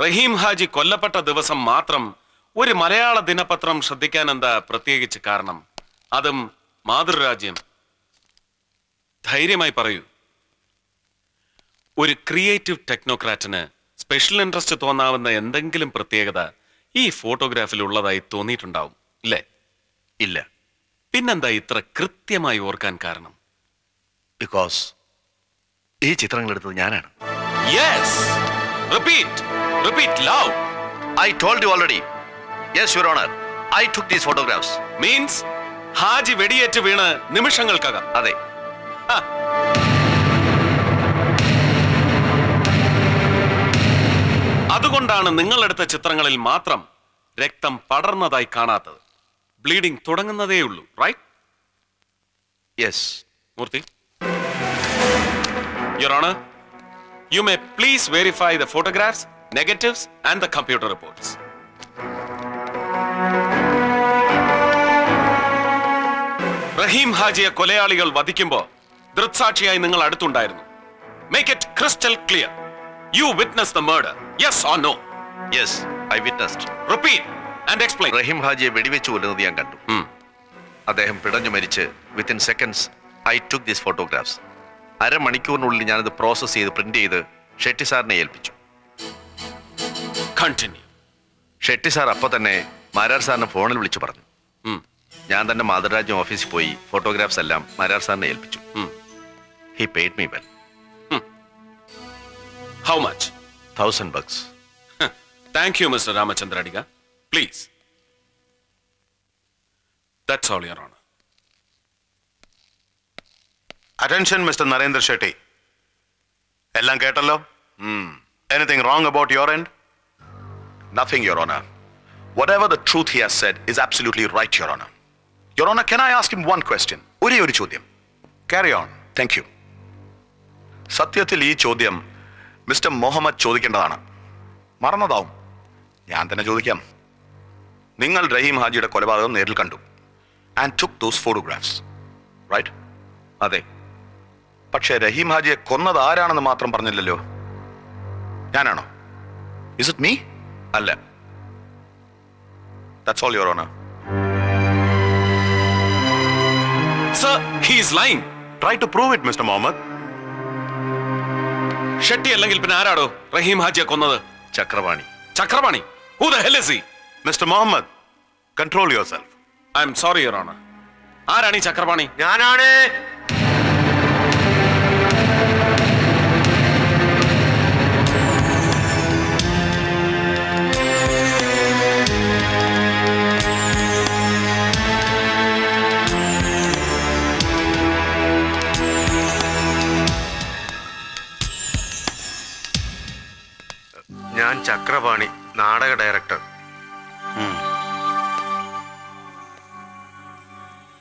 റഹീം ഹാജി കൊല്ലപ്പെട്ട ദിവസം മാത്രം ഒരു മലയാള ദിനപത്രം ശ്രദ്ധിക്കാൻ എന്താ പ്രത്യേകിച്ച് കാരണം? അതും മാതൃരാജ്യം. ധൈര്യമായി പറയൂ. ഒരു ക്രിയേറ്റീവ് ടെക്നോക്രാറ്റിന് സ്പെഷ്യൽ ഇൻട്രസ്റ്റ് തോന്നാവുന്ന എന്തെങ്കിലും പ്രത്യേകത ഈ ഫോട്ടോഗ്രാഫിൽ ഉള്ളതായി തോന്നിയിട്ടുണ്ടാവും ഇല്ലേ? ഇല്ല. പിന്നെന്താ ഇത്ര കൃത്യമായി ഓർക്കാൻ കാരണം? ബിക്കോസ് ഈ ചിത്രങ്ങൾ എടുത്തത് ഞാനാണ്. Yes repeat repeat love I told you already yes your honour I took these photographs means Haji വെടിയേറ്റ് വീണ് നിമിഷങ്ങൾക്കകം. അതെ. അതുകൊണ്ടാണ് നിങ്ങളെടുത്ത ചിത്രങ്ങളിൽ മാത്രം രക്തം പടർന്നതായി കാണാത്തത്. ബ്ലീഡിംഗ് തുടങ്ങുന്നതേ ഉള്ളൂ right yes Murthy. Your you may please verify the photographs negatives and the computer reports Rahim ഹാജിയെ കൊലയാളികൾ വധിക്കുമ്പോൾ ദൃക്സാക്ഷിയായി നിങ്ങൾ അടുത്തുണ്ടായിരുന്നു. Make it crystal clear you witnessed the murder. Yes or no? Yes I witnessed Repeat and explain. Rahim ഹാജിയെ വെടിവെച്ച് കൊല്ലുന്നത് ഞാൻ കണ്ടു. അദ്ദേഹം പിടഞ്ഞു മരിച്ച് within seconds I took these photographs അരമണിക്കൂറിനുള്ളിൽ ഞാനത് പ്രോസസ് ചെയ്ത് പ്രിന്റ് ചെയ്ത് ഷെട്ടി സാറിനെ ഏൽപ്പിച്ചു. കണ്ടിന്യൂ ഷെട്ടി സാർ അപ്പൊ തന്നെ മാരാർ സാറിനെ ഫോണിൽ വിളിച്ചു പറഞ്ഞു. ഞാൻ തന്നെ മാതൃരാജ്യം ഓഫീസിൽ പോയി ഫോട്ടോഗ്രാഫ്സ് എല്ലാം മാരാർ സാറിനെ ഏൽപ്പിച്ചു. He paid me well how much thousand bucks thank you mister Ramachandra Adiga please that's all your honour attention mister Narendra Shetty എല്ലാം കേട്ടല്ലോ? Anything wrong about your end Nothing, Your Honor. Whatever the truth he has said is absolutely right, Your Honor. Your Honor, can I ask him one question? ഒരേ ഒരു ചോദ്യം carry on thank you സത്യത്തിൽ ഈ ചോദ്യം mister Muhammad ചോദിക്കേണ്ടതാണ്. മറന്നതാവും. ഞാൻ തന്നെ ചോദിക്കാം. നിങ്ങൾ റഹീം ഹാജിയുടെ കൊലപാതകം നേരിൽ കണ്ടു and took those photographs right അതെ. പക്ഷേ റഹീം ഹാജിയെ കൊന്നത് ആരാണെന്ന് മാത്രം പറഞ്ഞില്ലല്ലോ. ഞാനാണോ? ഇസ് ഇറ്റ് മീ അല്ല. That's all your honour sir he's lying try to prove it mister Muhammad Shetty അല്ലെങ്കിൽ പിന്നെ ആരാടോ? റഹീം ഹാജിയെ കൊന്നത് Chakravani. Chakravani. Who the hell is he mister Muhammad control yourself I'm sorry your honour ആരാണ് ഈ ചക്രവാണി? ഞാനാണ്. ചക്രപാണി നാടക ഡയറക്ടർ.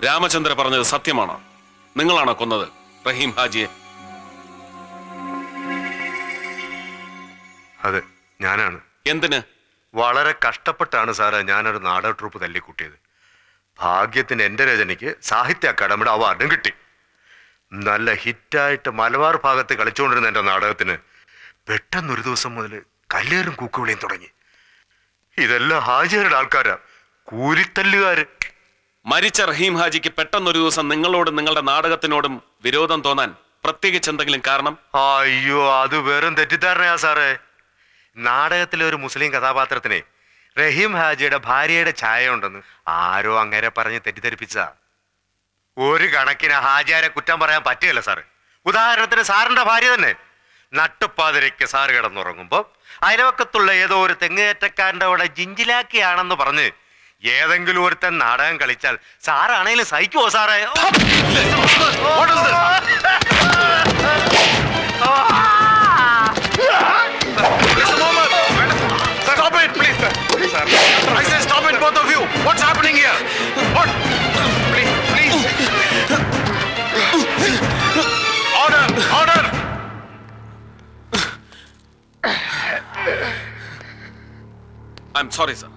രാമചന്ദ്ര പറഞ്ഞത് സത്യമാണ്. നിങ്ങളാണോ കൊന്നത്? റഹീം ഹാജിയെ. അതെ ഞാനാണ്. എന്തിന്? വളരെ കഷ്ടപ്പെട്ടാണ് സാറേ ഞാനൊരു നാടക ട്രൂപ്പ് തല്ലിക്കൂട്ടിയത്. ഭാഗ്യത്തിന് എന്റെ രചനയ്ക്ക് സാഹിത്യ അക്കാദമിയുടെ അവാർഡും കിട്ടി. നല്ല ഹിറ്റായിട്ട് മലബാർ ഭാഗത്ത് കളിച്ചുകൊണ്ടിരുന്ന എന്റെ നാടകത്തിന് പെട്ടെന്നൊരു ദിവസം മുതൽ കല്ലേറും കൂക്കുവിളിയും തുടങ്ങി. ഇതെല്ലാം ഹാജിയുടെ ആൾക്കാരാ. കൂലിത്തല്ലുകാര് മരിച്ച റഹീം ഹാജിക്ക് പെട്ടെന്നൊരു ദിവസം നിങ്ങളോടും നിങ്ങളുടെ നാടകത്തിനോടും വിരോധം തോന്നാൻ പ്രത്യേകിച്ച് എന്തെങ്കിലും കാരണം? അയ്യോ അത് വെറും തെറ്റിദ്ധാരണയാ സാറേ. നാടകത്തിലെ ഒരു മുസ്ലിം കഥാപാത്രത്തിന് റഹീം ഹാജിയുടെ ഭാര്യയുടെ ഛായ ഉണ്ടെന്ന് ആരോ അങ്ങനെ പറഞ്ഞ് തെറ്റിദ്ധരിപ്പിച്ച ഒരു കണക്കിന് ഹാജിയാരെ കുറ്റം പറയാൻ പറ്റില്ല സാറ്. ഉദാഹരണത്തിന് സാറിന്റെ ഭാര്യ തന്നെ. നട്ടുപ്പാതിരയ്ക്ക് സാറ് കിടന്നുറങ്ങുമ്പോൾ അയലവക്കത്തുള്ള ഏതോ ഒരു തെങ്ങേറ്റക്കാരന്റെ അവിടെ ജിഞ്ചിലാക്കിയാണെന്ന് പറഞ്ഞ് ഏതെങ്കിലും ഒരുത്തൻ നാടകം കളിച്ചാൽ സാറാണേലും സഹിക്കുമോ സാറേ? Stop it, please, sir. Sir. I say stop it, both of you. What's happening here? What? I'm sorry, sir.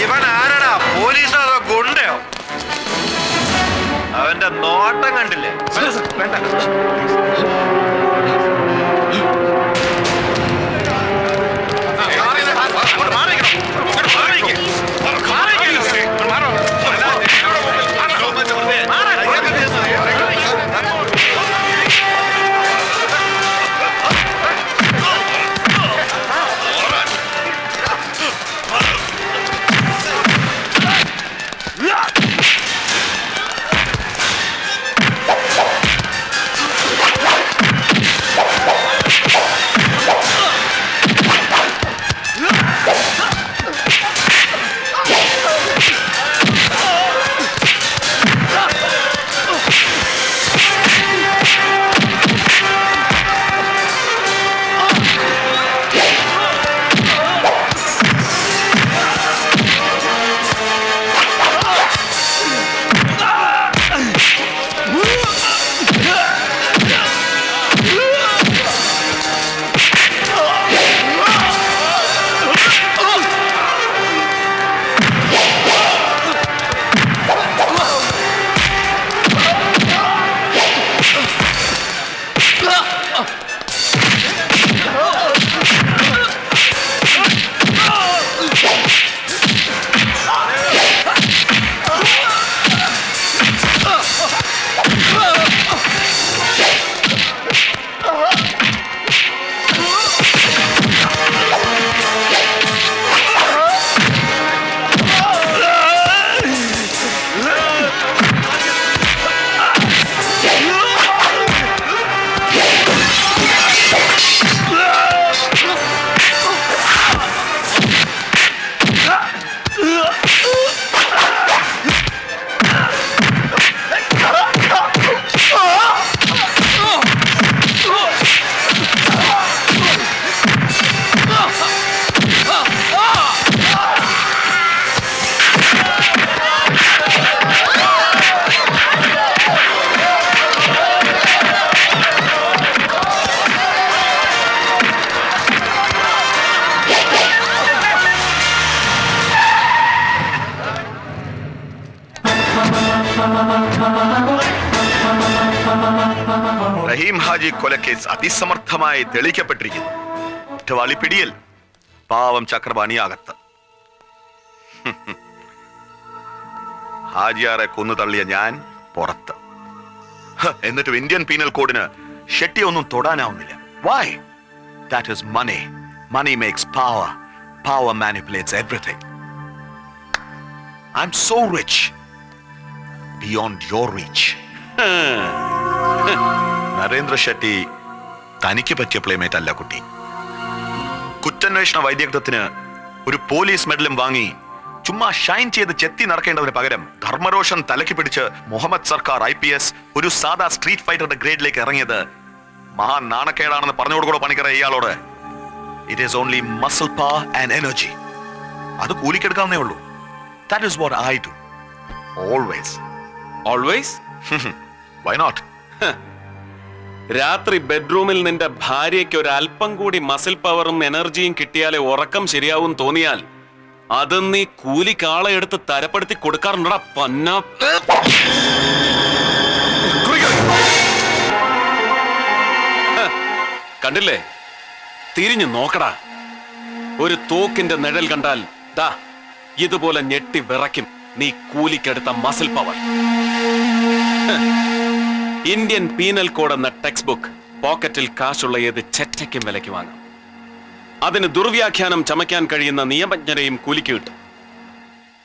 ഇവൻ ആരടാ? പോലീസോ അതോ ഗുണ്ടയോ? അവന്റെ നോട്ടം കണ്ടില്ലേ? വേണ്ട അതിസമർത്ഥമായി തെളിയിക്കപ്പെട്ടിരിക്കുന്നു. കുറ്റവാളി പിടിയിൽ പാവം ചക്രപാണി അകത്ത് ഹാജിയാറെ കൊന്നു തള്ളിയ ഞാൻ പുറത്ത്. എന്നിട്ടും ഇന്ത്യൻ പീനൽ കോഡിന് ഷെട്ടി ഒന്നും തൊടാനാവുന്നില്ല why that is money money makes power power manipulates everything I'm so rich beyond your reach Narendra Shetty തനിക്ക് പറ്റിയ പ്ലേമേറ്റ് അല്ല കുട്ടി. കുറ്റാന്വേഷണ വൈദഗ്ധ്യത്തിന് ഒരു പോലീസ് മെഡലും വാങ്ങി ചുമ്മാ ഷൈൻ ചെയ്ത് ചെത്തി നടക്കേണ്ടതിന് പകരം ധർമ്മരോഷൻ തലയ്ക്ക് പിടിച്ച് മുഹമ്മദ് സർക്കാർ ഐ പി എസ് ഒരു സാധാ സ്ട്രീറ്റ് ഫൈറ്ററുടെ ഗ്രേഡിലേക്ക് ഇറങ്ങിയത് മഹാ നാണക്കേടാണെന്ന് പറഞ്ഞു കൊടുക്കണോ പണിക്കറ ഇയാളോട്? It is only muscle power and energy അത് കൂലിക്കെടുക്കാവുന്നേ ഉള്ളൂ. That is what I do always always why not രാത്രി ബെഡ്റൂമിൽ നിന്റെ ഭാര്യയ്ക്ക് ഒരു അല്പം കൂടി മസിൽ പവറും എനർജിയും കിട്ടിയാലേ ഉറക്കം ശരിയാവും തോന്നിയാൽ അത് നീ കൂലി കാള എടുത്ത് തരപ്പെടുത്തി കൊടുക്കാറുണ്ടടാ പന്ന. കണ്ടില്ലേ? തിരിഞ്ഞു നോക്കടാ. ഒരു തോക്കിന്റെ നിഴൽ കണ്ടാൽ ദാ ഇതുപോലെ ഞെട്ടി വിറയ്ക്കും നീ കൂലിക്കെടുത്ത muscle power Indian penal code എന്ന ടെക്സ്റ്റ് ബുക്ക് പോക്കറ്റിൽ കാശുള്ള ഏത് ചെറ്റയ്ക്കും വിലയ്ക്ക് വാങ്ങാം. അതിന് ദുർവ്യാഖ്യാനം ചമയ്ക്കാൻ കഴിയുന്ന നിയമജ്ഞരെയും കൂലിക്ക് കിട്ടും.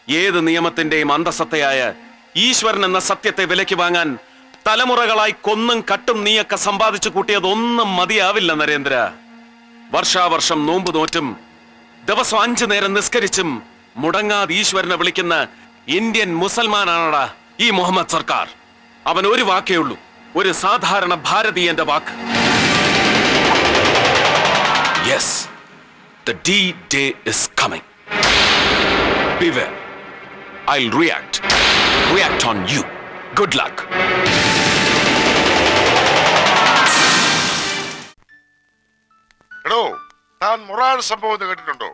ഏത് നിയമത്തിന്റെയും അന്തസത്തയായ ഈശ്വരൻ എന്ന സത്യത്തെ വിലയ്ക്ക് വാങ്ങാൻ തലമുറകളായി കൊന്നും കട്ടും നീയൊക്കെ സമ്പാദിച്ചു കൂട്ടിയതൊന്നും മതിയാവില്ല നരേന്ദ്ര. വർഷാവർഷം നോമ്പ് നോറ്റും ദിവസം അഞ്ചു നേരം നിസ്കരിച്ചും മുടങ്ങാതെ ഈശ്വരനെ വിളിക്കുന്ന ഇന്ത്യൻ മുസൽമാനാണടാ ഈ മുഹമ്മദ് സർക്കാർ. അവൻ ഒരു വാക്കേ ഉള്ളൂ. ഒരു സാധാരണ ഭാരതീയന്റെ വാക്ക്. Yes the D day is coming Beware. I'll react react on you good luck എടോ താൻ മൊറാൾ സംഭവം എന്ന് കേട്ടിട്ടുണ്ടോ?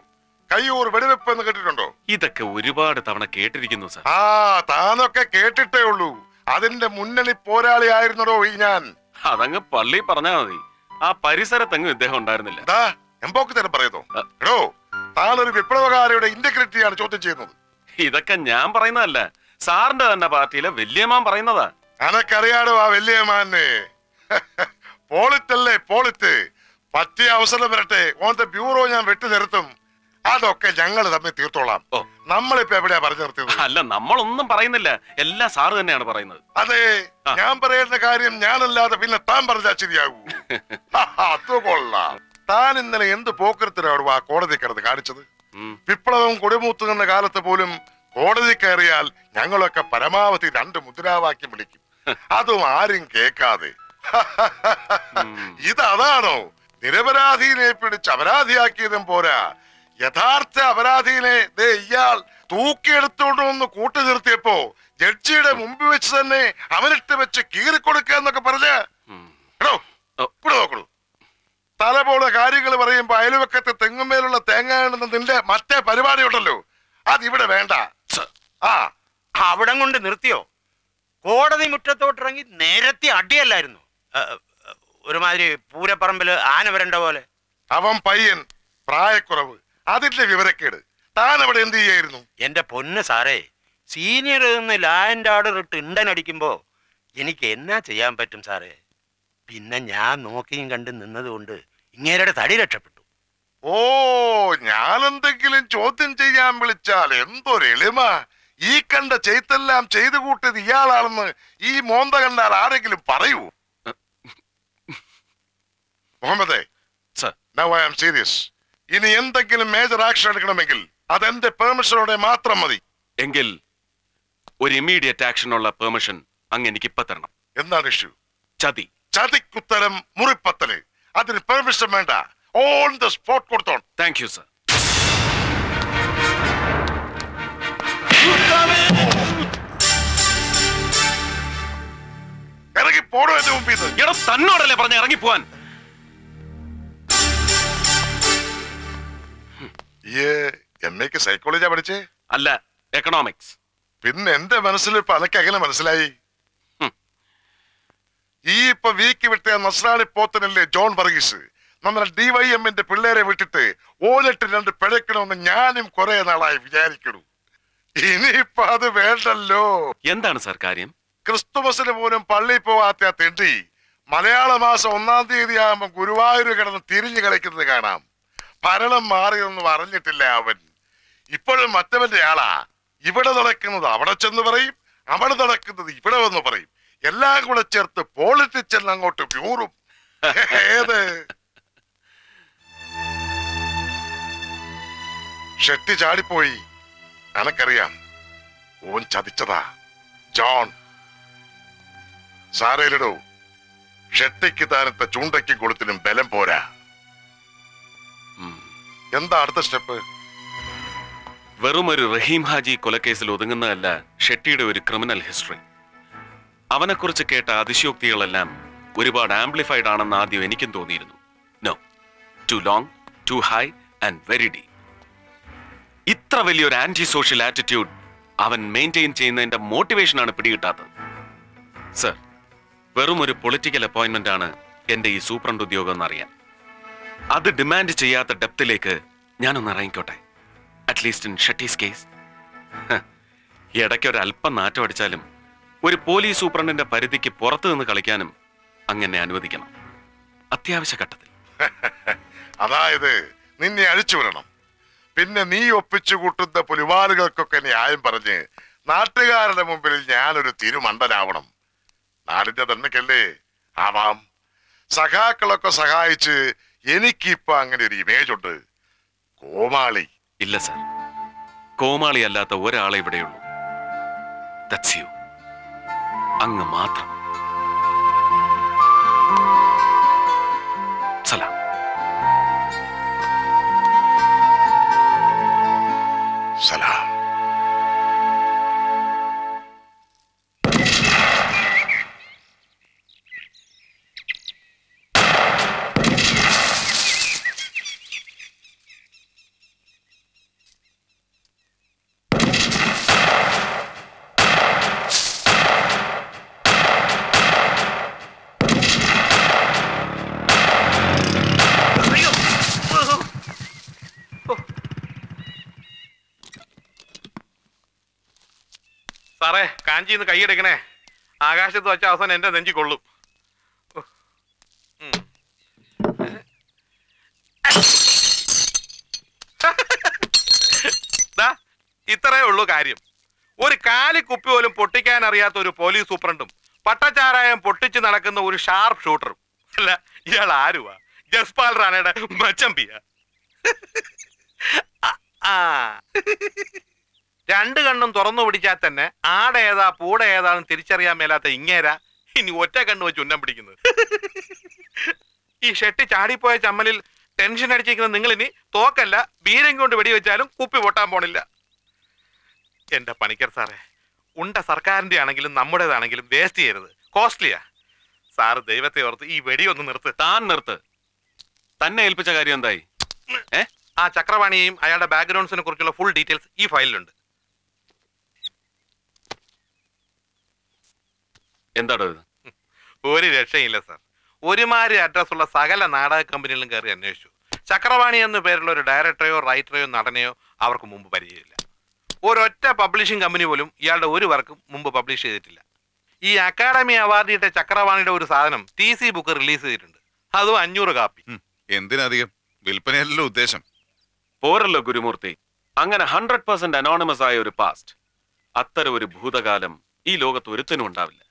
കയ്യൂർ വെടിവെപ്പ് എന്ന് കേട്ടിട്ടുണ്ടോ? ഇതൊക്കെ ഒരുപാട് തവണ കേട്ടിരിക്കുന്നു സർ. ആ താനൊക്കെ കേട്ടിട്ടേ ഉള്ളൂ. അതിന്റെ മുന്നണി പോരാളിയായിരുന്നടോ ഈ ഞാൻ. അതങ്ങ് പള്ളി പറഞ്ഞാ മതി. ആ പരിസരത്തെങ്ങും ഇദ്ദേഹം ഉണ്ടായിരുന്നില്ല. എമ്പോക്ക് പറയുന്നു എടോ താനൊരു വിപ്ലവകാരിയുടെ ഇന്റഗ്രിറ്റിയാണ് ചോദ്യം ചെയ്യുന്നത്. ഇതൊക്കെ ഞാൻ പറയുന്നതല്ല. സാറിന്റെ തന്നെ പാർട്ടിയിലെ വല്യമാൻ പറയുന്നതാ. അനക്കറിയാടോ ആ വല്യമാനെ? പോളിത്തല്ലേ പോളിത്ത് പറ്റിയ അവസരം വരട്ടെ. ഓന്റെ ബ്യൂറോ ഞാൻ വെട്ടി നിർത്തും അതൊക്കെ ഞങ്ങൾ തമ്മിൽ തീർത്തോളാം. നമ്മളിപ്പോ എവിടെയാ പറഞ്ഞു നിർത്തിയത്? അല്ല നമ്മളൊന്നും പറയുന്നില്ല. എല്ലാം സാറ് തന്നെയാണ് പറയുന്നത്. അതെ ഞാൻ പറയുന്ന കാര്യം ഞാനല്ലാതെ പിന്നെ താൻ പറഞ്ഞാൽ ശരിയാകൂ അത് കൊള്ളാം. താൻ ഇന്നലെ എന്ത് പോക്കരത്തിലാണ് ആ കോടതി കിടന്ന് കാണിച്ചത്? വിപ്ലവം കൊടിമൂത്തുന്ന കാലത്ത് പോലും കോടതി കയറിയാൽ ഞങ്ങളൊക്കെ പരമാവധി രണ്ട് മുദ്രാവാക്യം വിളിക്കും. അതും ആരും കേൾക്കാതെ. ഇതതാണോ? നിരപരാധിനെ പിടിച്ച് അപരാധിയാക്കിയതും പോരാ. യഥാർത്ഥ അപരാധിനെ ദേ ഇയാൾ തൂക്കിയെടുത്തുകൊണ്ട് വന്ന് കൂട്ടി നിർത്തിയപ്പോ ജഡ്ജിയുടെ മുമ്പിൽ വെച്ച് തന്നെ അവനിട്ട് വെച്ച് കീറിക്കൊടുക്കുക എന്നൊക്കെ പറഞ്ഞ എടോ ഇവിടെ നോക്കണു തല പോലെ കാര്യങ്ങൾ പറയുമ്പോ അയൽവക്കത്തെ തെങ്ങുമേലുള്ള തേങ്ങ നിന്റെ മറ്റേ പരിപാടി ഉണ്ടല്ലോ അതിവിടെ വേണ്ട. ആ. അവിടം കൊണ്ട് നിർത്തിയോ? കോടതി മുറ്റത്തോട്ടിറങ്ങി നേരത്തെ അടിയല്ലായിരുന്നു. ഒരുമാതിരി പൂരപ്പറമ്പിൽ ആന വരണ്ട പോലെ. അവൻ പയ്യൻ പ്രായക്കുറവ്. അതിന്റെ വിവരക്കേട്. താൻ അവിടെ എന്ത് ചെയ്യായിരുന്നു? എന്റെ പൊന്ന് സാറേ സീനിയർ നിന്ന് ലാൻഡ് ഓർഡർ ഇട്ട് ഇണ്ടൻ അടിക്കുമ്പോ എനിക്ക് എന്നാ ചെയ്യാൻ പറ്റും സാറേ? പിന്നെ ഞാൻ നോക്കിയും കണ്ട് നിന്നതുകൊണ്ട് ഇങ്ങേരുടെ തടി രക്ഷപ്പെട്ടു. ഓ ഞാൻ എന്തെങ്കിലും ചോദ്യം ചെയ്യാൻ വിളിച്ചാൽ എന്തൊരെളിമ ഈ കണ്ട ചെയ്തെല്ലാം ചെയ്തു കൂട്ടിയത് ഇയാളാണെന്ന് ഈ മോന്ത കണ്ടാൽ ആരെങ്കിലും പറയൂ. മുഹമ്മദേ നൗ ഐ ആം സീരിയസ് ഇനി എന്തെങ്കിലും മേജർ ആക്ഷൻ എടുക്കണമെങ്കിൽ അതെന്റെ പെർമിഷനോടെ മാത്രം മതി. എങ്കിൽ ഒരു ഇമ്മീഡിയറ്റ് ആക്ഷനുള്ള പെർമിഷൻ അങ്ങ് എനിക്ക് ഇപ്പൊ തരണം. എന്താണ് ഇഷ്യൂ ചതി. ചതിക്കുത്തരം മുറിപ്പത്തൽ. അതിന് പെർമിഷൻ വേണ്ട. ഓൺ ദ സ്പോട്ട് കൊടുത്തോ താങ്ക് യു സർ ഇറങ്ങി പോടോ എന്റെ മുമ്പിൽ തന്നോടല്ലേ പറഞ്ഞ ഇറങ്ങി പോവാൻ ഈ എം എക്ക് സൈക്കോളജിയാ പഠിച്ചേ? അല്ല എക്കണോമിക്സ് പിന്നെ എന്റെ മനസ്സിൽ ഇപ്പൊ എങ്ങനെ മനസ്സിലായി? ഈ ഇപ്പൊ വീക്ക് വിട്ട നസ്രാണി പോത്തനല്ലേ ജോൺ വർഗീസ്? നമ്മുടെ ഡിവൈഎമ്മിന്റെ പിള്ളേരെ വിട്ടിട്ട് ഓലിട്ട് രണ്ട് പിഴയ്ക്കണമെന്ന് ഞാനും കുറെ നാളായി വിചാരിക്കണു ഇനിയിപ്പൊ അത് വേണ്ടല്ലോ. എന്താണ് സാർ കാര്യം? ക്രിസ്തുമസിന് പോലും പള്ളിയിൽ പോവാത്ത തെണ്ടി മലയാള മാസം ഒന്നാം തീയതി ആകുമ്പോ ഗുരുവായൂർ കിടന്ന് തിരിഞ്ഞു കളിക്കുന്നത് കാണാം. ഭരണം മാറിയൊന്നും അറിഞ്ഞിട്ടില്ല അവൻ. ഇപ്പോഴും മറ്റവന്റെ ആളാ. ഇവിടെ നടക്കുന്നത് അവിടെ ചെന്ന് പറയും അവിടെ നടക്കുന്നത് ഇവിടെ വന്ന് പറയും. എല്ലാം കൂടെ ചേർത്ത് പോളിറ്റിക്സ് അങ്ങോട്ട് വ്യൂറും ഏത്? ഷെട്ടി ചാടിപ്പോയി. അനക്കറിയാം. ഓൻ ചതിച്ചതാ. ജോൺ. സാരയിലിടൂ. ഷെട്ടിക്ക് താനത്തെ ചൂണ്ടയ്ക്കും കൊളുത്തിനും ബലം പോരാ. എന്താ അടുത്ത സ്റ്റെപ്പ്? വെറും ഒരു റഹീം ഹാജി കൊലക്കേസിൽ ഒതുങ്ങുന്നതല്ല ഷെട്ടിയുടെ ഒരു ക്രിമിനൽ ഹിസ്റ്ററി. അവനെക്കുറിച്ച് കേട്ട അതിശയോക്തികളെല്ലാം ഒരുപാട് ആംപ്ലിഫൈഡ് ആണെന്ന് ആദ്യം എനിക്കും തോന്നിയിരുന്നു. No too long too high and very D ഇത്ര വലിയൊരു ആന്റി സോഷ്യൽ ആറ്റിറ്റ്യൂഡ് അവൻ മെയിന്റെയിൻ ചെയ്യുന്നതിന്റെ മോട്ടിവേഷനാണ് പിടികിട്ടാത്തത്. സർ വെറും ഒരു പൊളിറ്റിക്കൽ അപ്പോയിന്റ്മെന്റ് ആണ് എന്റെ ഈ സൂപ്രണ്ട് ഉദ്യോഗം എന്നറിയാൻ. അത് ഡിമാൻഡ് ചെയ്യാത്ത ഡെപ്തിലേക്ക് ഞാനൊന്ന് ഇറങ്ങിക്കോട്ടെ. At least in Shetty's case ഇടയ്ക്ക് ഒരു അല്പം നാറ്റം അടിച്ചാലും ഒരു പോലീസ് സൂപ്രണ്ടിന്റെ പരിധിക്ക് പുറത്തു നിന്ന് കളിക്കാനും അങ്ങനെ അനുവദിക്കണം. അത്യാവശ്യ ഘട്ടത്തിൽ. അതായത് നിന്നെ അഴിച്ചുവിടണം പിന്നെ നീ ഒപ്പിച്ചു കൂട്ടുന്ന പുലിവാലുകൾക്കൊക്കെ ന്യായം പറഞ്ഞ് നാട്ടുകാരുടെ മുമ്പിൽ ഞാനൊരു തിരുമണ്ടനാവണം നാടിന്റെ നന്മയ്ക്കല്ലേ? ആവാം. സഖാക്കളൊക്കെ സഹായിച്ച് എനിക്കിപ്പോ അങ്ങനെ ഒരു ഇമേജ് ഉണ്ട്. കോമാളി. ഇല്ല സർ കോമാളി അല്ലാത്ത ഒരാളെ ഇവിടെയുള്ളൂ. അങ്ങ് മാത്രം. സാറേ കാഞ്ചിന്ന് കൈയെടുക്കണേ. ആകാശത്ത് വെച്ച അവസാനം എന്റെ നെഞ്ചി കൊള്ളും. ഇത്രേ ഉള്ളൂ കാര്യം. ഒരു കാലി കുപ്പി പോലും പൊട്ടിക്കാൻ അറിയാത്ത ഒരു പോലീസ് സൂപ്രണ്ടും പട്ടച്ചാരായം പൊട്ടിച്ച് നടക്കുന്ന ഒരു ഷാർപ്പ് ഷൂട്ടറും. അല്ല ഇയാൾ ആരുവാ? ജസ്പാൽ റാണയുടെ മച്ചമ്പിയ. ആ. രണ്ട് കണ്ണും തുറന്നു പിടിച്ചാൽ തന്നെ ആട ഏതാ പൂട ഏതാന്ന് തിരിച്ചറിയാൻ മേലാത്ത ഇങ്ങേരാ ഇനി ഒറ്റ കണ്ണ് വെച്ച് ഉന്നം പിടിക്കുന്നത്. ഈ ഷെട്ടി ചാടിപ്പോയ ചമ്മലിൽ ടെൻഷൻ അടിച്ചിരിക്കുന്ന നിങ്ങൾ ഇനി തോക്കല്ല ബീരം കൊണ്ട് വെടിവെച്ചാലും കുപ്പി പൊട്ടാൻ പോണില്ല. എന്റെ പണിക്കർ സാറേ ഉണ്ട സർക്കാരിന്റെ ആണെങ്കിലും നമ്മുടേതാണെങ്കിലും വേസ്റ്റ് ചെയ്യരുത്. കോസ്റ്റ്ലിയാ. സാറ് ദൈവത്തെ ഓർത്ത് ഈ വെടി ഒന്ന് നിർത്ത്. താൻ നിർത്ത്. തന്നെ ഏൽപ്പിച്ച കാര്യം എന്തായി? ആ ചക്രവാണിയെയും അയാളുടെ ബാക്ക്ഗ്രൗണ്ട്സിനെ കുറിച്ചുള്ള ഫുൾ ഡീറ്റെയിൽസ് ഈ ഫയലിലുണ്ട് എന്താടോ ഇത്? ഒരു രക്ഷയില്ല സാർ ഒരുമാതിരി അഡ്രസ് ഉള്ള സകല നാടക കമ്പനികളിലും കയറി അന്വേഷിച്ചു. ചക്രവാണി എന്ന പേരുള്ള ഒരു ഡയറക്ടറെയോ റൈറ്ററെയോ നടനെയോ അവർക്ക് മുമ്പ് പരിചയമില്ല. ഒരൊറ്റ പബ്ലിഷിംഗ് കമ്പനി പോലും ഇയാളുടെ ഒരു വർക്കും മുമ്പ് പബ്ലിഷ് ചെയ്തിട്ടില്ല. ഈ അക്കാഡമി അവാർഡിയുടെ ചക്രവാണിയുടെ ഒരു സാധനം ടി സി ബുക്ക് റിലീസ് ചെയ്തിട്ടുണ്ട്. അതും അഞ്ഞൂറ് കാപ്പി എന്തിനധികം? വിൽപ്പനയല്ലോ ഉദ്ദേശം. പോരല്ലോ ഗുരുമൂർത്തി. അങ്ങനെ ഹൺഡ്രഡ് പെർസെന്റ് അനോണിമസ് ആയ ഒരു പാസ്റ്റ് അത്തരം ഒരു ഭൂതകാലം ഈ ലോകത്ത് ഒരുത്തനും ഉണ്ടാവില്ല.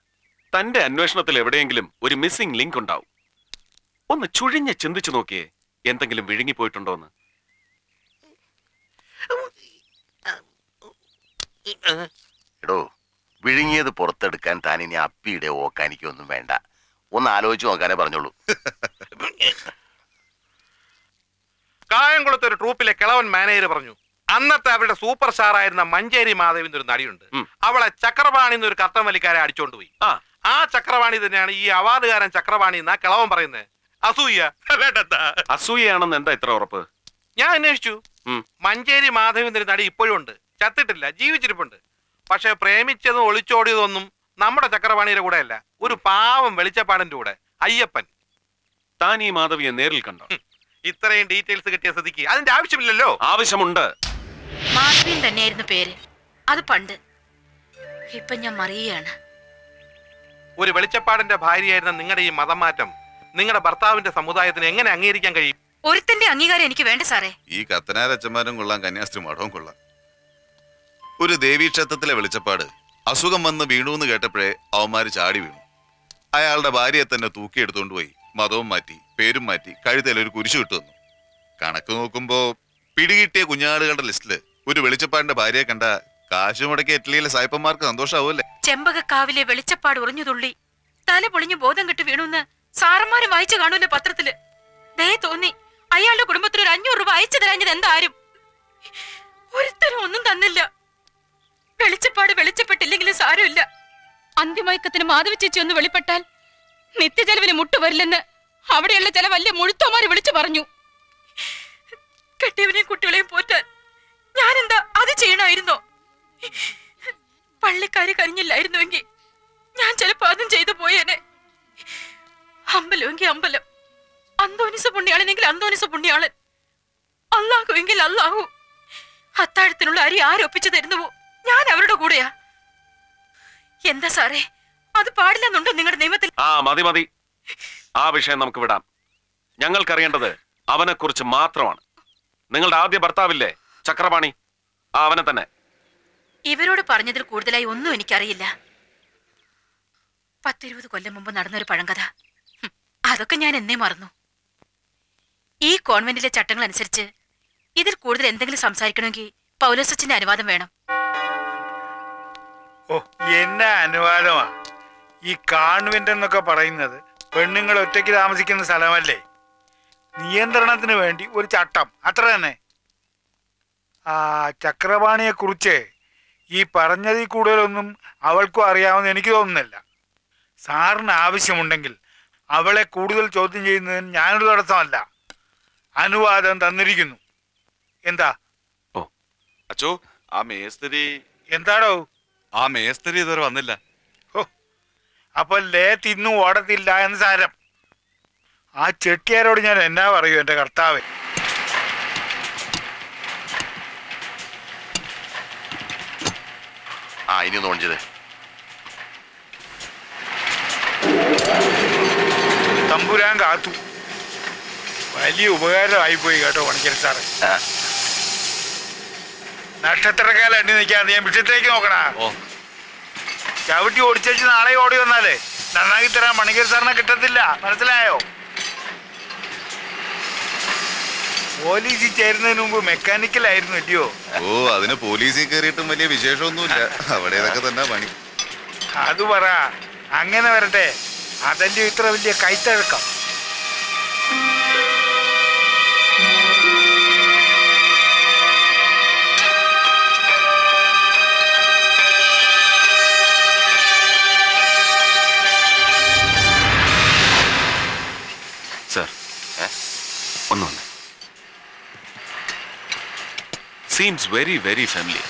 തന്റെ അന്വേഷണത്തിൽ എവിടെയെങ്കിലും ഒരു മിസ്സിംഗ് ലിങ്ക് ഉണ്ടാവും. ഒന്ന് ചുഴിഞ്ഞ് ചിന്തിച്ചു നോക്കിയേ എന്തെങ്കിലും വിഴുങ്ങിപ്പോയിട്ടുണ്ടോ എന്ന് എടോ വിഴുങ്ങിയത് പുറത്തെടുക്കാൻ താൻ ഇനി അപ്പിയുടെ ഓക്കാനിക്കൊന്നും വേണ്ട. ഒന്ന് ആലോചിച്ച് നോക്കാനേ പറഞ്ഞോളൂ. കായംകുളത്ത് ഒരു ട്രൂപ്പിലെ കിളവൻ മാനേജർ പറഞ്ഞു അന്നത്തെ അവരുടെ സൂപ്പർ സ്റ്റാർ ആയിരുന്ന മഞ്ചേരി മാധവിന്റെ ഒരു നടിയുണ്ട്. അവളെ ചക്രപാണി എന്നൊരു കത്തം വലിക്കാരെ അടിച്ചോണ്ട് പോയി. ആ ചക്രവാണി തന്നെയാണ് ഈ അവാർഡുകാരൻ ചക്രവാണി എന്നാ കിളവൻ പറയുന്നത് അസൂയ. അസൂയാണെന്ന് എന്താ ഇത്ര ഉറപ്പ്? ഞാൻ അന്വേഷിച്ചു. മഞ്ചേരി മാധവിന്റെ നടി ഇപ്പോഴും ഉണ്ട്. ചത്തിട്ടില്ല ജീവിച്ചിരിപ്പുണ്ട്. പക്ഷെ പ്രേമിച്ചതും ഒളിച്ചോടിയതൊന്നും നമ്മുടെ ചക്രവാണിയുടെ കൂടെ അല്ല. ഒരു പാവം വെളിച്ചപ്പാടിന്റെ കൂടെ. അയ്യപ്പൻ. താൻ ഈ മാധവിയെ നേരിൽ കണ്ടോ? ഇത്രയും ഡീറ്റെയിൽസ് കിട്ടിയ സ്ഥിതിക്ക് അതിന്റെ ആവശ്യമില്ലല്ലോ. ആവശ്യമുണ്ട്. മാധവിൻ തന്നെയായിരുന്നു പേര്. അത് പണ്ട്. ഇപ്പൊ ഞാൻ മറിയുകയാണ്. ഒരു വെളിച്ചപ്പാടിന്റെ ഭാര്യയായിരുന്ന നിങ്ങളുടെ ഈ മതമാറ്റം നിങ്ങളുടെ ഭർത്താവിന്റെ സമുദായത്തിന് എങ്ങനെ അംഗീകരിക്കാൻ കഴിയും? ഒരുത്തിന്റെ അംഗീകാരം എനിക്ക് വേണ്ട സാറേ. ഈ കത്തനാരച്ചന്മാരും കൊള്ളാം കന്യാസ്ത്രീ മഠവും കൊള്ളാം. ഒരു ദേവീക്ഷേത്രത്തിലെ വെളിച്ചപ്പാട് അസുഖം വന്ന് വീണു എന്ന് കേട്ടപ്പോഴേ അവന്മാര് ചാടി വീണു. അയാളുടെ ഭാര്യയെ തന്നെ തൂക്കിയെടുത്തോണ്ട് പോയി മതവും മാറ്റി പേരും മാറ്റി കഴുത്തിൽ ഒരു കുരിശു കിട്ടു വന്നു കണക്ക് നോക്കുമ്പോ പിടികിട്ടിയ കുഞ്ഞാടുകളുടെ ലിസ്റ്റിൽ ഒരു വെളിച്ചപ്പാടിന്റെ ഭാര്യയെ കണ്ട കാശ് മുടക്കി ഇറ്റലിയിലെ സായിപ്പന്മാർക്ക് സന്തോഷാവൂല്ലേ? ചെമ്പകക്കാവിലെ വെളിച്ചപ്പാട് ഉറഞ്ഞു തുള്ളി. തല പൊളിഞ്ഞു ബോധം കെട്ട് വീണുന്ന് സാറന്മാര് വായിച്ചു കാണൂല്ലേ പത്രത്തിൽ? ദേ തോന്നി അയാളുടെ കുടുംബത്തിൽ ഒരു അഞ്ഞൂറ് രൂപ അയച്ചു തരാഞ്ഞത് എന്താരും? ഒരുത്തരും ഒന്നും തന്നില്ല. വെളിച്ചപ്പാട് വെളിച്ചപ്പെട്ടില്ലെങ്കിലും സാരമില്ല. അന്തിമയക്കത്തിന് മാധവ ഒന്ന് വെളിപ്പെട്ടാൽ നിത്യചെലവിന് മുട്ടുവരില്ലെന്ന് അവിടെയുള്ള ചില വലിയ മുഴുത്തോമാര് വിളിച്ചു പറഞ്ഞു. കെട്ടിയവനെയും കുട്ടികളെയും പോറ്റാൻ ഞാനെന്താ അത് ചെയ്യണമായിരുന്നോ? പള്ളിക്കാര് കരിഞ്ഞില്ലായിരുന്നുവെങ്കിൽ ഞാൻ ചിലപ്പോ അതും ചെയ്തു പോയേനെ. അമ്പലമെങ്കിൽ അമ്പലം അന്തോനിസ പുണ്യാളനെങ്കിൽ അന്തോനിസ പുണ്യാളൻ അല്ലാഹു എങ്കിൽ അല്ലാഹു അത്താഴത്തിനുള്ള അരി ആരൊപ്പിച്ചു തരുന്നുവോ? ഞാൻ അവരുടെ കൂടെയാ. എന്താ സാറേ അത് പാടില്ലെന്നുണ്ടോ നിങ്ങളുടെ നിയമത്തിൽ? ആ മതി മതി. ആ വിഷയം നമുക്ക് വിടാം. ഞങ്ങൾക്കറിയേണ്ടത് അവനെക്കുറിച്ച് മാത്രമാണ്. നിങ്ങളുടെ ആദ്യ ഭർത്താവില്ലേ? ചക്രപാണി. ആ അവനെ തന്നെ. ഇവരോട് പറഞ്ഞതിൽ കൂടുതലായി ഒന്നും എനിക്കറിയില്ല. പത്തിരുപത് കൊല്ലം മുമ്പ് നടന്നൊരു പഴങ്കഥ. അതൊക്കെ ഞാൻ എന്നേ മറന്നു. ഈ കോൺവെന്റിലെ ചട്ടങ്ങൾ അനുസരിച്ച് ഇതിൽ കൂടുതൽ എന്തെങ്കിലും സംസാരിക്കണമെങ്കിൽ പൗലോസച്ചിന്റെ അനുവാദം വേണം. ഓ എന്നാ അനുവാദമാ? ഈ കാൺവെന്റ് എന്നൊക്കെ പറയുന്നത് പെണ്ണുങ്ങൾ ഒറ്റയ്ക്ക് താമസിക്കുന്ന സ്ഥലമല്ലേ? നിയന്ത്രണത്തിന് വേണ്ടി ഒരു ചട്ടം അത്ര തന്നെ. ആ ചക്രപാണിയെ കുറിച്ച് ഈ പറഞ്ഞതിൽ കൂടുതലൊന്നും അവൾക്കും അറിയാമെന്ന് എനിക്ക് തോന്നുന്നില്ല. സാറിന് ആവശ്യമുണ്ടെങ്കിൽ അവളെ കൂടുതൽ ചോദ്യം ചെയ്യുന്നതിന് ഞാനൊരു തടസ്സമല്ല. അനുവാദം തന്നിരിക്കുന്നു. എന്താ? ഓ അച്ചോ ആ മേസ്തിരി എന്താടോ? ആ മേസ്തിരി ഇതുവരെ വന്നില്ല. അപ്പൊ ലേ തിന്നു ഓടത്തില്ല എന്ന് സാരം. ആ ചെട്ടിയാരോട് ഞാൻ എന്നാ പറയൂ എന്റെ കർത്താവ്? ആ ഇനി ഒന്ന് ഓൺ ചെയ്തേ. തമ്പുരാൻ കാത്തു. വലിയ ഉപകാരമായി പോയി കേട്ടോ വണിക്കൽ സാറ്. നക്ഷത്രക്കാലം അണ്ടി നിൽക്കാതെ ഞാൻ വിഷയത്തേക്ക് നോക്കണ. ചവിട്ടി ഓടിച്ചേച്ച് നാളെ ഓടി വന്നാലേ നന്നാക്കി തരാൻ മണിക്കർ സാറിനെ കിട്ടത്തില്ല. മനസ്സിലായോ? പോലീസിൽ ചേരുന്നതിന് മുമ്പ് മെക്കാനിക്കലായിരുന്നു അല്ലയോ ഓ അതിന് പോലീസിൽ കയറിയിട്ടും വലിയ വിശേഷമൊന്നുമില്ല. അവിടെ ഇതൊക്കെ തന്നെ പണി. അത് പറ. അങ്ങനെ വരട്ടെ. അതല്ലേ ഇത്ര വലിയ കൈത്തഴക്കം? സർ ഒന്ന് വന്ന് സീംസ് വെരി വെരി ഫാമിലിയർ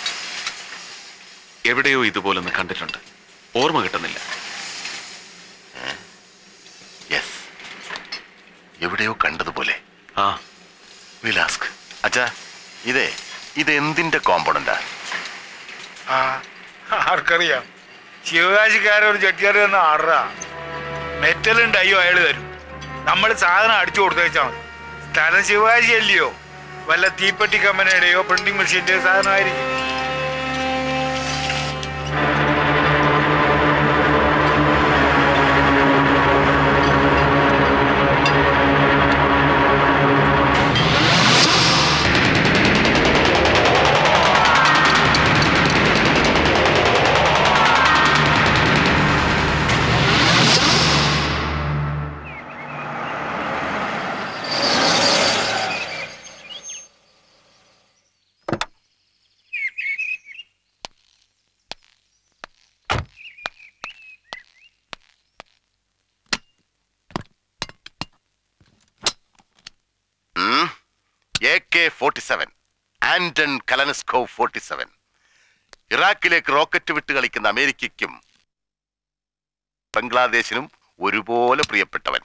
എവിടെയോ ഇതുപോലൊന്ന് കണ്ടിട്ടുണ്ട്. ഓർമ്മ കിട്ടുന്നില്ല. യെസ് എവിടെയോ കണ്ടതുപോലെ. ആ. വിലാസ്ക് അച്ഛാ ഇതേ ഇത് എന്തിന്റെ കോമ്പൗണ്ടാ ആർക്കറിയാം ആർക്കറിയാം. ശിവകാശിക്കാരൊരു ചെട്ടിയാർ വന്ന് ആടറ മെറ്റലും ഡയ്യോ അയാൾ തരും. നമ്മൾ സാധനം അടിച്ചു കൊടുത്തേച്ചാൽ മതി. സ്ഥലം ശിവകാശി അല്ലയോ വല്ല തീപ്പെട്ടി കമ്പനിയുടെയോ പ്രിന്റിംഗ് മെഷീന്റെയോ സാധനമായിരിക്കും. Forty seven. Anton Kalashnikov forty seven. ഇറാഖിലേക്ക് rocket വിട്ട് കളിക്കുന്ന അമേരിക്കയ്ക്കും ബംഗ്ലാദേശിനും ഒരുപോലെ പ്രിയപ്പെട്ടവൻ.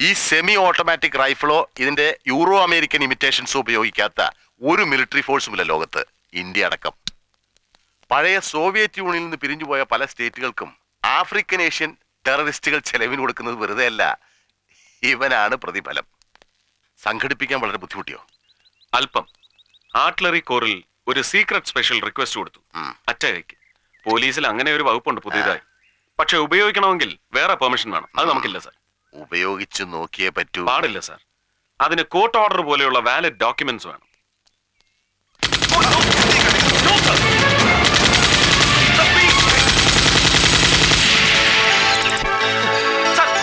ഈ സെമി ഓട്ടോമാറ്റിക് റൈഫിളോ ഇതിന്റെ യൂറോ അമേരിക്കൻ ഇമിറ്റേഷൻസോ ഉപയോഗിക്കാത്ത ഒരു മിലിറ്ററി ഫോഴ്സുമില്ല ലോകത്ത് ഇന്ത്യ അടക്കം. പഴയ സോവിയറ്റ് യൂണിയനിൽ നിന്ന് പിരിഞ്ഞുപോയ പല സ്റ്റേറ്റുകൾക്കും ആഫ്രിക്കൻ ഏഷ്യൻ ടെററിസ്റ്റുകൾ ചെലവിന് കൊടുക്കുന്നത് വെറുതെയല്ല ഇവനാണ് പ്രതിഫലം. സംഘടിപ്പിക്കാൻ വളരെ ബുദ്ധിമുട്ടിയോ? അല്പം. ആർട്ടിലറി കോറിൽ ഒരു സീക്രട്ട് സ്പെഷ്യൽ റിക്വസ്റ്റ് കൊടുത്തു. അറ്റകയ്ക്ക്. പോലീസിൽ അങ്ങനെ ഒരു വകുപ്പുണ്ട് പുതിയതായി. പക്ഷെ ഉപയോഗിക്കണമെങ്കിൽ വേറെ പെർമിഷൻ വേണം. അത് നമുക്കില്ല സാർ ഉപയോഗിച്ച് നോക്കിയേ പറ്റൂ. പാടില്ല സാർ അതിന് കോർട്ട് ഓർഡർ പോലെയുള്ള വാലിഡ് ഡോക്യുമെന്റ്സ് വേണം.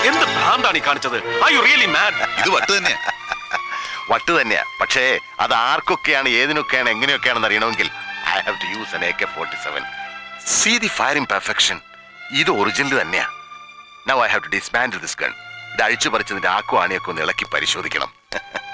എന്ത് ഭ്രാന്താണ് ഈ കാണിച്ചത്? ഐ യു റിയലി മാഡ് ഇത് വട്ട് തന്നെയാ. വട്ട് തന്നെയാ. പക്ഷേ അത് ആർക്കൊക്കെയാണ് ഏതിനൊക്കെയാണ് എങ്ങനെയൊക്കെയാണെന്ന് അറിയണമെങ്കിൽ I have to use an A K forty seven see the firing perfection ഇത് ഒറിജിനൽ തന്നെയാ. Now I have to dismantle this gun ഇത് അഴിച്ചു പറിച്ചതിന്റെ ആക്കു ആണിയൊക്കെ ഒന്ന് ഇളക്കി പരിശോധിക്കണം.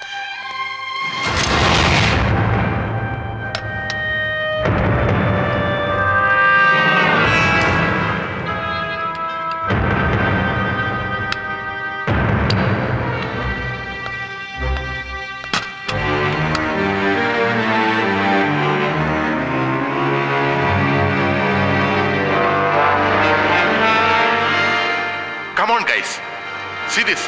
See this.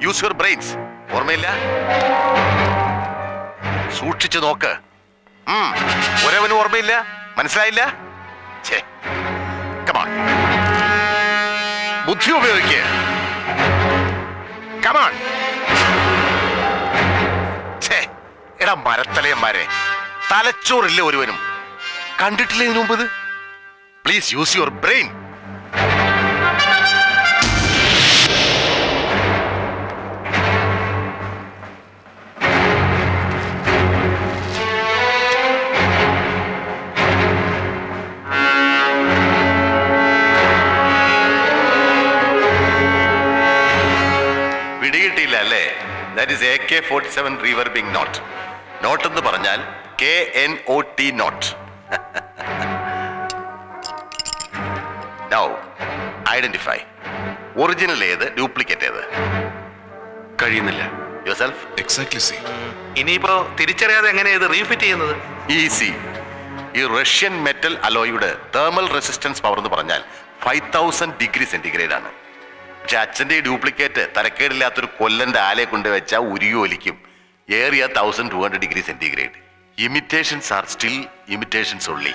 Use your brains. ഓർമ്മയില്ല സൂക്ഷിച്ചു നോക്ക് ഉം. ഒരവനും ഓർമ്മയില്ല മനസ്സിലായില്ല കമാൺ ബുദ്ധി ഉപയോഗിക്കുക കമാൺ എടാ മരത്തലയന്മാരെ തലച്ചോറില്ല ഒരുവനും? കണ്ടിട്ടില്ല ഇതിനു മുമ്പ് പ്ലീസ് യൂസ് യുവർ ബ്രെയിൻ പിടികിട്ടിയില്ല അല്ലേ? That is A K forty seven reverbing knot knot എന്ന് പറഞ്ഞാൽ K N O T knot. Now identify original ഏത് ഡ്യൂപ്ലിക്കേറ്റ് ഏത്? കഴിയുന്നില്ല. യുവർസെൽഫ് എക്സാക്ട്ലി സി ഇനിയിപ്പോ തിരിച്ചറിയാതെ എങ്ങനെയാ ഇത് റീഫിറ്റ് ചെയ്യുന്നത്? ഈസി ഈ റഷ്യൻ മെറ്റൽ അലോയുടെ തേർമൽ റെസിസ്റ്റൻസ് പവർ എന്ന് പറഞ്ഞാൽ ഫൈവ് തൗസൻഡ് ഡിഗ്രി സെന്റിഗ്രേഡ് ആണ്. പക്ഷെ അച്ഛന്റെ ഈ ഡ്യൂപ്ലിക്കേറ്റ് തരക്കേടില്ലാത്തൊരു കൊല്ലന്റെ ആലയെ കൊണ്ട് വെച്ചാൽ ഉരുകി ഒലിക്കും ഏറിയ thousand two hundred degree centigrade imitations are still imitations ഉള്ളി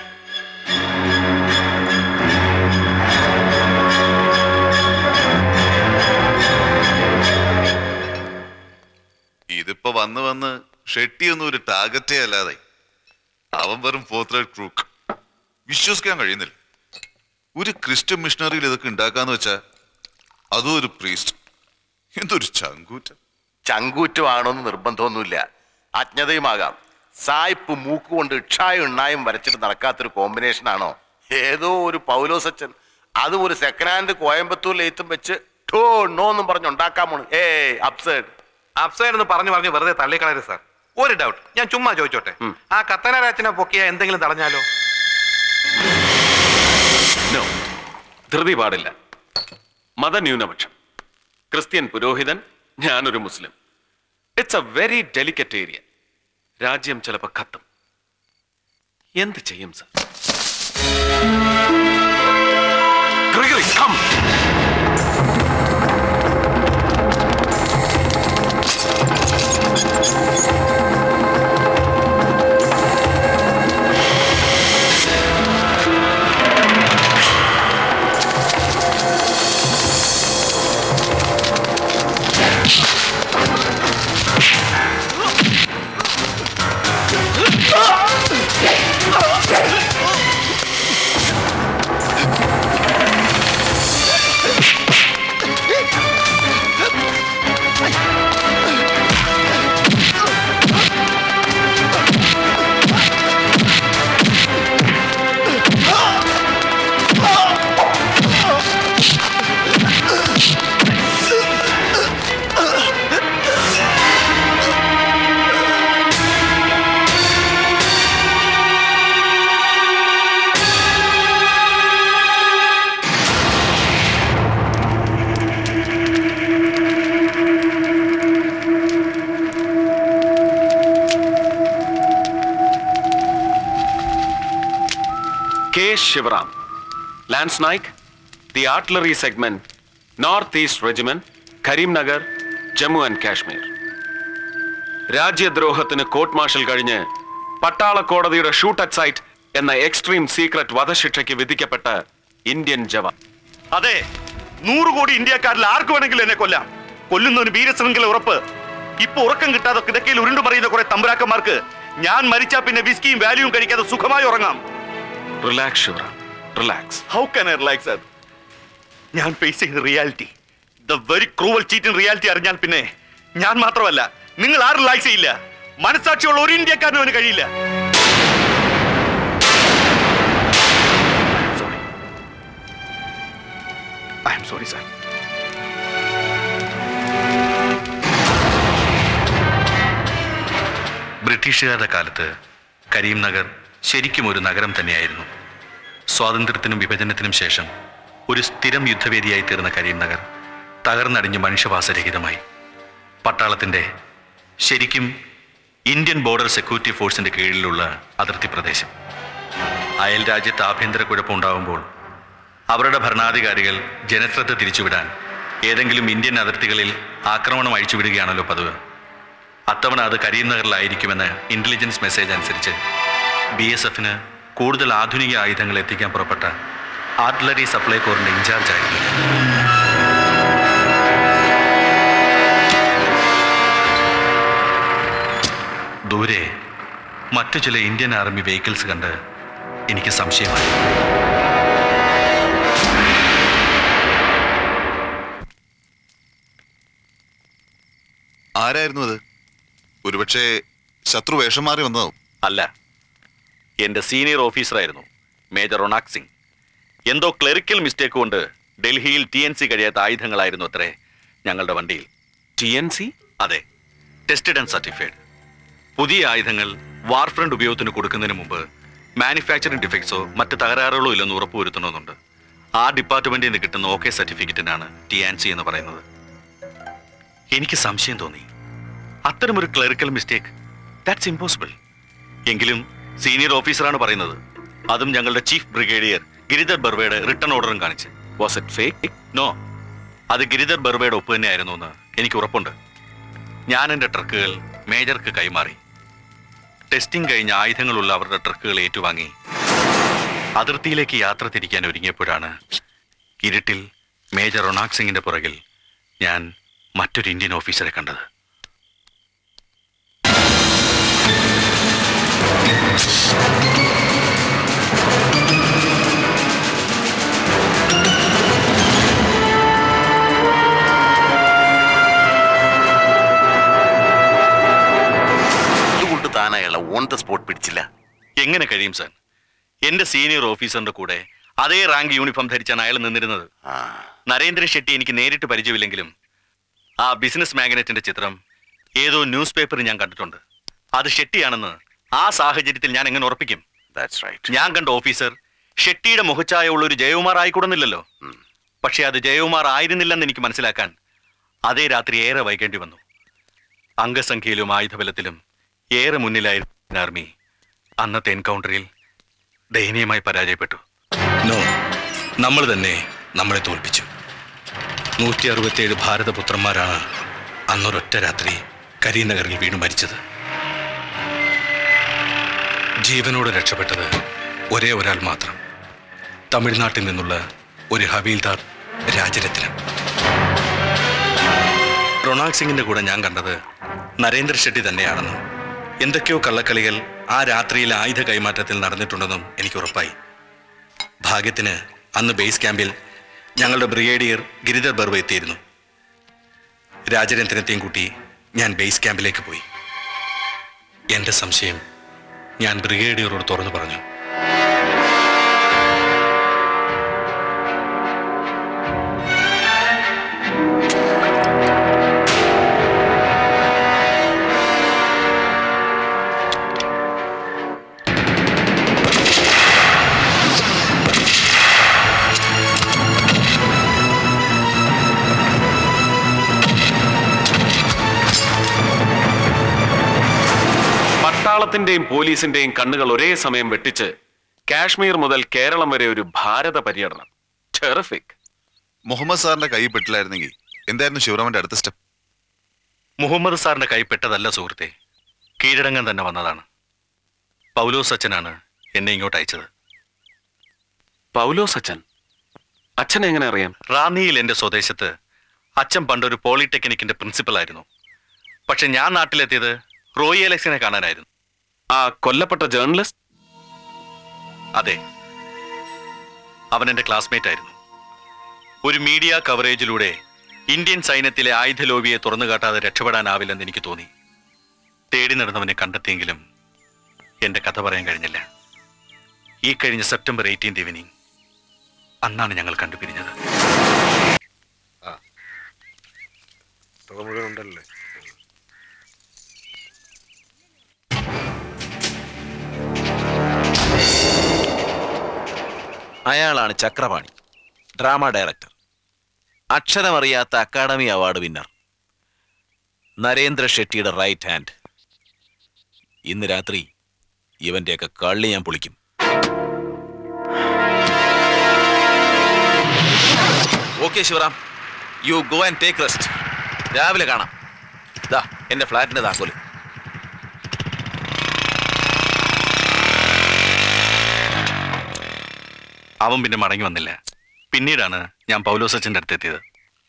ഇതിപ്പോ വന്ന് വന്ന് ഷെട്ടിയൊന്നും ഒരു ടാർഗറ്റേ അല്ലാതെ. അവൻ വെറും ഫോർത്ത് ക്രൂക്ക് വിശ്വസിക്കാൻ കഴിയുന്നില്ല. ഒരു ക്രിസ്ത്യൻ മിഷണറിയിൽ ഇതൊക്കെ ഉണ്ടാക്കാന്ന് വെച്ചാ അതും ഒരു പ്രീസ്റ്റ് എന്തൊരു ചങ്കൂറ്റം. ചങ്കൂറ്റമാണോന്ന് നിർബന്ധമൊന്നുമില്ല. അജ്ഞതയുമാകാം സായിപ്പ് മൂക്കുകൊണ്ട് ഇക്ഷായും ഉണ്ണായും വരച്ചിട്ട് നടക്കാത്തൊരു കോമ്പിനേഷൻ ആണോ ഏതോ ഒരു പൗലോസച്ചൻ അതും ഒരു സെക്കൻഡ് ഹാൻഡ് കോയമ്പത്തൂർ ലേത്തും വെച്ച് ടോ നോ എന്നും പറഞ്ഞ് ഉണ്ടാക്കാമോ ഏ അപ്സൈഡ് അപ്സൈഡ് എന്ന് പറഞ്ഞു പറഞ്ഞു വെറുതെ തള്ളിക്കളയരുത് സാർ. ഒരു ഡൗട്ട്. ഞാൻ ചുമ്മാ ചോദിച്ചോട്ടെ? ആ കത്തനാരാച്ചനെ പൊക്കിയ എന്തെങ്കിലും തടഞ്ഞാലോ? നോ ധൃതി പാടില്ല. മതന്യൂനപക്ഷം. ക്രിസ്ത്യൻ പുരോഹിതൻ ഞാനൊരു Muslim. It's a very delicate area രാജ്യം ചിലപ്പോൾ കത്തും. എന്ത് ചെയ്യും sir cum lance Naik the artillery segment north east regiment Karimnagar Jammu and Kashmir രാജ്യദ്രോഹത്തിന് court martial കഴിഞ്ഞ് പട്ടാള കോടതിയുടെ ഷൂട്ട് അറ്റ് സൈറ്റ് എന്ന എക്സ്ട്രീം സീക്രട്ട് വധശിക്ഷയ്ക്ക് വിധിക്കപ്പെട്ട ഇന്ത്യൻ ജവാൻ. അതെ നൂറ് കോടി ഇന്ത്യക്കാരിൽ ആർക്ക് വേണമെങ്കിലും എന്നെ കൊല്ലാം? കൊല്ലുന്നവന് വീരശൃംഖല ഉറപ്പ്. ഇപ്പൊ ഉറക്കം കിട്ടാതെ കിടക്കയിൽ ഉരുണ്ടു പറയുന്ന കുറെ തമ്പുരാക്കന്മാർക്ക് ഞാൻ മരിച്ചാ പിന്നെ വിസ്കിയും വാല്യൂവും കഴിക്കാതെ സുഖമായി ഉറങ്ങാം. Relax Shivaram relax how can I relax sir ഞാൻ ഫേസ് ചെയ്ത reality the very cruel cheating reality അറിഞ്ഞാൽ പിന്നെ ഞാൻ മാത്രമല്ല നിങ്ങൾ ആരും റിലാക്സ് ചെയ്യില്ല. മനസാക്ഷിയുള്ള ഒരു ഇന്ത്യക്കാരനും അവന് കഴിയില്ല. ഐ എം സോറി സാർ ബ്രിട്ടീഷുകാരുടെ കാലത്ത് കരീംനഗർ ശരിക്കും ഒരു നഗരം തന്നെയായിരുന്നു. സ്വാതന്ത്ര്യത്തിനും വിഭജനത്തിനും ശേഷം ഒരു സ്ഥിരം യുദ്ധവേദിയായി തീർന്ന കരീംനഗർ തകർന്നടിഞ്ഞ് മനുഷ്യവാസരഹിതമായി. പട്ടാളത്തിന്റെ ശരിക്കും ഇന്ത്യൻ ബോർഡർ സെക്യൂരിറ്റി ഫോഴ്സിന്റെ കീഴിലുള്ള അതിർത്തി പ്രദേശം. അയൽ രാജ്യത്ത് ആഭ്യന്തര കുഴപ്പമുണ്ടാകുമ്പോൾ അവരുടെ ഭരണാധികാരികൾ ജനശ്രദ്ധ തിരിച്ചുവിടാൻ ഏതെങ്കിലും ഇന്ത്യൻ അതിർത്തികളിൽ ആക്രമണം അഴിച്ചുവിടുകയാണല്ലോ പതിവ്. അത്തവണ അത് കരീംനഗറിലായിരിക്കുമെന്ന് ഇന്റലിജൻസ് മെസ്സേജ് അനുസരിച്ച് ബി എസ് എഫിന് കൂടുതൽ ആധുനിക ആയുധങ്ങൾ എത്തിക്കാൻ പുറപ്പെട്ട ആർട്ടിലറി സപ്ലൈ കോറിന്റെ ഇൻചാർജ് ആയിരുന്നു. ഞാൻ. ദൂരെ മറ്റു ചില ഇന്ത്യൻ ആർമി വെഹിക്കിൾസ് കണ്ട് എനിക്ക് സംശയമായി. ആരായിരുന്നു അത്? ഒരുപക്ഷെ ശത്രു വേഷം മാറി വന്നതോ അല്ല. എന്റെ സീനിയർ ഓഫീസറായിരുന്നു മേജർ റൊണാക് സിംഗ്. എന്തോ ക്ലറിക്കൽ മിസ്റ്റേക്ക് കൊണ്ട് ഡൽഹിയിൽ ടി എൻ സി കഴിയാത്ത ആയുധങ്ങളായിരുന്നു അത്രേ ഞങ്ങളുടെ വണ്ടിയിൽ. T N C? അതെ ടെസ്റ്റഡ് ആൻഡ് സർട്ടിഫൈഡ്. പുതിയ ആയുധങ്ങൾ വാർഫ്രണ്ട് ഉപയോഗത്തിന് കൊടുക്കുന്നതിന് മുമ്പ് മാനുഫാക്ചറിംഗ് ഡിഫക്ട്സോ മറ്റ് തകരാറുകളോ ഇല്ലെന്ന് ഉറപ്പുവരുത്തണമെന്നുണ്ട്. ആ ഡിപ്പാർട്ട്മെന്റിൽ നിന്ന് കിട്ടുന്ന ഓക്കെ സർട്ടിഫിക്കറ്റിനാണ് ടി ആൻ സി എന്ന് പറയുന്നത്. എനിക്ക് സംശയം തോന്നി. അത്തരമൊരു ക്ലറിക്കൽ മിസ്റ്റേക്ക് ദാറ്റ്സ് ഇമ്പോസിബിൾ എങ്കിലും സീനിയർ ഓഫീസറാണ് പറയുന്നത്. അതും ഞങ്ങളുടെ ചീഫ് ബ്രിഗേഡിയർ ഗിരിധർ ബർവയുടെ റിട്ടേൺ ഓർഡറും കാണിച്ച്. വാസ് ഇറ്റ് ഫേക്ക് നോ അത് ഗിരിധർ ബർവയുടെ ഒപ്പ് തന്നെയായിരുന്നു എന്ന് എനിക്ക് ഉറപ്പുണ്ട്. ഞാൻ എന്റെ ട്രക്കുകൾ മേജർക്ക് കൈമാറി. ടെസ്റ്റിംഗ് കഴിഞ്ഞ ആയുധങ്ങളുള്ള അവരുടെ ട്രക്കുകൾ ഏറ്റുവാങ്ങി. അതിർത്തിയിലേക്ക് യാത്ര തിരിക്കാൻ ഒരുങ്ങിയപ്പോഴാണ് ഇരുട്ടിൽ മേജർ റൊണാക് സിംഗിന്റെ പുറകിൽ ഞാൻ മറ്റൊരു ഇന്ത്യൻ ഓഫീസറെ കണ്ടത്. ഓൺ ദ സ്പോട്ട് പിടിച്ചില്ല. എങ്ങനെ കഴിയും സാർ? എന്റെ സീനിയർ ഓഫീസറിന്റെ കൂടെ അതേ റാങ്ക് യൂണിഫോം ധരിച്ചാണ് അയാൾ നിന്നിരുന്നത്. നരേന്ദ്രൻ ഷെട്ടി എനിക്ക് നേരിട്ട് പരിചയമില്ലെങ്കിലും ആ ബിസിനസ് മാഗ്നറ്റിന്റെ ചിത്രം ഏതോ ന്യൂസ് പേപ്പറിൽ ഞാൻ കണ്ടിട്ടുണ്ട്. അത് ഷെട്ടിയാണെന്ന് ആ സാഹചര്യത്തിൽ ഞാൻ എങ്ങനെ ഉറപ്പിക്കും? ഞാൻ കണ്ട ഓഫീസർ ഷെട്ടിയുടെ മുഖച്ചായ ഉള്ള ഒരു ജയകുമാർ ആയിക്കൂടുന്നില്ലല്ലോ പക്ഷെ അത് ജയകുമാർ ആയിരുന്നില്ലെന്ന് എനിക്ക് മനസ്സിലാക്കാൻ അതേ രാത്രി ഏറെ വൈകേണ്ടി വന്നു. അംഗസംഖ്യയിലും ആയുധബലത്തിലും ഏറെ മുന്നിലായിരുന്ന ആർമി അന്നത്തെ എൻകൗണ്ടറിൽ ദയനീയമായി പരാജയപ്പെട്ടു. നമ്മൾ തന്നെ നമ്മളെ തോൽപ്പിച്ചു. നൂറ്റി അറുപത്തിയേഴ് ഭാരതപുത്രന്മാരാണ് അന്നൊരൊറ്റ രാത്രി കരീനഗറിൽ വീണു മരിച്ചത്. ജീവനോട് രക്ഷപ്പെട്ടത് ഒരേ ഒരാൾ മാത്രം. തമിഴ്നാട്ടിൽ നിന്നുള്ള ഒരു ഹവീൽദാർ രാജരത്നം. റൊണാൾഡ് സിംഗിന്റെ കൂടെ ഞാൻ കണ്ടത് നരേന്ദ്ര ഷെട്ടി തന്നെയാണെന്നും എന്തൊക്കെയോ കള്ളക്കളികൾ ആ രാത്രിയിൽ ആയുധ കൈമാറ്റത്തിൽ നടന്നിട്ടുണ്ടെന്നും എനിക്ക് ഉറപ്പായി. ഭാഗ്യത്തിന് അന്ന് ബേസ് ക്യാമ്പിൽ ഞങ്ങളുടെ ബ്രിഗേഡിയർ ഗിരിധർ ബർവ എത്തിയിരുന്നു. രാജരത്നത്തെയും കൂട്ടി ഞാൻ ബേസ് ക്യാമ്പിലേക്ക് പോയി. എന്റെ സംശയം ഞാൻ ബ്രിഗേഡിയറോട് തുറന്നു പറഞ്ഞു. പട്ടാളത്തിന്റെയും പോലീസിന്റെയും കണ്ണുകൾ ഒരേ സമയം വെട്ടിച്ച് കാശ്മീർ മുതൽ കേരളം വരെ ഒരു ഭാരത പര്യടനം. ടെറിഫിക് മുഹമ്മദ് സാറിന്റെ കൈ പെട്ടില്ലായിരുന്നെങ്കിൽ എന്തായിരുന്നു ശിവറാമന്റെ അടുത്ത സ്റ്റെപ്പ്? മുഹമ്മദ് സാറിന്റെ കൈ പെട്ടതല്ല സുഹൃത്തെ. കീഴടങ്ങാൻ തന്നെ വന്നതാണ്. പൗലോസ് അച്ഛനാണ് എന്നെ ഇങ്ങോട്ട് അയച്ചത്. പൗലോസ് അച്ഛൻ? അച്ഛൻ എങ്ങനെ അറിയാം? റാന്നിയിൽ എന്റെ സ്വദേശത്ത് അച്ഛൻ പണ്ടൊരു പോളിടെക്നിക്കിന്റെ പ്രിൻസിപ്പൽ ആയിരുന്നു. പക്ഷെ ഞാൻ നാട്ടിലെത്തിയത് റോയി അലക്സിനെ കാണാനായിരുന്നു. ആ കൊല്ലപ്പെട്ട ജേർണലിസ്റ്റ്? അതെ. അവൻ എന്റെ ക്ലാസ്മേറ്റ് ആയിരുന്നു. ഒരു മീഡിയ കവറേജിലൂടെ ഇന്ത്യൻ സൈന്യത്തിലെ ആയുധലോബിയെ തുറന്നു കാട്ടാതെ രക്ഷപ്പെടാനാവില്ലെന്ന് എനിക്ക് തോന്നി. തേടി നടന്നവനെ കണ്ടെത്തിയെങ്കിലും എന്റെ കഥ പറയാൻ കഴിഞ്ഞില്ല. ഈ കഴിഞ്ഞ സെപ്റ്റംബർ എയ്റ്റീൻ ഈവനിങ് അന്നാണ് ഞങ്ങൾ കണ്ടുപിരിഞ്ഞത്. ഉണ്ടല്ലേ? അയാളാണ് ചക്രപാണി ഡ്രാമ ഡയറക്ടർ. അക്ഷരമറിയാത്ത അക്കാഡമി അവാർഡ് വിന്നർ. നരേന്ദ്ര ഷെട്ടിയുടെ റൈറ്റ് ഹാൻഡ്. ഇന്ന് രാത്രി ഇവന്റെയൊക്കെ കള്ളി ഞാൻ പൊളിക്കും. Okay Shivaram. You go and take rest രാവിലെ കാണാം. ദാ എന്റെ ഫ്ലാറ്റിന്റെ താക്കോൽ. അവൻ പിന്നെ മടങ്ങി വന്നില്ല. പിന്നീടാണ് ഞാൻ പൗലോസ് അച്ഛന്റെ അടുത്ത് എത്തിയത്.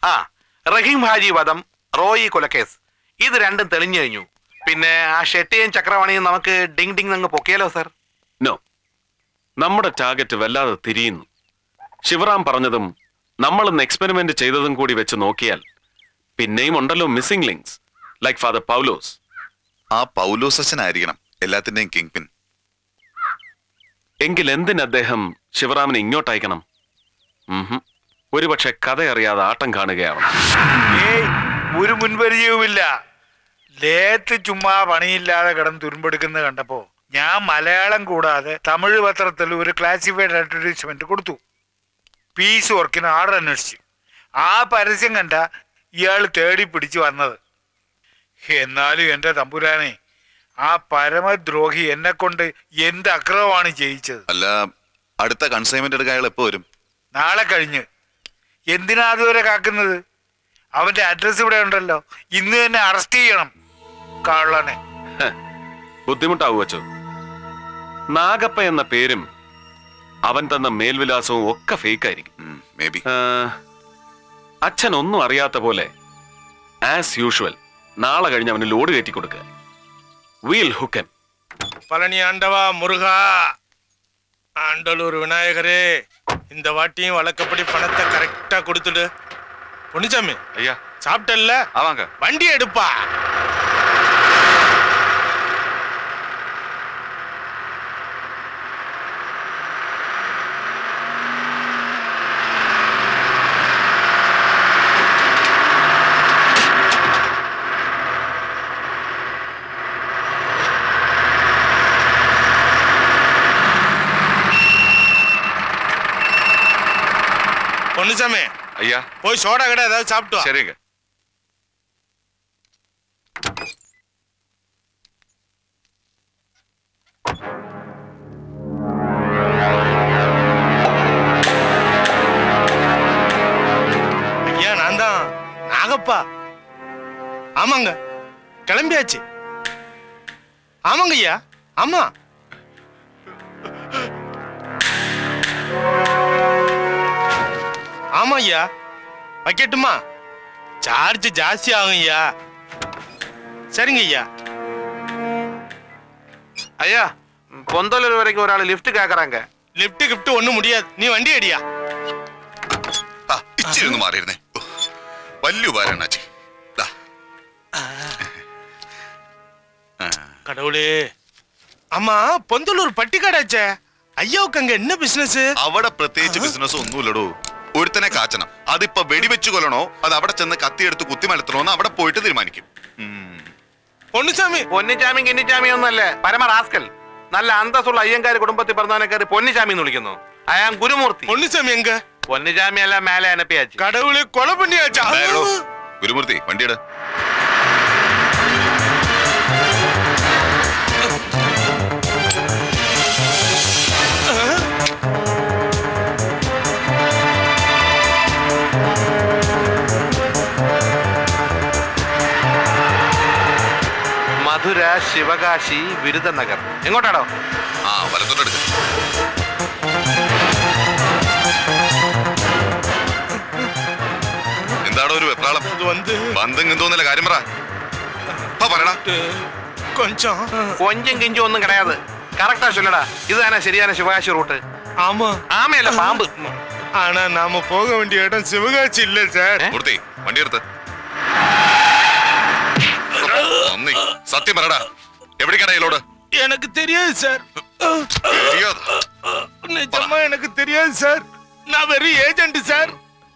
ആ റഹീം ഹാജി വധം റോയി കൊലക്കേസ്. ഇത് രണ്ടും തെളിഞ്ഞു കഴിഞ്ഞു. പിന്നെ ആ ഷെട്ടിയും ചക്രവാണിയും നമുക്ക് ഡിങ് ഡിങ് അങ്ങ് പൊക്കിയാലോ സർ? നോ നമ്മുടെ ടാർഗറ്റ് വല്ലാതെ തിരിയുന്നു. ശിവറാം പറഞ്ഞതും നമ്മൾ ഇന്ന് എക്സ്പെരിമെന്റ് ചെയ്തതും കൂടി വെച്ച് നോക്കിയാൽ പിന്നെയും ഉണ്ടല്ലോ missing links like father Paulose. ആ പൗലോസ് അച്ഛനായിരിക്കണം എല്ലാത്തിന്റെയും കിങ് പിൻ എങ്കിൽ എന്തിന് അദ്ദേഹം ശിവറാമിനെ ഇങ്ങോട്ട് അയക്കണം. ഒരുപക്ഷെ കഥ അറിയാതെ ആട്ടം കാണുകയാണ് ഒരു മുൻപരിചയവുമില്ല. ലേത്ത് ചുമ്മാ പണിയില്ലാതെ കിടന്ന് തുരുമ്പെടുക്കുന്നത് കണ്ടപ്പോ ഞാൻ മലയാളം കൂടാതെ തമിഴ് പത്രത്തിൽ ഒരു ക്ലാസിഫൈഡ് അഡ്വർടൈസ്മെന്റ് കൊടുത്തു. പീസ് വർക്കിന് ആർഡർ അന്വേഷിച്ചു. ആ പരസ്യം കണ്ട ഇയാൾ തേടി പിടിച്ചു വന്നത്. എന്നാലും എന്റെ തമ്പുരാനെ ആ പരമദ്രോഹി എന്നെ കൊണ്ട് എന്ത് അക്രമമാണ് ചെയ്യിച്ചത് അല്ല അടുത്ത കൺസൈൻമെന്റ് എടുക്കാൻ അയാൾ എപ്പോ വരും? നാളെ കഴിഞ്ഞ്. എന്തിനാ അതുവരെ കാക്കുന്നത്? അവന്റെ അഡ്രസ് ഇവിടെ ഉണ്ടല്ലോ. ഇന്ന് തന്നെ അറസ്റ്റ് ചെയ്യണം കള്ളനെ. ബുദ്ധിമുട്ടാവു വച്ചോ നാഗപ്പ എന്ന പേരും അവൻ തന്ന മേൽവിലാസവും ഒക്കെ ഫേക്ക് ആയിരിക്കും അച്ഛൻ ഒന്നും അറിയാത്ത പോലെ ആസ് യൂഷ്വൽ നാളെ കഴിഞ്ഞ് അവന് ലോഡ് കയറ്റി കൊടുക്കുക. வீல் ஹுக்கன். பழனி ஆண்டவா முருகா. ஆண்டலூர் விநாயகரே இந்த வாட்டியும் வழக்கப்படி பணத்தை கரெக்டா கொடுத்துடு. பொன்னிச்சாமி ஐயா. சாப்பிட்டல்ல? ஆமாங்க. வண்டி எடுப்பா. பொன்னிச்சாமி ஐயா. போய் சோடா கடை ஏதாவது சாப்பிட்டு சரிங்க. ஐயா நான் தான் நாகப்பா. ஆமாங்க கிளம்பியாச்சு. ஆமாங்க ஐயா ஆமா. ஆமா ஐயா வைக்கட்டுமா சார்ஜ் ஜாஸ்தி ஆகும் ஐயா சரிங்க ஐயா ஐயா பொந்தலூர் வரைக்கும் ஒரு ஆள் லிஃப்ட் கேக்குறாங்க லிஃப்ட் கிஃப்ட் ஒண்ணும் முடியாது நீ வண்டி அடியா ഇച്ചിരി ഒന്ന് മാറിയിരുന്നേ വലിയ ഉപകാരം അണ്ണാച്ചി ദാ. கடவுளே ஆமா பொந்தலூர் பட்டிக்காடாச்சே ஐயாவுக்கு அங்க என்ன பிசினஸ் അവിടെ പ്രത്യേകിച്ച് ബിസിനസ് ഒന്നുമില്ലടോ ഒരുത്തനെ കാച്ചണം. അതിപ്പോ വെടിവെച്ചു കൊല്ലണോ? അത് അവിടെ ചെന്ന് കത്തിയെടുത്ത് കുത്തിമലത്തണോന്ന് അവിടെ പോയിട്ട് തീരുമാനിക്കും. പൊന്നിച്ചാമി പൊന്നിച്ചാമി കിന്നിച്ചാമി ഒന്നല്ലേ പരമ റാസ്കൽ. നല്ല അന്തസ്സുള്ള അയ്യങ്കാരി കുടുംബത്തിൽ പറഞ്ഞവനെ കയറി പൊന്നിച്ചാമി എന്ന് വിളിക്കുന്നു. അയാൾ ഗുരുമൂർത്തി. പൊന്നിച്ചാമി എങ്ക? പൊന്നിച്ചാമി അല്ല മേലെ അനപ്പിയാച്ചു. കടവിളി കൊള ഗുരുമൂർത്തി വണ്ടിയുടെ. ആലപ്പുഴ ശിവകാശി വിരുദനഗർ. എങ്ങോട്ടാണോ ആ വലത്തോട്ടെടുക്ക എന്താണോ ഒരു വെപ്രാളം? ബന്ധം കിന്തോന്നല്ല കാര്യം പറ. പറയടാ കൊഞ്ചം. കൊഞ്ചം കിഞ്ചും ഒന്നും കിടയാതെ. കറക്റ്റാ ചൊല്ലടാ. ഇതാണ് ശരിയാണ് ശിവകാശി റൂട്ട്. ആമ. ആമയല്ല പാമ്പ്. ആണാ നാമ പോക വേണ്ടിയ ഇടം ശിവകാശി ഇല്ല സാർ? വണ്ടി എടുത്ത്. சத்தியம் வரடா எப்படி கடையிலோட எனக்கு தெரியாது சார் நிஜமா எனக்கு தெரியாது சார் நான் வெறும் ஏஜென்ட் சார்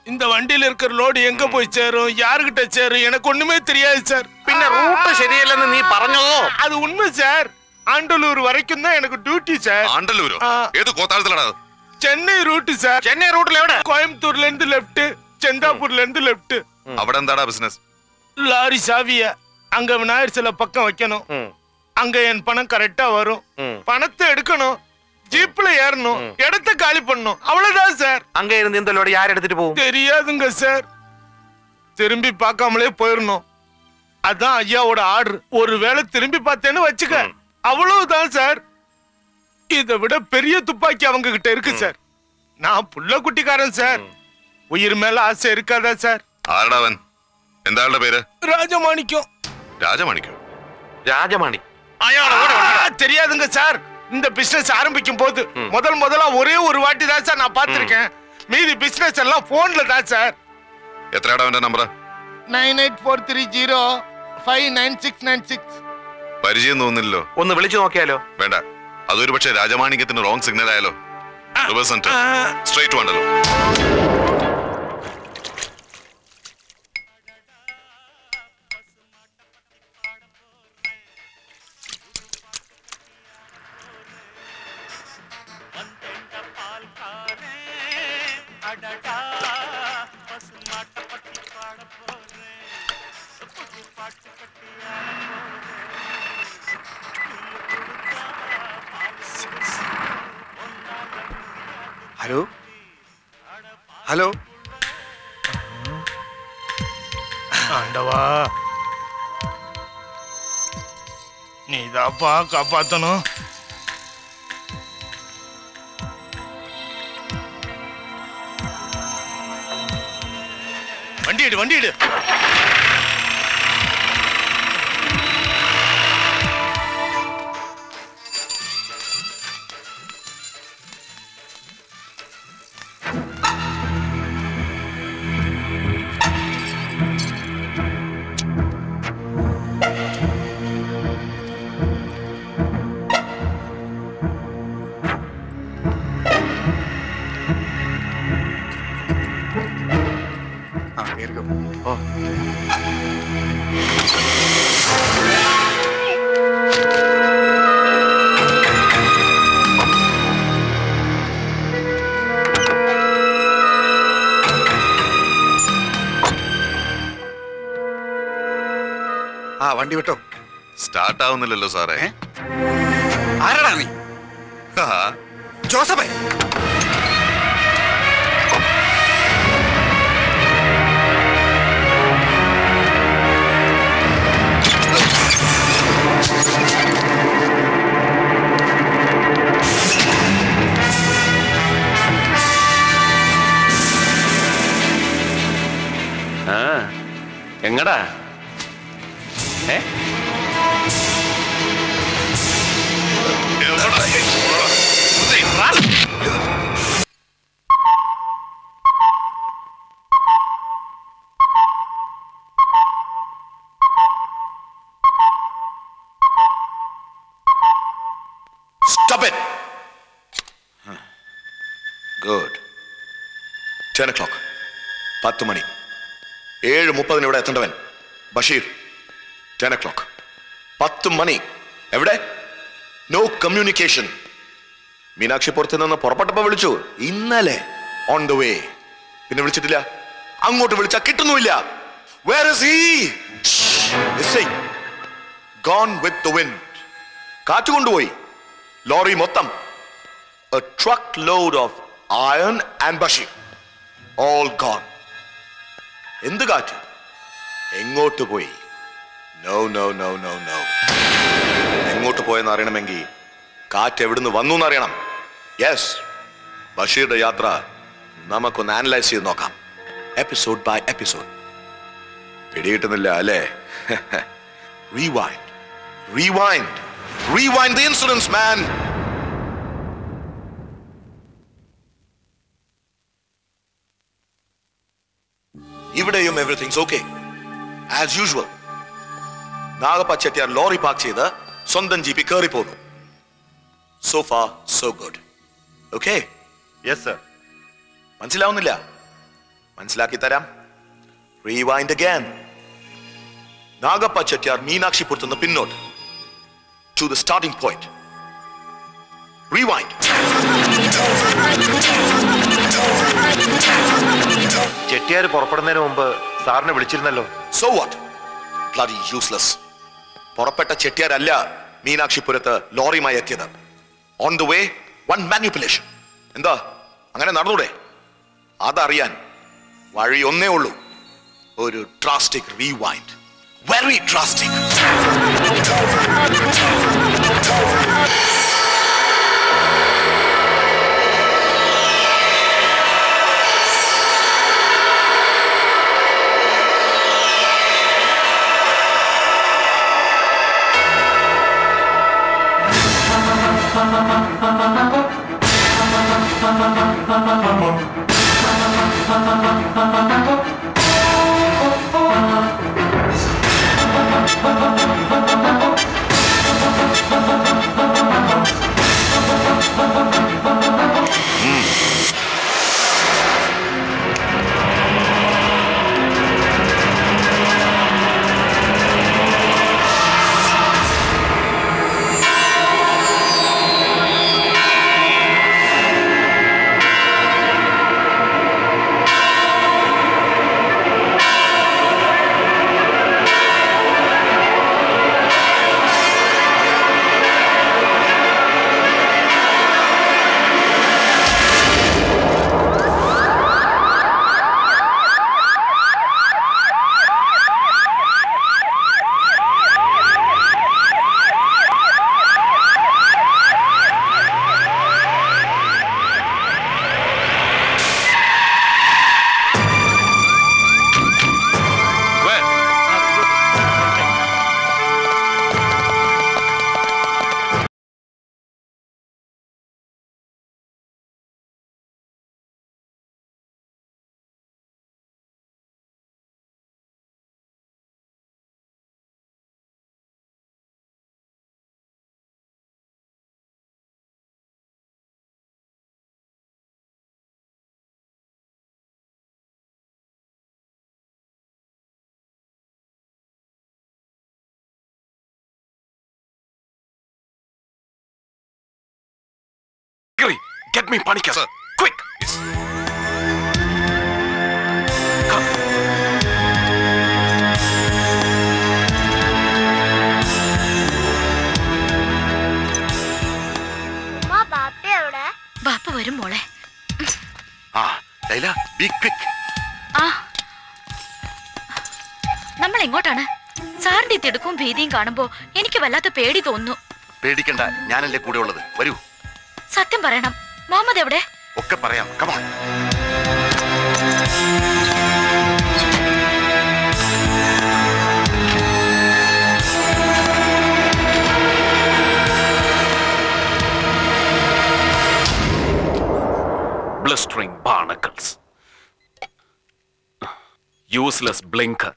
இந்த வண்டியில இருக்கிற லோடு எங்க போய் சேரும்? யாருகிட்ட சேரும்? எனக்கு ஒண்ணுமே தெரியாது சார் பின்ன ரூட் சரியில்லைன்னு நீ പറഞ്ഞല്ലോ அது உண்மை சார் ஆண்டலூர் வரைக்கும் தான் எனக்கு டியூட்டி சார் ஆண்டலூர்? ஏது கோத்தாலத்துலடா சென்னை ரூட் சார் சென்னை ரூட்ல எവിടെ கோயம்புத்தூர்ல இருந்து லெஃப்ட் செந்தாப்பூர்ல இருந்து லெஃப்ட் അവിടെ എന്താടാ ബിസിനസ് லாரி சாவியா. அங்க விநாயகர் சில பக்கம் வைக்கணும். அங்க என் பணம் கரெக்டா வரும். பணத்தை எடுக்கணும். ஜீப்ல ஏறணும். இடத்த காலி பண்ணும் அவ்வளவுதான் சார் அங்க இருந்து இந்த லோடு யார் எடுத்துட்டு போகும்? தெரியாதுங்க சார் திரும்பி பார்க்காமலே போயிடணும். அதான் ஐயாவோட ஆர்டர் ஒருவேளை திரும்பி பார்த்தேன்னு வச்சுக்க. அவ்வளவுதான் சார் இதை விட பெரிய துப்பாக்கி அவங்க கிட்ட இருக்கு சார் நான் புள்ள குட்டிக்காரன் சார் உயிர் மேல ஆசை இருக்காதா சார் ஆடாவன். எந்த ஆளுட பேரு? ராஜமாணிக்கம். ராஜமாணிக்கம் രാജമാണിക്കോ രാജമാണി ஆ, தெரியாதுங்க சார் இந்த பிசினஸ் ஆரம்பிக்கும் போது முதல் முதலா ஒரே ஒரு வாட்டி தான் சார் நான் பார்த்திருக்கேன் மீதி பிசினஸ் எல்லாம் போன்ல தான் சார் എത്രയാടാ അവന്റെ number nine eight four three zero five nine six nine six പരിചയം തോന്നില്ലല്ലോ ഒന്ന് വിളിച്ചു നോക്കിയാലോ വേണ്ട അതൊരു പക്ഷേ രാജമാണിക്യത്തിന് റോങ് സിഗ്നൽ ആയാലോ റിവേഴ്സ് സെന്റർ സ്ട്രേറ്റ് വേണ്ടല്ലോ హలో? హలో? అండవా నీదా బాగా పాతను வண்டி எடு வண்டி எடு വണ്ടി വിട്ടോ? സ്റ്റാർട്ട് ആവുന്നില്ലല്ലോ സാറേ. ആരാടാ നീ? ജോസഫേ. ആ എങ്ങടാ? ഏ Stop it! Good ten o'clock പത്ത് മണി. ഏഴ് മുപ്പതിന് ഇവിടെ എത്തേണ്ടവൻ. ബഷീർ. ടെൻ ഒ ക്ലോക്ക് പത്ത് മണി. എവിടെ? നോ കമ്മ്യൂണിക്കേഷൻ മീനാക്ഷി പുറത്ത് നിന്ന് പുറപ്പെട്ടപ്പോ വിളിച്ചു. ഇന്നലെ ഓൺ ദ വേ പിന്നെ വിളിച്ചിട്ടില്ല. അങ്ങോട്ട് വിളിച്ച കിട്ടുന്നുമില്ല. വേർ ഇസ് ഗോൺ വിത്ത് കാറ്റ് കൊണ്ടുപോയി. ലോറി മൊത്തം. A load of iron and bashir all gone. എന്ത് കാറ്റ്? എങ്ങോട്ട് പോയി? No no no no no എങ്ങോട്ട് പോയെന്ന് അറിയണമെങ്കിൽ കാറ്റ് എവിടുന്ന് വന്നു എന്നറിയണം. യെസ് ബഷീറുടെ യാത്ര നമുക്കൊന്ന് ആനലൈസ് ചെയ്ത് നോക്കാം. എപ്പിസോഡ് ബൈ എപ്പിസോഡ് പിടികിട്ടുന്നില്ല അല്ലേ? Rewind rewind rewind the insurance man ഇവിടെയും everything's okay as usual Nagappa Chettiar lorry park ചെയ്ത് സ്വന്തം ജീപ്പി കയറി പോന്നു so far so good okay yes sir മനസ്സിലാവുന്നില്ല? മനസ്സിലാക്കി തരാം. റീവൈൻഡ് അഗാൻ നാഗപ്പ ചെട്ടിയാർ മീനാക്ഷിപുരത്ത് നിന്ന് പിന്നോട്ട്. To the starting point rewind Chettiar പുറപ്പെടുന്നതിന് മുമ്പ് സാറിനെ വിളിച്ചിരുന്നല്ലോ. സോ വാട്ട് ബ്ലഡി യൂസ്ലെസ് പുറപ്പെട്ട ചെട്ടിയാരല്ല മീനാക്ഷിപുരത്ത് ലോറിയുമായി എത്തിയത്. On the way one manipulation എന്താ? അങ്ങനെ നടന്നൂടെ? അതറിയാൻ വഴി ഒന്നേ ഉള്ളൂ. ഒരു drastic rewind very drastic me Panikar. Sir. Quick. Yes. എവിടെ ബാപ്പ വരും മോളെ ആ ലൈല ബി ക്വിക്ക് ആ നമ്മൾ എങ്ങോട്ടാണ് സാറിന്റെ തിടുക്കും ഭീതിയും കാണുമ്പോ എനിക്ക് വല്ലാത്ത പേടി തോന്നുന്നു പേടിക്കണ്ട ഞാനല്ലേ കൂടെ ഉള്ളത് വരൂ സത്യം പറയണം മുഹമ്മദ് എവിടെ? ഒക്കെ പറയാം. കമാ ബ്ലിസ്റ്ററിംഗ് ബാണക്കിൾസ് യൂസ്ലെസ് ബ്ലിങ്കർ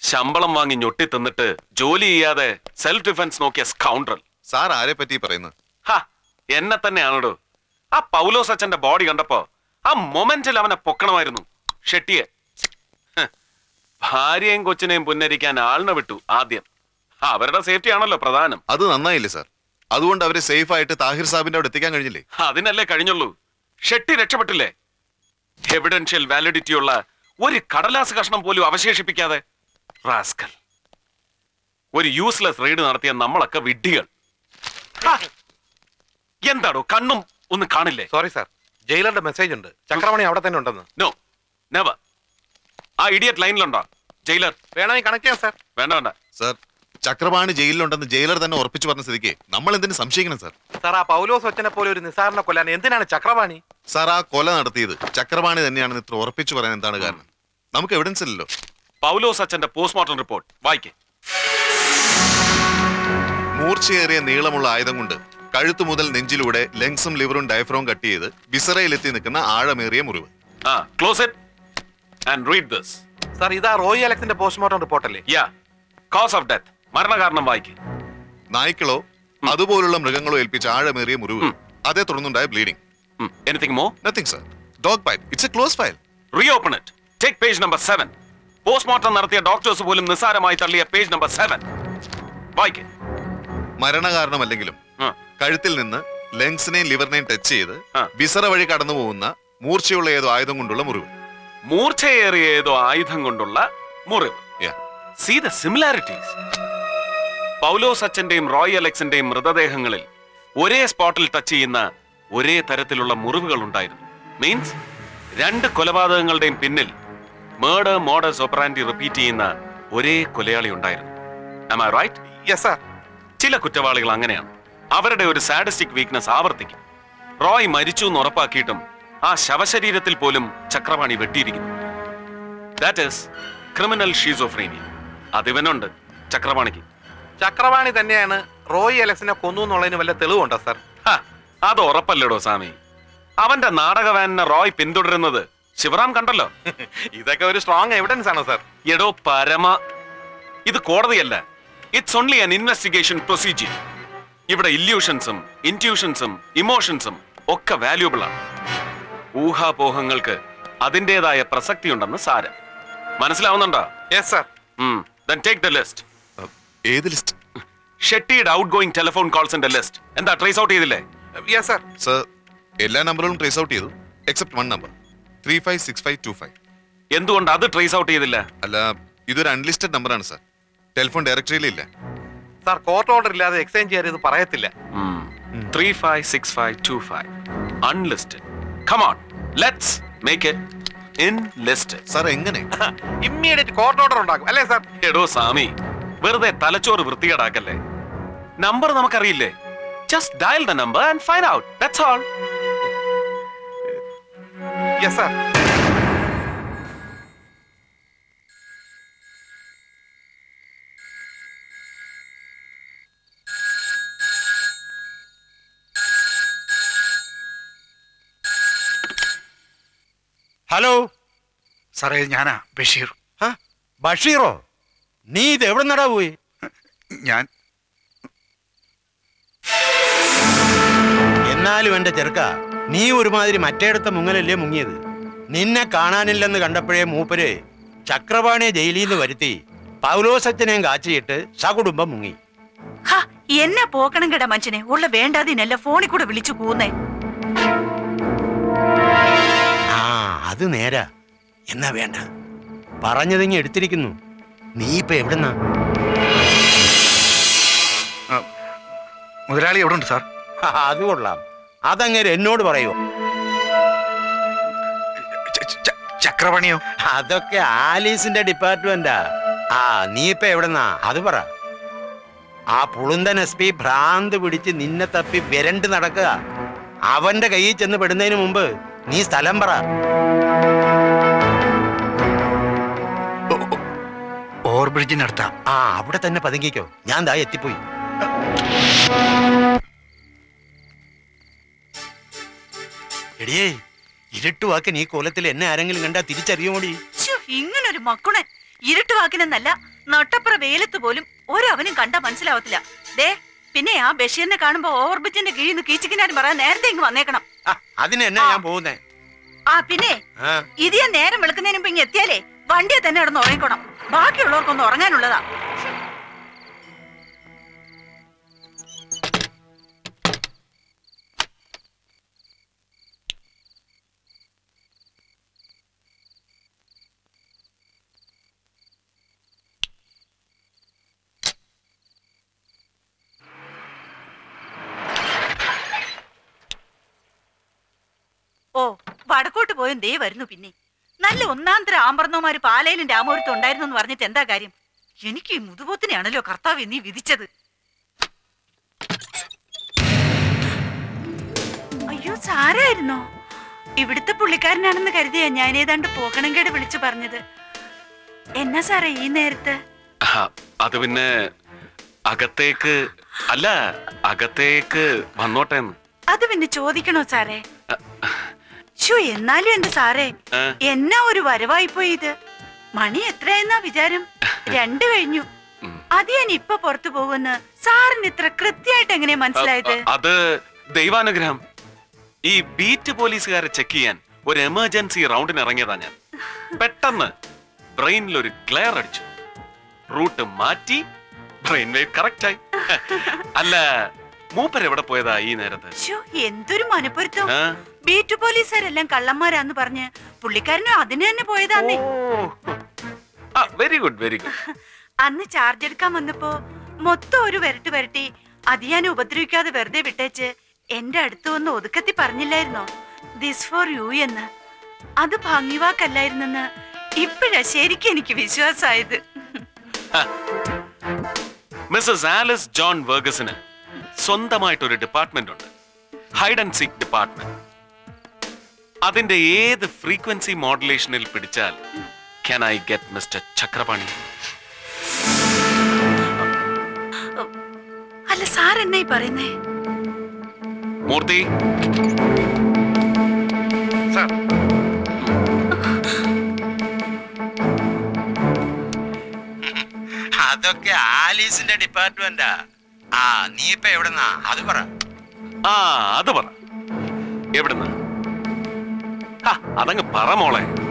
ശമ്പളം വാങ്ങി ഞൊട്ടി തിന്നിട്ട് ജോലി ചെയ്യാതെ സെൽഫ് ഡിഫൻസ് നോക്കിയ സ്കൗണ്ടർ സാർ ആരെ പറ്റി പറയുന്നു? ഹാ എന്നെ തന്നെയാണോ ആ പൗലോസ് അച്ഛന്റെ ബോഡി കണ്ടപ്പോ ആ മൊമെന്റിൽ അവനെ പൊക്കണമായിരുന്നു. ഷെട്ടിയെ. ഭാര്യയും കൊച്ചിനെയും പുന്നരിക്കാൻ ആളിനെ വിട്ടു ആദ്യം. അവരുടെ സേഫ്റ്റി ആണല്ലോ പ്രധാനം. അത് നന്നായില്ലേ സാർ അതുകൊണ്ട് അവരെ സേഫ് ആയിട്ട് താഹിർ സാബിന്റെ അവിടെ എത്തിക്കാൻ കഴിഞ്ഞില്ലേ? അതിനല്ലേ കഴിഞ്ഞുള്ളൂ. ഷെട്ടി രക്ഷപ്പെട്ടില്ലേ? എവിഡൻഷ്യൽ വാലിഡിറ്റി ഉള്ള ഒരു കടലാസ് കഷ്ണം പോലും അവശേഷിപ്പിക്കാതെ. റാസ്കൽ. ഒരു യൂസ്ലെസ് റെയ്ഡ് നടത്തിയ നമ്മളൊക്കെ വിഡ്ഢികൾ. എന്താണോ കണ്ണും ഒന്ന് കാണില്ലേ? സോറി സാർ ജയിലറുടെ മെസ്സേജ് ഉണ്ട്. ചക്രമണി അവിടെ തന്നെ ഉണ്ടെന്ന്. നോ നെവർ ആ ഇഡിയറ്റ് ലൈനിലുണ്ടോ ജയിലർ. വേണമെങ്കിൽ കണക്ട് ചെയ്യാം സാർ വേണ്ട വേണ്ട. സാർ ചക്രപാണി ജയിലിലുണ്ടെന്ന് ജയിലർ തന്നെ ഉറപ്പിച്ചു പറഞ്ഞ സ്ഥിതിക്ക് നമ്മൾ എന്തിനു സംശയിക്കണം സാർ സാർ ആ പൗലോസ് ഒച്ചനെ പോലെ ഒരു നിസാരണ കൊല്ലാൻ എന്തിനാണ് ചക്രപാണി സാർ ആ കൊല നടത്തിയത് ചക്രപാണി തന്നെയാണെന്ന് ഇത്ര ഉറപ്പിച്ചു പറയാൻ എന്താണ് കാരണം? നമുക്ക് എവിഡൻസ് ഇല്ലല്ലോ. പൗലോസ് അച്ഛന്റെ പോസ്റ്റ്മോർട്ടം റിപ്പോർട്ട് വായിക്കേ. മൂർച്ചയേറിയ നീളമുള്ള ആയുധം കൊണ്ട് കഴുത്തു മുതൽ നെഞ്ചിലൂടെ ലങ്സും ലിവറും ഡയഫ്രോം കട്ട് ചെയ്ത് വിസറയിലെത്തി നിൽക്കുന്ന ആഴമേറിയ മുറിവ്. ആ close it and read this sir ഇതാ റോയി അലക്സിന്റെ പോസ്റ്റ്മോർട്ടം റിപ്പോർട്ടല്ലേ? യാ കോസ് ഓഫ് ഡെത്ത് മരണകാരണം വായിക്കേ. നായ്ക്കളോ അതുപോലുള്ള മൃഗങ്ങളോ ഏൽപ്പിച്ച ആഴമേറിയ മുറിവ് അതേ തുടർന്നുണ്ടായ bleeding anything more nothing sir dog it's a close file reopen it take page number seven postmortem നടത്തിയ ഡോക്ടേഴ്സ് പോലും നിസ്സാരമായി തള്ളിയ പേജ് നമ്പർ സെവൻ വായിക്കേ. മരണകാരണമല്ലെങ്കിലും കഴുത്തിൽ നിന്ന് ലങ്സിനെയും ലിവറിനെയും ടച്ച് ചെയ്ത്. വിസറ വഴി കടന്നു പോകുന്ന മൂർച്ചയുള്ള ഏതോ ആയുധം കൊണ്ടുള്ള മുറിവ്. മൂർച്ചയേറിയ ഏതോ ആയുധം കൊണ്ടുള്ള മുറിവ്. സീ ദ സിമിലാരിറ്റീസ് പൗലോസ് അച്ഛന്റെയും റോയ് അലക്സിന്റെയും മൃതദേഹങ്ങളിൽ ഒരേ സ്പോട്ടിൽ ടച്ച് ചെയ്യുന്ന ഒരേ തരത്തിലുള്ള മുറിവുകൾ ഉണ്ടായിരുന്നു. മീൻസ് രണ്ട് കൊലപാതകങ്ങളുടെയും പിന്നിൽ മേഡർ മോഡസ് സോപ്രാൻഡി റിപ്പീറ്റ് ചെയ്യുന്ന ഒരേ കൊലയാളി ഉണ്ടായിരുന്നു. Am I right? ചില കുറ്റവാളികൾ അങ്ങനെയാണ്. അവരുടെ ഒരു സാഡിസ്റ്റിക് വീക്ക്നെസ് ആവർത്തിക്കും. റോയ് മരിച്ചു എന്ന് ഉറപ്പാക്കിയിട്ടും ആ ശവശരീരത്തിൽ പോലും ചക്രവാണി വെട്ടിയിരിക്കുന്നു. ദാറ്റ് ഈസ് ക്രിമിനൽ ഷീസോഫ്രീനിയ അതിവനുണ്ട് ചക്രവാണിക്ക്. ചക്രവാണി തന്നെയാണ് റോയ് അലക്സിനെ കൊന്നു എന്നുള്ളതിന് വല്ല തെളിവുണ്ടോ സാർ? അത് ഉറപ്പല്ലടോ സ്വാമി. അവന്റെ നാടക വാനിനെ റോയ് പിന്തുടരുന്നത് ശിവറാം കണ്ടല്ലോ. ഇതൊക്കെ ഒരു സ്ട്രോങ് എവിഡൻസ് ആണ് സാർ. എടോ പരമ. ഇത് കോടതിയല്ല. It's only an investigation procedure ഇവിടെ ഇല്യൂഷൻസും ഇന്റ്യൂഷൻസും ഇമോഷൻസും ഒക്കെ വാല്യൂബിൾ ആണ്. ഊഹാപോഹങ്ങൾക്ക് അതിന്റെതായ പ്രസക്തിയുണ്ടെന്ന് സാരം. മനസ്സിലാവുന്നുണ്ടോ? Yes sir then take the list ഏത് ലിസ്റ്റ് ഷെട്ടിയുടെ ഔട്ട് ഗോയിങ് ടെലിഫോൺ കോൾസിന്റെ ലിസ്റ്റ് എന്താ ട്രേസ് ഔട്ട് ചെയ്തില്ലേ? യെസ് സർ സർ എല്ലാ നമ്പറുകളും ട്രേസ് ഔട്ട് ചെയ്തു except one number three five six five two five എന്തുകൊണ്ട് അത് ട്രേസ് ഔട്ട് ചെയ്തില്ല? അല്ല ഇതൊരു അൺലിസ്റ്റഡ് നമ്പറാണ് സർ ടെലിഫോൺ ഡയറക്ടറിയിലില്ല സാർ കോർട്ട് ഓർഡർ ഇല്ലാതെ എക്സ്ചേഞ്ച് ചെയ്യാൻ ഇത് പറയത്തില്ല. Three five six five two five unlisted come on let's make it sir എങ്ങനെ? ഇമ്മീഡിയറ്റ് കോർട്ട് ഓർഡർ ഉണ്ടാക്കും. അല്ലേ സാർ? എടോ സ്വാമി വെറുതെ തലച്ചോറ് വൃത്തികേടാക്കല്ലേ? Number നമുക്കറിയില്ലേ? Just dial the number and find out that's all yes sir hello. സാറേ ഞാനാ ബഷീർ. ബഷീറോ? നീ ഇത് എവിടെ നടാ പോയി? ഞാൻ എന്നാലും എന്റെ ചെറുക്ക നീ ഒരുമാതിരി മറ്റേടത്ത മുങ്ങലല്ലേ മുങ്ങിയത്? നിന്നെ കാണാനില്ലെന്ന് കണ്ടപ്പോഴേ മൂപ്പര് ചക്രപാണിയെ ജയിലിൽ നിന്ന് വരുത്തി പൗലോസച്ചനെയും കാച്ചിയിട്ട് സകുടുംബം മുങ്ങി. ഹ, എന്നെ പോക്കണം കേടാ മനുഷ്യനെ. ഉള്ള വേണ്ടാതിനല്ല ഫോണിൽ കൂടെ വിളിച്ചു കൂന്നേ. ആ അത് നേരാ. എന്നാ വേണ്ട. പറഞ്ഞതിങ്ങി എടുത്തിരിക്കുന്നു. നീ ഇപ്പൊ എവിടുന്നാ? മുതലാളി എവിടെ ഉണ്ട് സാർ അത് കൊള്ളാം. അതങ്ങനെ എന്നോട് പറയോ? ചക്രപണിയോ? അതൊക്കെ ആലീസിന്റെ ഡിപ്പാർട്ട്മെന്റാ. ആ നീ ഇപ്പൊ എവിടെന്നാ? അത് പറ. ആ പുളുന്തൻ എസ് പി ഭ്രാന്ത് പിടിച്ച് നിന്നെ തപ്പി വിരണ്ട് നടക്കുക. അവന്റെ കയ്യിൽ ചെന്ന് പെടുന്നതിന് മുമ്പ് നീ സ്ഥലം പറ. ഓവർബ്രിഡ്ജിനടുത്ത. ആ അവിടെ തന്നെ പതുങ്ങിക്കോ. ഞാൻ ദാ എത്തിപ്പോയി. എടിയേ ഇരുട്ടുവാക്ക് നീ കോലത്തിൽ എന്നെ ആരെങ്കിലും കണ്ടാ തിരിച്ചറിയുമോടി? ഇങ്ങനൊരു മക്കുണൻ. ഇരുട്ടുവാക്കിനെന്നല്ല നട്ടപ്പുറ വെയിലത്ത് പോലും ഒരവനും കണ്ടാ മനസ്സിലാവത്തില്ല. ദേ പിന്നെ ആ ബഷീറിനെ കാണുമ്പോ ഓവർബ്രിഡ്ജിന്റെ കീഴിൽ നിന്ന് കീച്ചിക്കിനാരും പറയാൻ നേരത്തെ ഇങ്ങ് വന്നേക്കണം. അതിന് എന്നാ ഞാൻ പോകുന്നേ? ആ പിന്നെ ആ. ഇത് ഞാൻ നേരം വെളുക്കുന്നതിന് മുമ്പ് ഇങ്ങ് എത്തിയാലേ വണ്ടിയെ തന്നെ കിടന്ന് ഉറങ്ങിക്കോണം. ബാക്കിയുള്ളവർക്കൊന്നും ഉറങ്ങാനുള്ളതാ. ഓ വടക്കോട്ട് പോയും. ദേ വരുന്നു പിന്നെ. നല്ല ഒന്നാന്തര ആമ്പർന്നോമാര് പാലയിലും രാമപുരത്തും ഉണ്ടായിരുന്നു എന്ന് പറഞ്ഞിട്ട് എന്താ കാര്യം? എനിക്ക് ഈ മുതുപോത്തിനെയാണല്ലോ കർത്താവ് നീ വിധിച്ചത്. അയ്യോ സാരായിരുന്നോ? ഇവിടുത്തെ പുള്ളിക്കാരനാണെന്ന് കരുതിയാ ഞാൻ ഏതാണ്ട് പോകണങ്കേട് വിളിച്ചു പറഞ്ഞത്. എന്നാ സാറേ ഈ നേരത്ത്? അത് പിന്നെ അകത്തേക്ക് അല്ല അകത്തേക്ക് വന്നോട്ടെ അത് പിന്നെ ചോദിക്കണോ സാറേ? ഷോ എന്നാലും എന്റെ സാറേ? എന്നാ ഒരു വരവായിപ്പോയി ഇത്? മണി എത്രയെന്നാ വിചാരം? രണ്ടു കഴിഞ്ഞു. അത് ഞാൻ ഇപ്പൊ പുറത്തു പോകുന്ന സാറിന് ഇത്ര കൃത്യമായിട്ട് എങ്ങനെ മനസ്സിലായത്? അത് ദൈവാനുഗ്രഹം. ഈ ബീറ്റ് പോലീസുകാരെ ചെക്ക് ചെയ്യാൻ ഒരു എമർജൻസി റൗണ്ടിന് ഇറങ്ങിയതാ ഞാൻ. പെട്ടെന്ന് ബ്രെയിനിൽ ഒരു ക്ലെയർ അടിച്ചു. റൂട്ട് മാറ്റി ബ്രെയിൻ വേവ് കറക്റ്റ് ആയി. അല്ല മൂപ്പർ എവിടെ പോയതാ ഈ നേരത്തെ? എന്തൊരു മനപ്പൊരുത്തം? ബീറ്റ് പോലീസുകാരെല്ലാം കള്ളന്മാരാന്ന് പറഞ്ഞ് പുള്ളിക്കാരനും അതിന് തന്നെ പോയതാന്നേ. വെരി ഗുഡ് വെരി ഗുഡ് അന്ന് ചാർജ് എടുക്കാൻ വന്നപ്പോ മൊത്തം ഒരു വരട്ട് വരട്ടി അത് ഞാൻ ഉപദ്രവിക്കാതെ വെറുതെ വിട്ടേച്ച് എന്റെ അടുത്ത് വന്ന് ഒതുക്കത്തി പറഞ്ഞില്ലായിരുന്നോ? ദിസ് ഫോർ യു എന്ന്. അത് ഭംഗിവാക്കല്ലായിരുന്നെന്ന് ഇപ്പോഴാ ശരിക്കും എനിക്ക് വിശ്വാസമായത് മിസ്സസ് ആലിസ് ജോൺ വേർഗസിന് സ്വന്തമായിട്ടൊരു ഡിപ്പാർട്ട്മെന്റ് ഉണ്ട്. ഹൈഡ് ആൻഡ് സീക്ക് ഡിപ്പാർട്ട്മെന്റ് അതിന്റെ ഏത് ഫ്രീക്വൻസി മോഡുലേഷനിൽ പിടിച്ചാൽ can I get mister Chakrapani? അല്ല സാർ എന്നായി പറയുന്നേ? മൂർത്തി. അതൊക്കെ ആലീസിന്റെ ഡിപ്പാർട്ട്മെന്റാ. ആ നീ ഇപ്പൊ എവിടെന്നാ? അത് പറ. ആ അത് പറ. എവിടുന്ന്? അതങ്ങ് പറ മോളെ.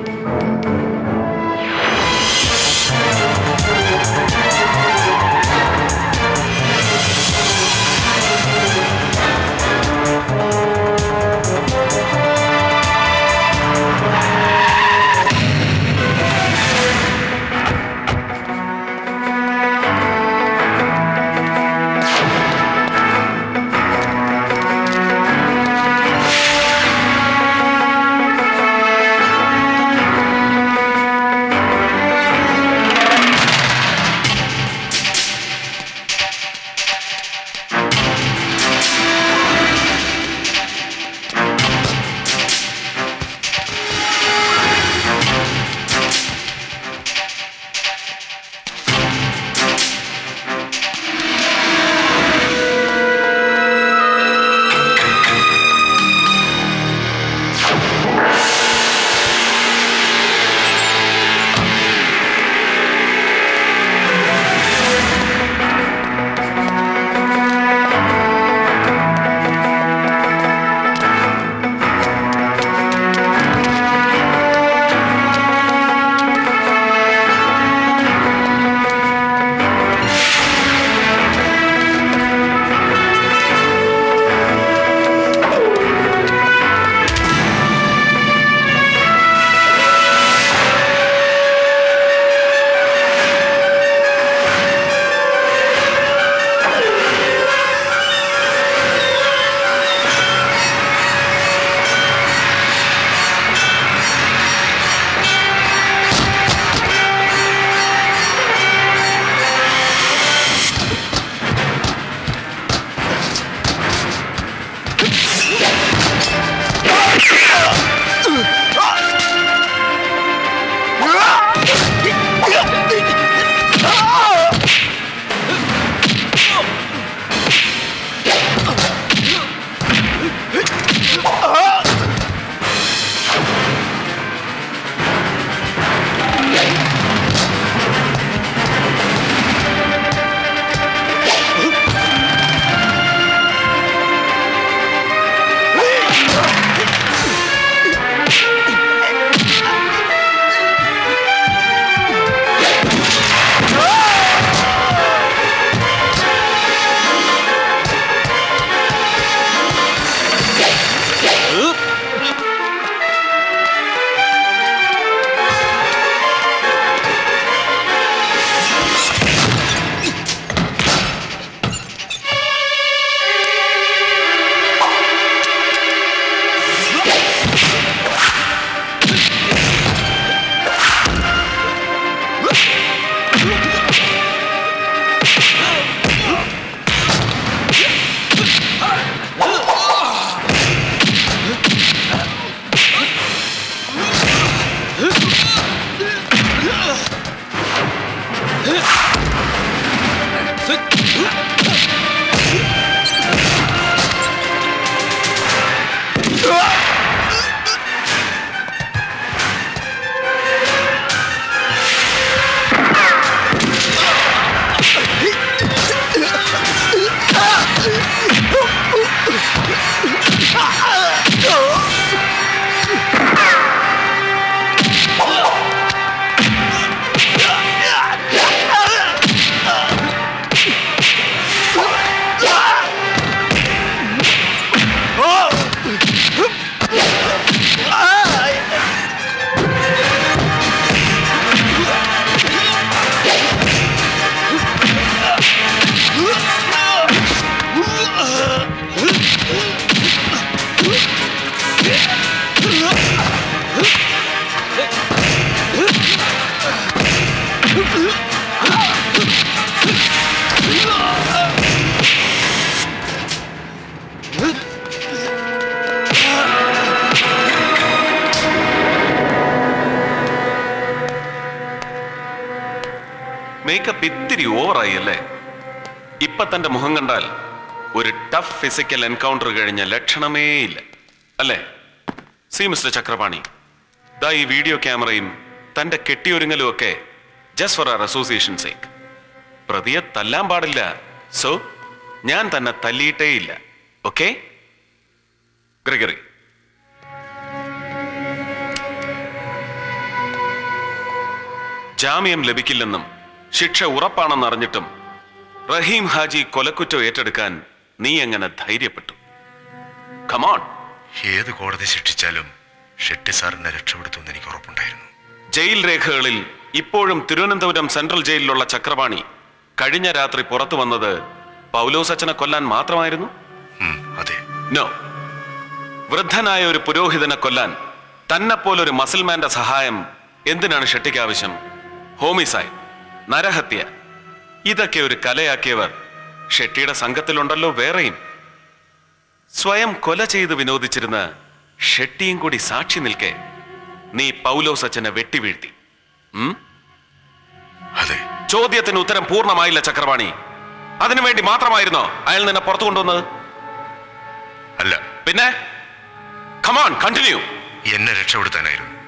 മേക്കപ്പ് ഇത്തിരി ഓവറായി അല്ലേ? ഇപ്പൊ തന്റെ മുഖം കണ്ടാൽ ഒരു ടഫ് ഫിസിക്കൽ എൻകൗണ്ടർ കഴിഞ്ഞ ലക്ഷണമേ ഇല്ല. അല്ലേ? സി മിസ്റ്റർ ചക്രപാണി ദാ ഈ വീഡിയോ ക്യാമറയും തന്റെ കെട്ടിയൊരുങ്ങലും ഒക്കെ just for our association sake പ്രതിയെ തല്ലാൻ പാടില്ല. സോ ഞാൻ തന്നെ തല്ലിയിട്ടേ ഇല്ല. Okay Gregory. ജാമ്യം ലഭിക്കില്ലെന്നും ശിക്ഷ ഉറപ്പാണെന്ന് അറിഞ്ഞിട്ടും റഹീം ഹാജി കൊലക്കുറ്റം ഏറ്റെടുക്കാൻ നീ എങ്ങനെ ധൈര്യപ്പെട്ടു? കമോൺ ഏത് കോടതി ശിക്ഷിച്ചാലും ഷെട്ടി സാറിനെ രക്ഷപ്പെടുത്തുമെന്ന് എനിക്ക് ഉറപ്പുണ്ടായിരുന്നു. ജയിൽ രേഖകളിൽ ഇപ്പോഴും തിരുവനന്തപുരം സെൻട്രൽ ജയിലിലുള്ള ചക്രപാണി കഴിഞ്ഞ രാത്രി പുറത്തു വന്നത് പൗലോസച്ചനെ കൊല്ലാൻ മാത്രമായിരുന്നു? അതെ. നോ വൃദ്ധനായ ഒരു പുരോഹിതനെ കൊല്ലാൻ തന്നെപ്പോലൊരു മസിൽമാന്റെ സഹായം എന്തിനാണ് ഷെട്ടിക്ക് ആവശ്യം? ഹോമിസൈഡ് നരഹത്യ. ഇതൊക്കെ ഒരു കലയാക്കിയവർ ഷെട്ടിയുടെ സംഘത്തിലുണ്ടല്ലോ വേറെയും. സ്വയം കൊല ചെയ്ത് വിനോദിച്ചിരുന്ന ഷെട്ടിയും കൂടി സാക്ഷി നിൽക്കെ നീ പൗലോസ് അച്ഛനെ വെട്ടിവീഴ്ത്തി. അതെ. ചോദ്യത്തിന് ഉത്തരം പൂർണമായില്ല ചക്രവാണി. അതിനുവേണ്ടി മാത്രമായിരുന്നോ അയാൾ നിന്നെ പുറത്തു കൊണ്ടുവന്നത്? അല്ല. പിന്നെ? കമാൺ കണ്ടിന്യൂ എന്നെ രക്ഷപ്പെടുത്താനായിരുന്നു.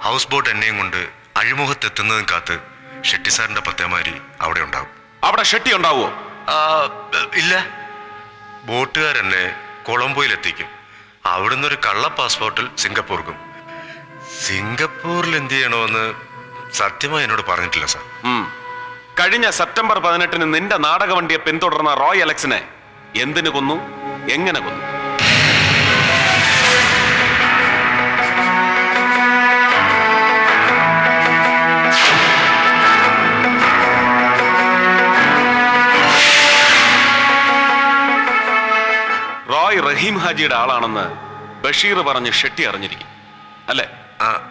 ഹൗസ് ബോട്ട് എന്നെയും കൊണ്ട് അഴിമുഖത്തെത്തുന്നതും കാത്ത് ഷെട്ടി സാറിന്റെ പത്തേമാരി അവിടെ ഉണ്ടാവും. അവിടെ ഷെട്ടി ഉണ്ടാവുമോ ഇല്ല. ബോട്ടുകാരെന്നെ കൊളംബോയിലെത്തിക്കും. അവിടുന്ന് ഒരു കള്ള പാസ്പോർട്ടിൽ സിംഗപ്പൂർക്കും. സിംഗപ്പൂരിൽ എന്ത് ചെയ്യണമെന്ന് സത്യമായി എന്നോട് പറഞ്ഞിട്ടില്ല സാർ. കഴിഞ്ഞ സെപ്റ്റംബർ പതിനെട്ടിന് നിന്റെ നാടകവണ്ടിയെ പിന്തുടർന്ന റോയ് അലക്സിനെ എന്തിനു കൊന്നു? എങ്ങനെ കൊന്നു? റോയ് റഹീം ഹാജിയുടെ ആളാണെന്ന് ബഷീർ പറഞ്ഞ് ഷെട്ടി അറിഞ്ഞിരിക്കും. അല്ലേ?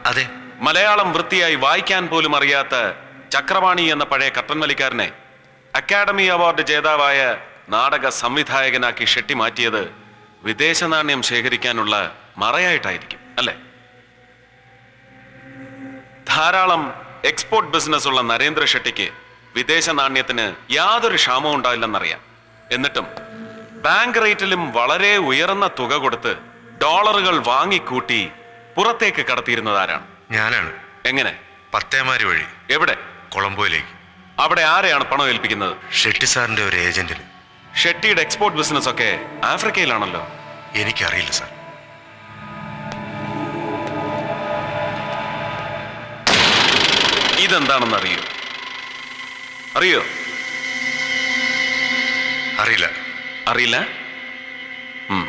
അതെ. മലയാളം വൃത്തിയായി വായിക്കാൻ പോലും അറിയാത്ത ചക്രവാണി എന്ന പഴയ കട്ടൻ വലിക്കാരനെ അക്കാഡമി അവാർഡ് ജേതാവായ നാടക സംവിധായകനാക്കി ഷെട്ടി മാറ്റിയത് വിദേശ നാണ്യം ശേഖരിക്കാനുള്ള മറയായിട്ടായിരിക്കും അല്ലെ? ധാരാളം എക്സ്പോർട്ട് ബിസിനസ് ഉള്ള നരേന്ദ്ര ഷെട്ടിക്ക് വിദേശ നാണ്യത്തിന് യാതൊരു ക്ഷാമവും ഉണ്ടാവില്ലെന്നറിയാം. എന്നിട്ടും ബാങ്ക് റേറ്റിലും വളരെ ഉയർന്ന തുക കൊടുത്ത് ഡോളറുകൾ വാങ്ങിക്കൂട്ടി പുറത്തേക്ക് കടത്തിയിരുന്നത് ആരാണ് ഞാനാണ്. എങ്ങനെ? പത്തേമാരി വഴി. എവിടെ? കൊളംബോയിലേക്ക്. അവിടെ ആരെയാണ് പണം ഏൽപ്പിക്കുന്നത്? ഷെട്ടി സാറിന്റെ ഒരു ഏജന്റിന്. ഷെട്ടിയുടെ എക്സ്പോർട്ട് ബിസിനസ് ഒക്കെ ആഫ്രിക്കയിലാണല്ലോ. എനിക്കറിയില്ല സാർ. ഇതെന്താണെന്ന് അറിയോ അറിയോ? അറിയില്ല. അറിയില്ല? ഉം.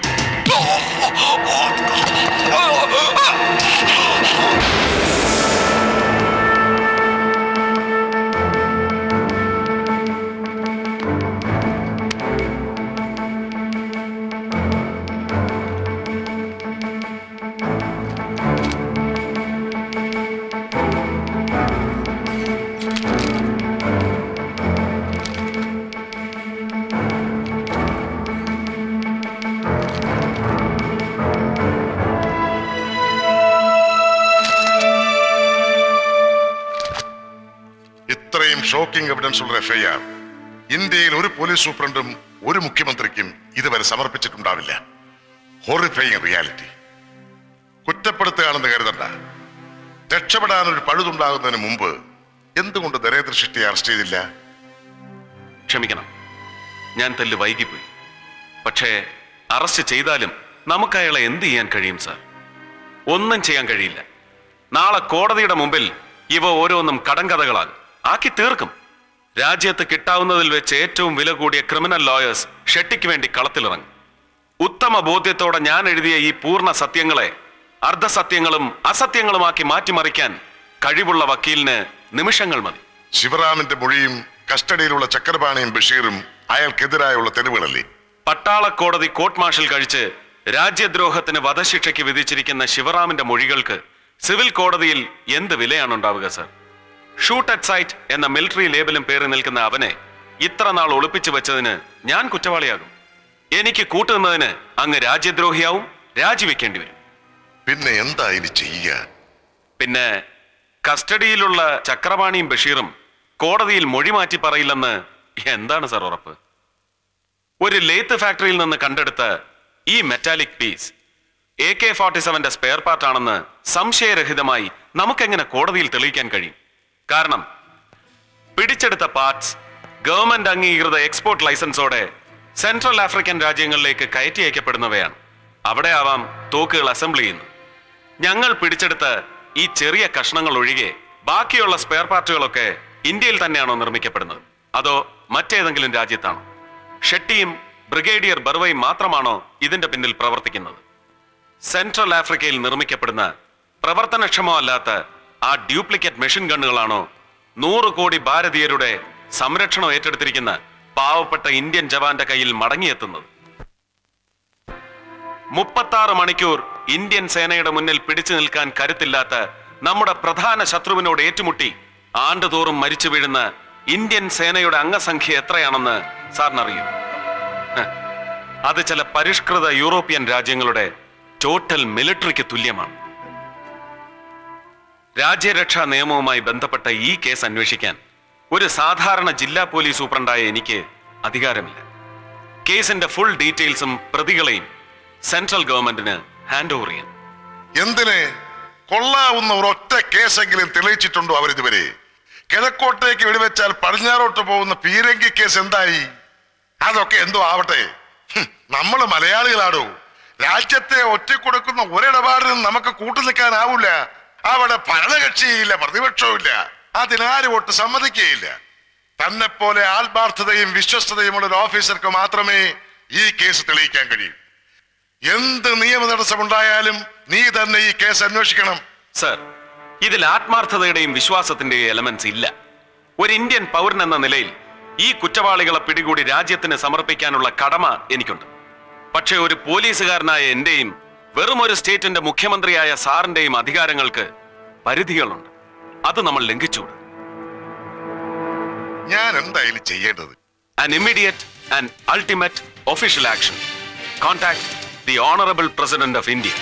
ഷോക്കിംഗ് എവിഡൻസ് ഉള്ള എഫ്ഐആർ. ഇന്ത്യയിൽ ഒരു പോലീസ് സൂപ്രണ്ടും ഒരു മുഖ്യമന്ത്രിക്കും ഇതുവരെ സമർപ്പിച്ചിട്ടുണ്ടാവില്ല. ഹോറിഫൈങ് റിയാലിറ്റി കുറ്റപ്പെടുത്തുകയാണെന്ന് കരുതണ്ട. രക്ഷപ്പെടാൻ ഒരു പഴുതുണ്ടാകുന്നതിന് മുമ്പ് എന്തുകൊണ്ട് നരേന്ദ്ര ഷെട്ടിയെ അറസ്റ്റ് ചെയ്തില്ല? ക്ഷമിക്കണം. ഞാൻ തല്ല് വൈകിപ്പോയി. പക്ഷേ അറസ്റ്റ് ചെയ്താലും നമുക്ക് അയാളെ എന്ത് ചെയ്യാൻ കഴിയും സാർ? ഒന്നും ചെയ്യാൻ കഴിയില്ല. നാളെ കോടതിയുടെ മുമ്പിൽ ഇവ ഓരോന്നും കടങ്കഥകളാകും ആക്കി തീർക്കും. രാജ്യത്ത് കിട്ടാവുന്നതിൽ വെച്ച് ഏറ്റവും വില കൂടിയ ക്രിമിനൽ ലോയേഴ്സ് ഷെട്ടിക്ക് വേണ്ടി കളത്തിലിറങ്ങും. ഉത്തമ ബോധ്യത്തോടെ ഞാൻ എഴുതിയ ഈ പൂർണ സത്യങ്ങളെ അർദ്ധസത്യങ്ങളും അസത്യങ്ങളുമാക്കി മാറ്റിമറിക്കാൻ കഴിവുള്ള വക്കീലിന് നിമിഷങ്ങൾ മതി. ശിവറാമിന്റെ മൊഴിയും കസ്റ്റഡിയിലുള്ള ചക്രപാണിയും ബഷീറും അയാൾക്കെതിരായുള്ള തെളിവുകളല്ലേ? പട്ടാള കോടതി കോർട്ട് മാർഷൽ കഴിച്ച് രാജ്യദ്രോഹത്തിന് വധശിക്ഷയ്ക്ക് വിധിച്ചിരിക്കുന്ന ശിവറാമിന്റെ മൊഴികൾക്ക് സിവിൽ കോടതിയിൽ എന്ത് വിലയാണ് ഉണ്ടാവുക സർ ഷൂട്ട് അറ്റ് സൈറ്റ് എന്ന മിലിറ്ററി ലേബലും പേറി നിൽക്കുന്ന അവനെ ഇത്ര നാൾ ഒളിപ്പിച്ചു വെച്ചതിന് ഞാൻ കുറ്റവാളിയാകും. എനിക്ക് കൂട്ടുന്നതിന് അങ്ങ് രാജ്യദ്രോഹിയാവും രാജിവെക്കേണ്ടി വരും. പിന്നെ എന്താ ഇനി ചെയ്യുക പിന്നെ കസ്റ്റഡിയിലുള്ള ചക്രപാണിയും ബഷീറും കോടതിയിൽ മൊഴി മാറ്റി പറയില്ലെന്ന് എന്താണ് സർ ഉറപ്പ്? ഒരു ലേത്ത് ഫാക്ടറിയിൽ നിന്ന് കണ്ടെടുത്ത ഈ metallic piece A K forty സെവന്റെ spare പാർട്ടാണെന്ന് സംശയരഹിതമായി നമുക്കെങ്ങനെ കോടതിയിൽ തെളിയിക്കാൻ കഴിയും? കാരണം പിടിച്ചെടുത്ത പാർട്സ് ഗവൺമെന്റ് അംഗീകൃത എക്സ്പോർട്ട് ലൈസൻസോടെ സെൻട്രൽ ആഫ്രിക്കൻ രാജ്യങ്ങളിലേക്ക് കയറ്റി അയക്കപ്പെടുന്നവയാണ്. അവിടെ ആവാം തോക്കുകൾ അസംബിൾ ചെയ്യുന്നു ഞങ്ങൾ പിടിച്ചെടുത്ത ഈ ചെറിയ കഷ്ണങ്ങൾ ഒഴികെ ബാക്കിയുള്ള സ്പെയർ പാർട്ടുകളൊക്കെ ഇന്ത്യയിൽ തന്നെയാണോ നിർമ്മിക്കപ്പെടുന്നത്? അതോ മറ്റേതെങ്കിലും രാജ്യത്താണോ? ഷെട്ടിയും ബ്രിഗേഡിയർ ബർവയും മാത്രമാണോ ഇതിന്റെ പിന്നിൽ പ്രവർത്തിക്കുന്നത്? സെൻട്രൽ ആഫ്രിക്കയിൽ നിർമ്മിക്കപ്പെടുന്ന പ്രവർത്തനക്ഷമമല്ലാത്ത ആ ഡ്യൂപ്ലിക്കേറ്റ് മെഷീൻ ഗണ്ണുകളാണോ നൂറ് കോടി ഭാരതീയരുടെ സംരക്ഷണം ഏറ്റെടുത്തിരിക്കുന്ന പാവപ്പെട്ട ഇന്ത്യൻ ജവാന്റെ കയ്യിൽ മടങ്ങിയെത്തുന്നത്? മുപ്പത്താറ് മണിക്കൂർ ഇന്ത്യൻ സേനയുടെ മുന്നിൽ പിടിച്ചു നിൽക്കാൻ കരുത്തില്ലാത്ത നമ്മുടെ പ്രധാന ശത്രുവിനോട് ഏറ്റുമുട്ടി ആണ്ടുതോറും മരിച്ചു വീഴുന്ന ഇന്ത്യൻ സേനയുടെ അംഗസംഖ്യ എത്രയാണെന്ന് സാറിനറിയൂ. അത് ചില പരിഷ്കൃത യൂറോപ്യൻ രാജ്യങ്ങളുടെ ടോട്ടൽ മിലിറ്ററിക്ക് തുല്യമാണ്. രാജ്യരക്ഷാ നിയമവുമായി ബന്ധപ്പെട്ട ഈ കേസ് അന്വേഷിക്കാൻ ഒരു സാധാരണ ജില്ലാ പോലീസ് സൂപ്രണ്ടായ എനിക്ക് അധികാരമില്ല. കേസിന്റെ ഫുൾ ഡീറ്റെയിൽസും പ്രതികളെയും സെൻട്രൽ ഗവൺമെന്റിന് ഹാൻഡ് ഓവർ ചെയ്യാൻ. എന്തിന് കൊള്ളാവുന്ന ഒരൊറ്റ കേസെങ്കിലും തെളിയിച്ചിട്ടുണ്ടോ അവരിതുവരെ? കിഴക്കോട്ടേക്ക് വെടിവെച്ചാൽ പടിഞ്ഞാറോട്ട് പോകുന്ന പീരങ്കി കേസ് എന്തായി? അതൊക്കെ എന്തോ ആവട്ടെ. നമ്മൾ മലയാളികളാടോ. രാജ്യത്തെ ഒറ്റക്കൊടുക്കുന്ന ഒരിടപാടിനും നമുക്ക് കൂട്ടു നിൽക്കാനാവൂല അവിടെ ഭരണകക്ഷിയില്ല പ്രതിപക്ഷവും അതിനാരും ഒട്ട് സമ്മതിക്കുകയില്ല. തന്നെ പോലെ ആത്മാർത്ഥതയും വിശ്വസ്തതയുമുള്ള ഒരു ഓഫീസർക്ക് മാത്രമേ ഈ കേസ് തെളിയിക്കാൻ കഴിയൂ. എന്ത് നിയമ തടസ്സമുണ്ടായാലും നീ തന്നെ ഈ കേസ് അന്വേഷിക്കണം. സർ ഇതിൽ ആത്മാർത്ഥതയുടെയും വിശ്വാസത്തിന്റെയും എലമെന്റ്സ് ഇല്ല. ഒരു ഇന്ത്യൻ പൗരൻ എന്ന നിലയിൽ ഈ കുറ്റവാളികളെ പിടികൂടി രാജ്യത്തിന് സമർപ്പിക്കാനുള്ള കടമ എനിക്കുണ്ട്. പക്ഷേ ഒരു പോലീസുകാരനായ എന്റെയും വെറും ഒരു സ്റ്റേറ്റിന്റെ മുഖ്യമന്ത്രിയായ സാറിന്റെയും അധികാരങ്ങൾക്ക് പരിധികളുണ്ട്. അത് നമ്മൾ ലംഘിച്ചൂട് ഞാൻ എന്തായാലും ചെയ്യേണ്ടത്? An immediate and ultimate official action contact the honourable president of India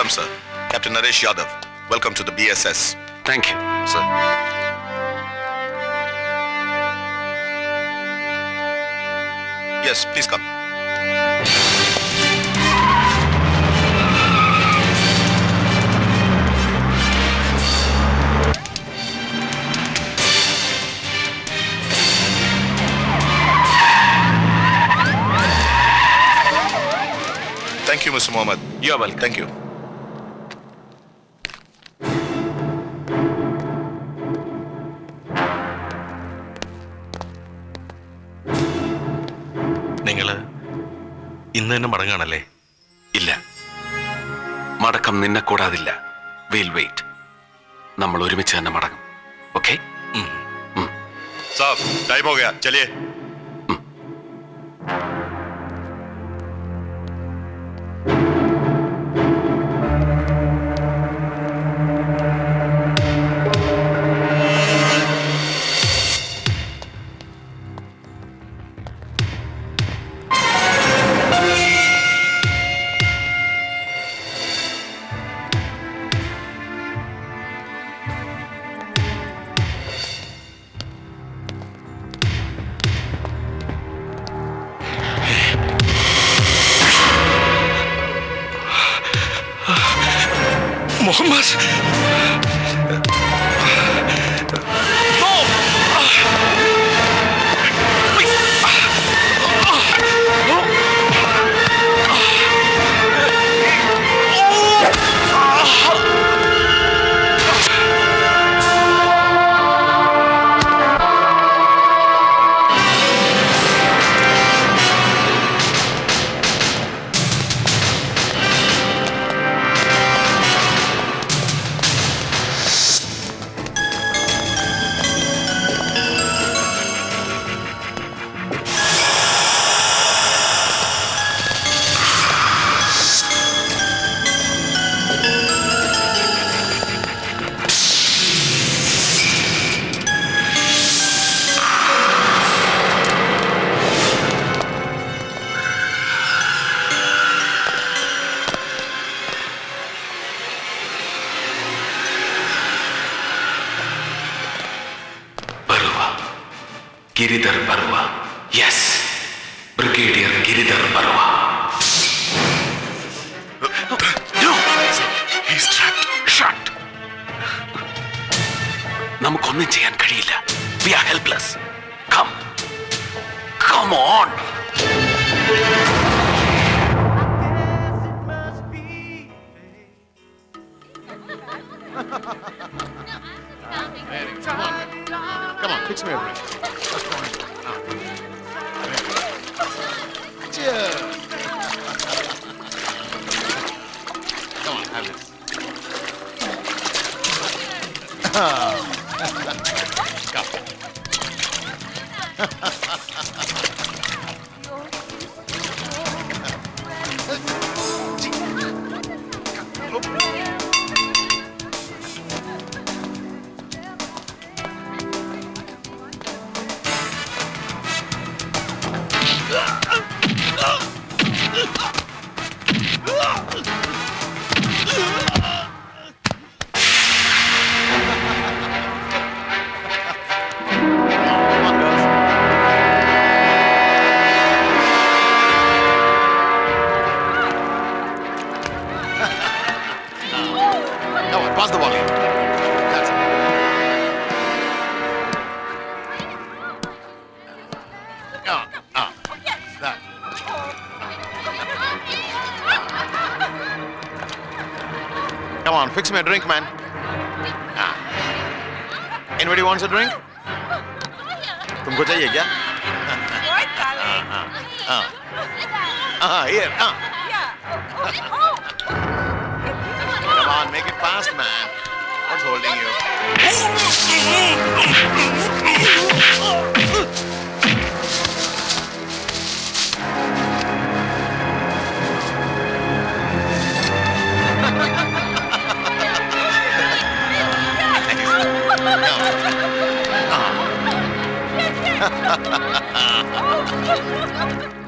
Welcome, sir. Captain Naresh Yadav. Welcome to the BSS. Thank you, sir. Yes, please come. Thank you, Mr. Mohammed. You're welcome. Thank you. ഇന്ന് തന്നെ മടങ്ങാണല്ലേ? ഇല്ല. മടക്കം നിന്നെ കൂടാതില്ല. Will wait നമ്മൾ ഒരുമിച്ച് തന്നെ മടങ്ങും. ഓക്കെ ടൈം ഹോ ഗയാ ചലിയേ ഗിരിധർ ബർവ യെസ് ബ്രിഗേഡിയർ ഗിരിധർ ബർവ നമുക്കൊന്നും ചെയ്യാൻ കഴിയില്ല. We are helpless fix me a drink, man. Ah. Anybody wants a drink? तुमको चाहिए क्या? हाँ, हाँ, हाँ, हाँ, here, हाँ. Come on, make it fast, man. What's holding you? Ha ha ha ha ha!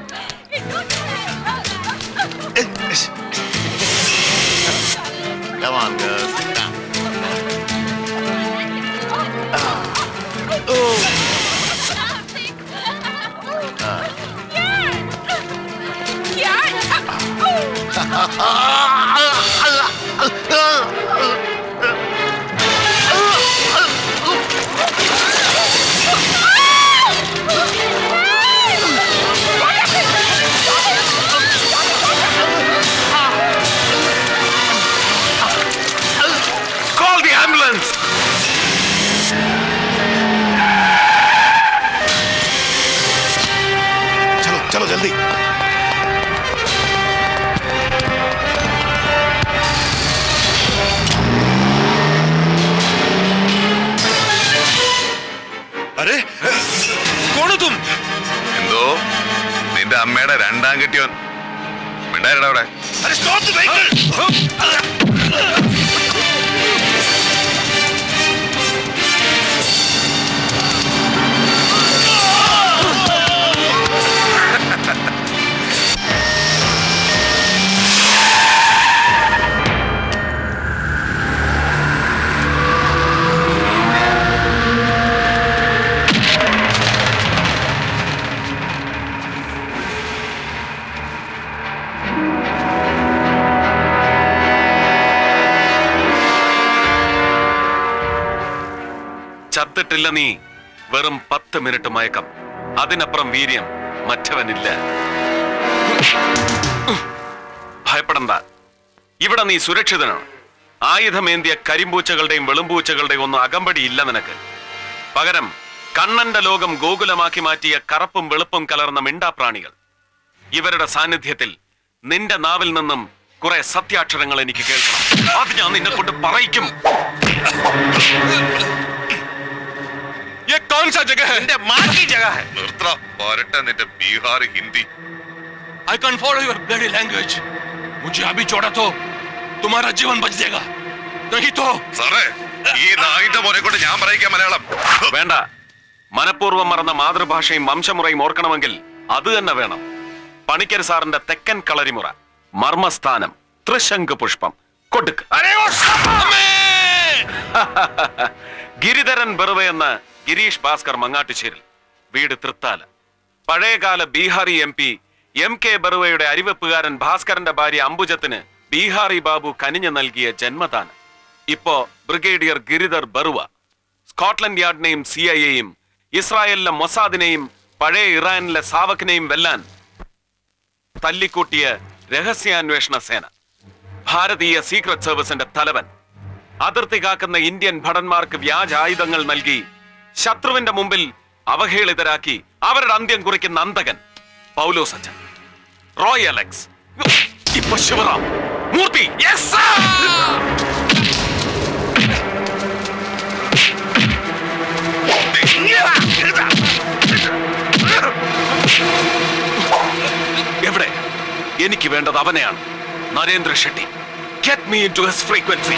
ചത്തിട്ടില്ല നീ. വെറും പത്ത് മിനിറ്റ് മയക്കം. അതിനപ്പുറം വീര്യം മറ്റവനില്ല. ഭയപ്പെടണ്ട. ഇവിടെ നീ സുരക്ഷിതനാണ്. ആയുധമേന്തിയ കരിമ്പൂച്ചകളുടെയും വെളുമ്പൂച്ചകളുടെയും ഒന്നും അകമ്പടി ഇല്ല നിനക്ക്. പകരം കണ്ണന്റെ ലോകം ഗോകുലമാക്കി മാറ്റിയ കറുപ്പും വെളുപ്പും കലർന്ന മിണ്ടാപ്രാണികൾ. ഇവരുടെ സാന്നിധ്യത്തിൽ നിന്റെ നാവിൽ നിന്നും കുറെ സത്യാക്ഷരങ്ങൾ എനിക്ക് കേൾക്കണം. അത് ഞാൻ നിന്നെ കൊണ്ട് പറയിക്കും. कौन सा जगह है നിന്റെ മാ की जगह है നിർത്ത പോരട്ടെ നിന്റെ Bihar Hindi I can follow your bloody language. मुझे अभी छोड़ा तो तुम्हारा जीवन बच जाएगा नहीं तो സാറേ ഈ നായിന്റെ മോനെ കൊണ്ട് ഞാൻ പറയിക്കാം മലയാളം വേണ്ട മനഃപൂർവ്വം മറന്ന മാതൃഭാഷയും വംശമുറയും ഓർക്കണമെങ്കിൽ അത് തന്നെ വേണം പണിക്കർ സാറിന്റെ തെക്കൻ കളരിമുറ മർമ്മസ്ഥാനം ത്രിശങ്ക് പുഷ്പം കൊടുക്ക് ഗിരിധരൻ ബെറുവ എന്ന ഗിരീഷ് ഭാസ്കർ മങ്ങാട്ടുചേരിൽ വീട് തൃത്താല. പഴയകാല Bihari M P M K ബറുവയുടെ അരിവെപ്പുകാരൻ ഭാസ്കരന്റെ ഭാര്യ അംബുജത്തിന് ബീഹാറി ബാബു കനിഞ്ഞു നൽകിയ ജന്മദാനം. ഇപ്പോ ബ്രിഗേഡിയർ ഗിരിധർ ബറുവ സ്കോട്ട്ലൻഡ് യാർഡിനെയും സി ഐ എയും ഇസ്രായേലിലെ മൊസാദിനെയും പഴയ ഇറാനിലെ സാവക്കിനെയും വെല്ലാൻ തല്ലിക്കൂട്ടിയ രഹസ്യാന്വേഷണ സേന. ഭാരതീയ സീക്രട്ട് സർവീസിന്റെ തലവൻ. അതിർത്തി കാക്കുന്ന ഇന്ത്യൻ ഭടന്മാർക്ക് വ്യാജ ആയുധങ്ങൾ നൽകി ശത്രുവിന്റെ മുമ്പിൽ അവഹേളിതരാക്കി അവരുടെ അന്ത്യം കുറിക്കുന്ന അന്തകൻ പൗലോ സജ്ജൻ റോയ് അലക്സ്. ഇപ്പൊ ശിവറാം. മൂർത്തി! എവിടെ? എനിക്ക് വേണ്ടത് അവനെയാണ്. Narendra Shetty. Get me into his frequency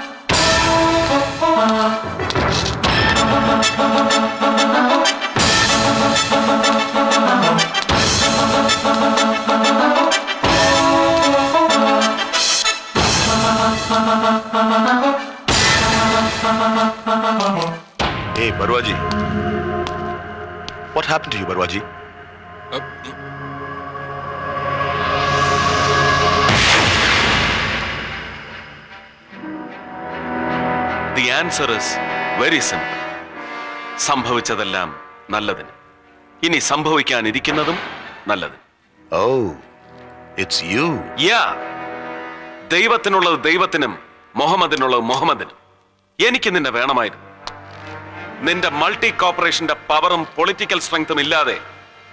happened to you, Barwaji? Uh, the answer is very simple സംഭവിച്ചതെല്ലാം നല്ലതിന്. ഇനി സംഭവിക്കാനിരിക്കുന്നതും നല്ലത്. ഓ ഇറ്റ്സ് യു യാ ദൈവത്തിനുള്ളത് ദൈവത്തിനും മുഹമ്മദിനുള്ളത് മുഹമ്മദിനും. എനിക്ക് നിന്നെ വേണമായിരുന്നു. നിന്റെ മൾട്ടി കോർപ്പറേഷന്റെ പവറും പൊളിറ്റിക്കൽ സ്ട്രെങ്തും ഇല്ലാതെ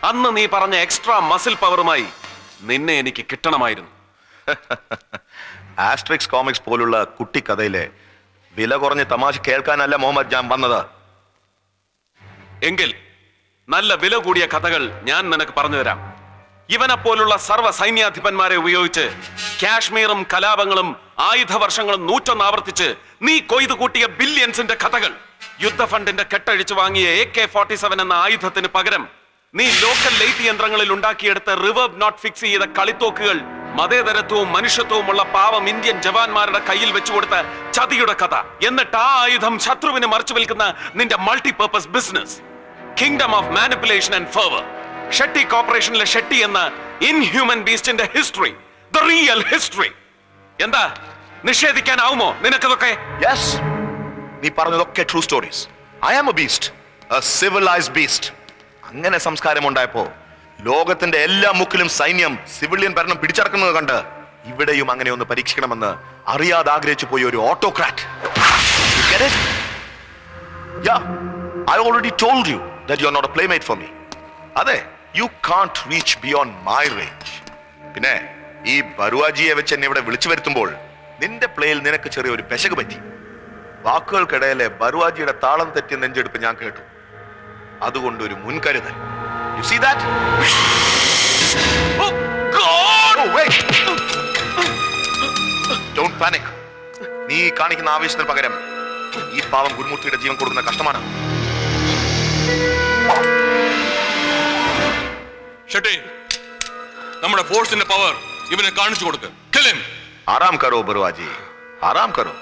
അന്ന് നീ പറഞ്ഞ എക്സ്ട്രാ മസിൽ പവറുമായി നിന്നെ എനിക്ക് കിട്ടണമായിരുന്നു. ആസ്ട്രിക്സ് കോമിക്സ് പോലുള്ള കുട്ടിക്കഥയിലെ വില കുറഞ്ഞ തമാശ കേൾക്കാനല്ല മുഹമ്മദ് ഞാൻ വന്നത്. എങ്കിൽ നല്ല വില കൂടിയ കഥകൾ ഞാൻ നിനക്ക് പറഞ്ഞു തരാം. ഇവനെ പോലുള്ള സർവ സൈന്യാധിപന്മാരെ ഉപയോഗിച്ച് കാശ്മീറും കലാപങ്ങളും ആയുധ വർഷങ്ങളും നൂറ്റൊന്ന് ആവർത്തിച്ച് നീ കൊയ്തു കൂട്ടിയ ബില്യൻസിന്റെ കഥകൾ. യുദ്ധ ഫണ്ടിന്റെ കെട്ടഴിച്ചു വാങ്ങിയ എ കെ ഫോർട്ടി സെവൻ എന്ന ആയുധത്തിന് പകരം നീ ലോക്കൽ ലൈറ്റ് യന്ത്രങ്ങളിൽ ഉണ്ടാക്കിയെടുത്ത റിവേർബ് നോട്ട് ഫിക്സ് ചെയ്ത കളിത്തോക്കുകൾ മതേതരത്വവും മനുഷ്യത്വവുമുള്ള പാവം ഇന്ത്യൻ ജവാന്മാരുടെ കയ്യിൽ വെച്ചുകൊടുത്ത ചതിയുടെ കഥ. എന്നിട്ട് ആ ആയുധം ശത്രുവിന് മറച്ചു വിൽക്കുന്ന നിന്റെ multipurpose business kingdom of manipulation and favour Shetty കോർപ്പറേഷനിലെ ഷെട്ടി എന്ന ഇൻഹ്യൂമൻ ബീസ്റ്റിന്റെ ഹിസ്റ്ററി ദ റിയൽ ഹിസ്റ്ററി എന്താ? നിഷേധിക്കാനാവുമോ നിനക്കതൊക്കെ? യെസ് നീ പറഞ്ഞതൊക്കെ true stories I am a beast a civilised beast അങ്ങനെ സംസ്കാരം ഉണ്ടായപ്പോ ലോകത്തിന്റെ എല്ലാ മുക്കിലും സൈന്യം സിവിലിയൻ ഭരണം പിടിച്ചടക്കുന്നത് കണ്ട് ഇവിടെയും അങ്ങനെ ഒന്ന് പരീക്ഷിക്കണമെന്ന് അറിയാതെ ആഗ്രഹിച്ചു പോയ ഒരു autocrat I already told you that you are not a playmate for me അതെ you can't reach beyond my range പിന്നെ ഈ ബറുവാജിയെ വെച്ച് എന്നെ ഇവിടെ വിളിച്ചു വരുത്തുമ്പോൾ നിന്റെ പ്ലേയിൽ നിനക്ക് ചെറിയൊരു പെശക് പറ്റി. വാക്കുകൾക്കിടയിലെ ബറുവാജിയുടെ താളം തെറ്റിയ നെഞ്ചെടുപ്പ് ഞാൻ കേട്ടു. അതുകൊണ്ട് ഒരു മുൻകരുതൽ you see that don't panic നീ കാണിക്കുന്ന ആവേശത്തിന് പകരം ഈ പാവം ഗുരുമൂർത്തിയുടെ ജീവൻ കൊടുക്കുന്ന കഷ്ടമാണ്. ഷെട്ടി നമ്മുടെ ഫോഴ്സിന്റെ പവർ ഇവനെ കാണിച്ചു കൊടുക്ക്. ആറാം കറോ ബർവാജി. ആറാം കറോ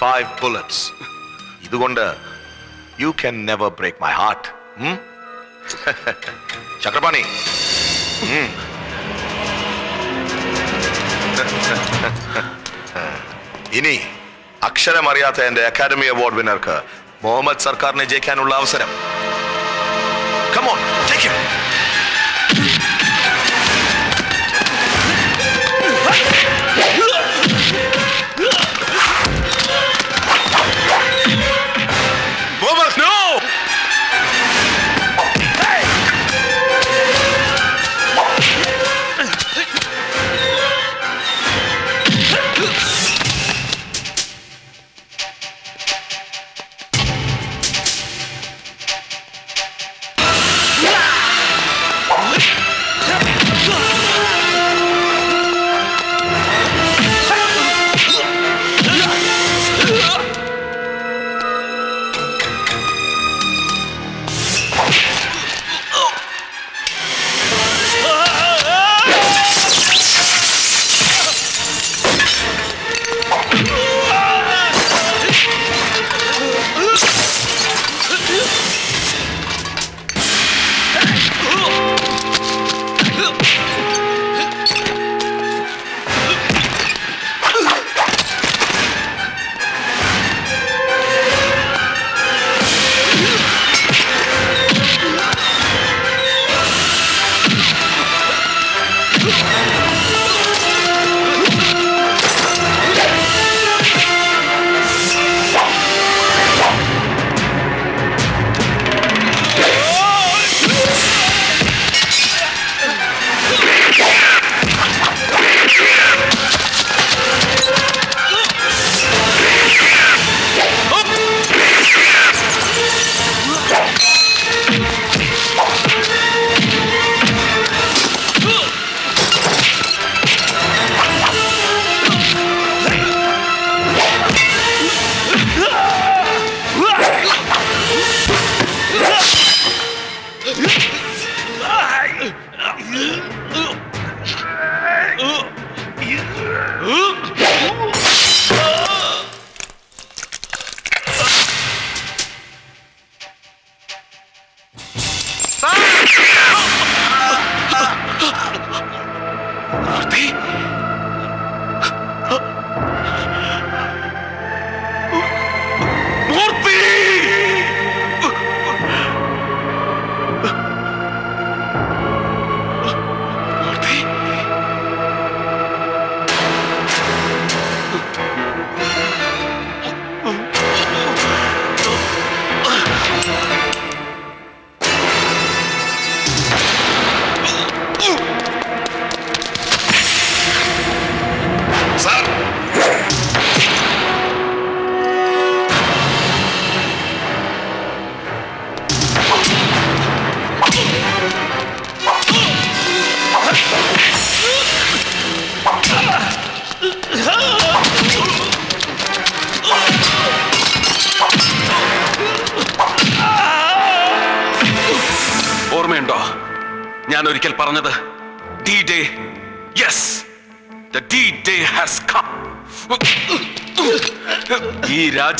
ഫൈവ് ബുള്ളറ്റ്സ് ഇതുകൊണ്ട് you can never break my heart Chakrapani. ഇനി അക്ഷരമറിയാത്ത എന്റെ അക്കാദമി അവാർഡ് വിന്നർക്ക് മുഹമ്മദ് സർക്കാരിനെ ജയിക്കാനുള്ള അവസരം. കമോൺ ടേക്ക്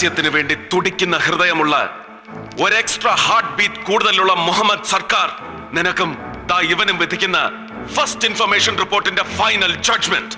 രാജ്യത്തിന് വേണ്ടി തുടിക്കുന്ന ഹൃദയമുള്ള ഒരു എക്സ്ട്രാ ഹാർട്ട് ബീറ്റ് കൂടുതലുള്ള മുഹമ്മദ് സർക്കാർ നിനക്കും ദാ ഇവനും വിധിക്കുന്ന ഫസ്റ്റ് ഇൻഫർമേഷൻ റിപ്പോർട്ടിന്റെ ഫൈനൽ ജഡ്ജ്മെന്റ്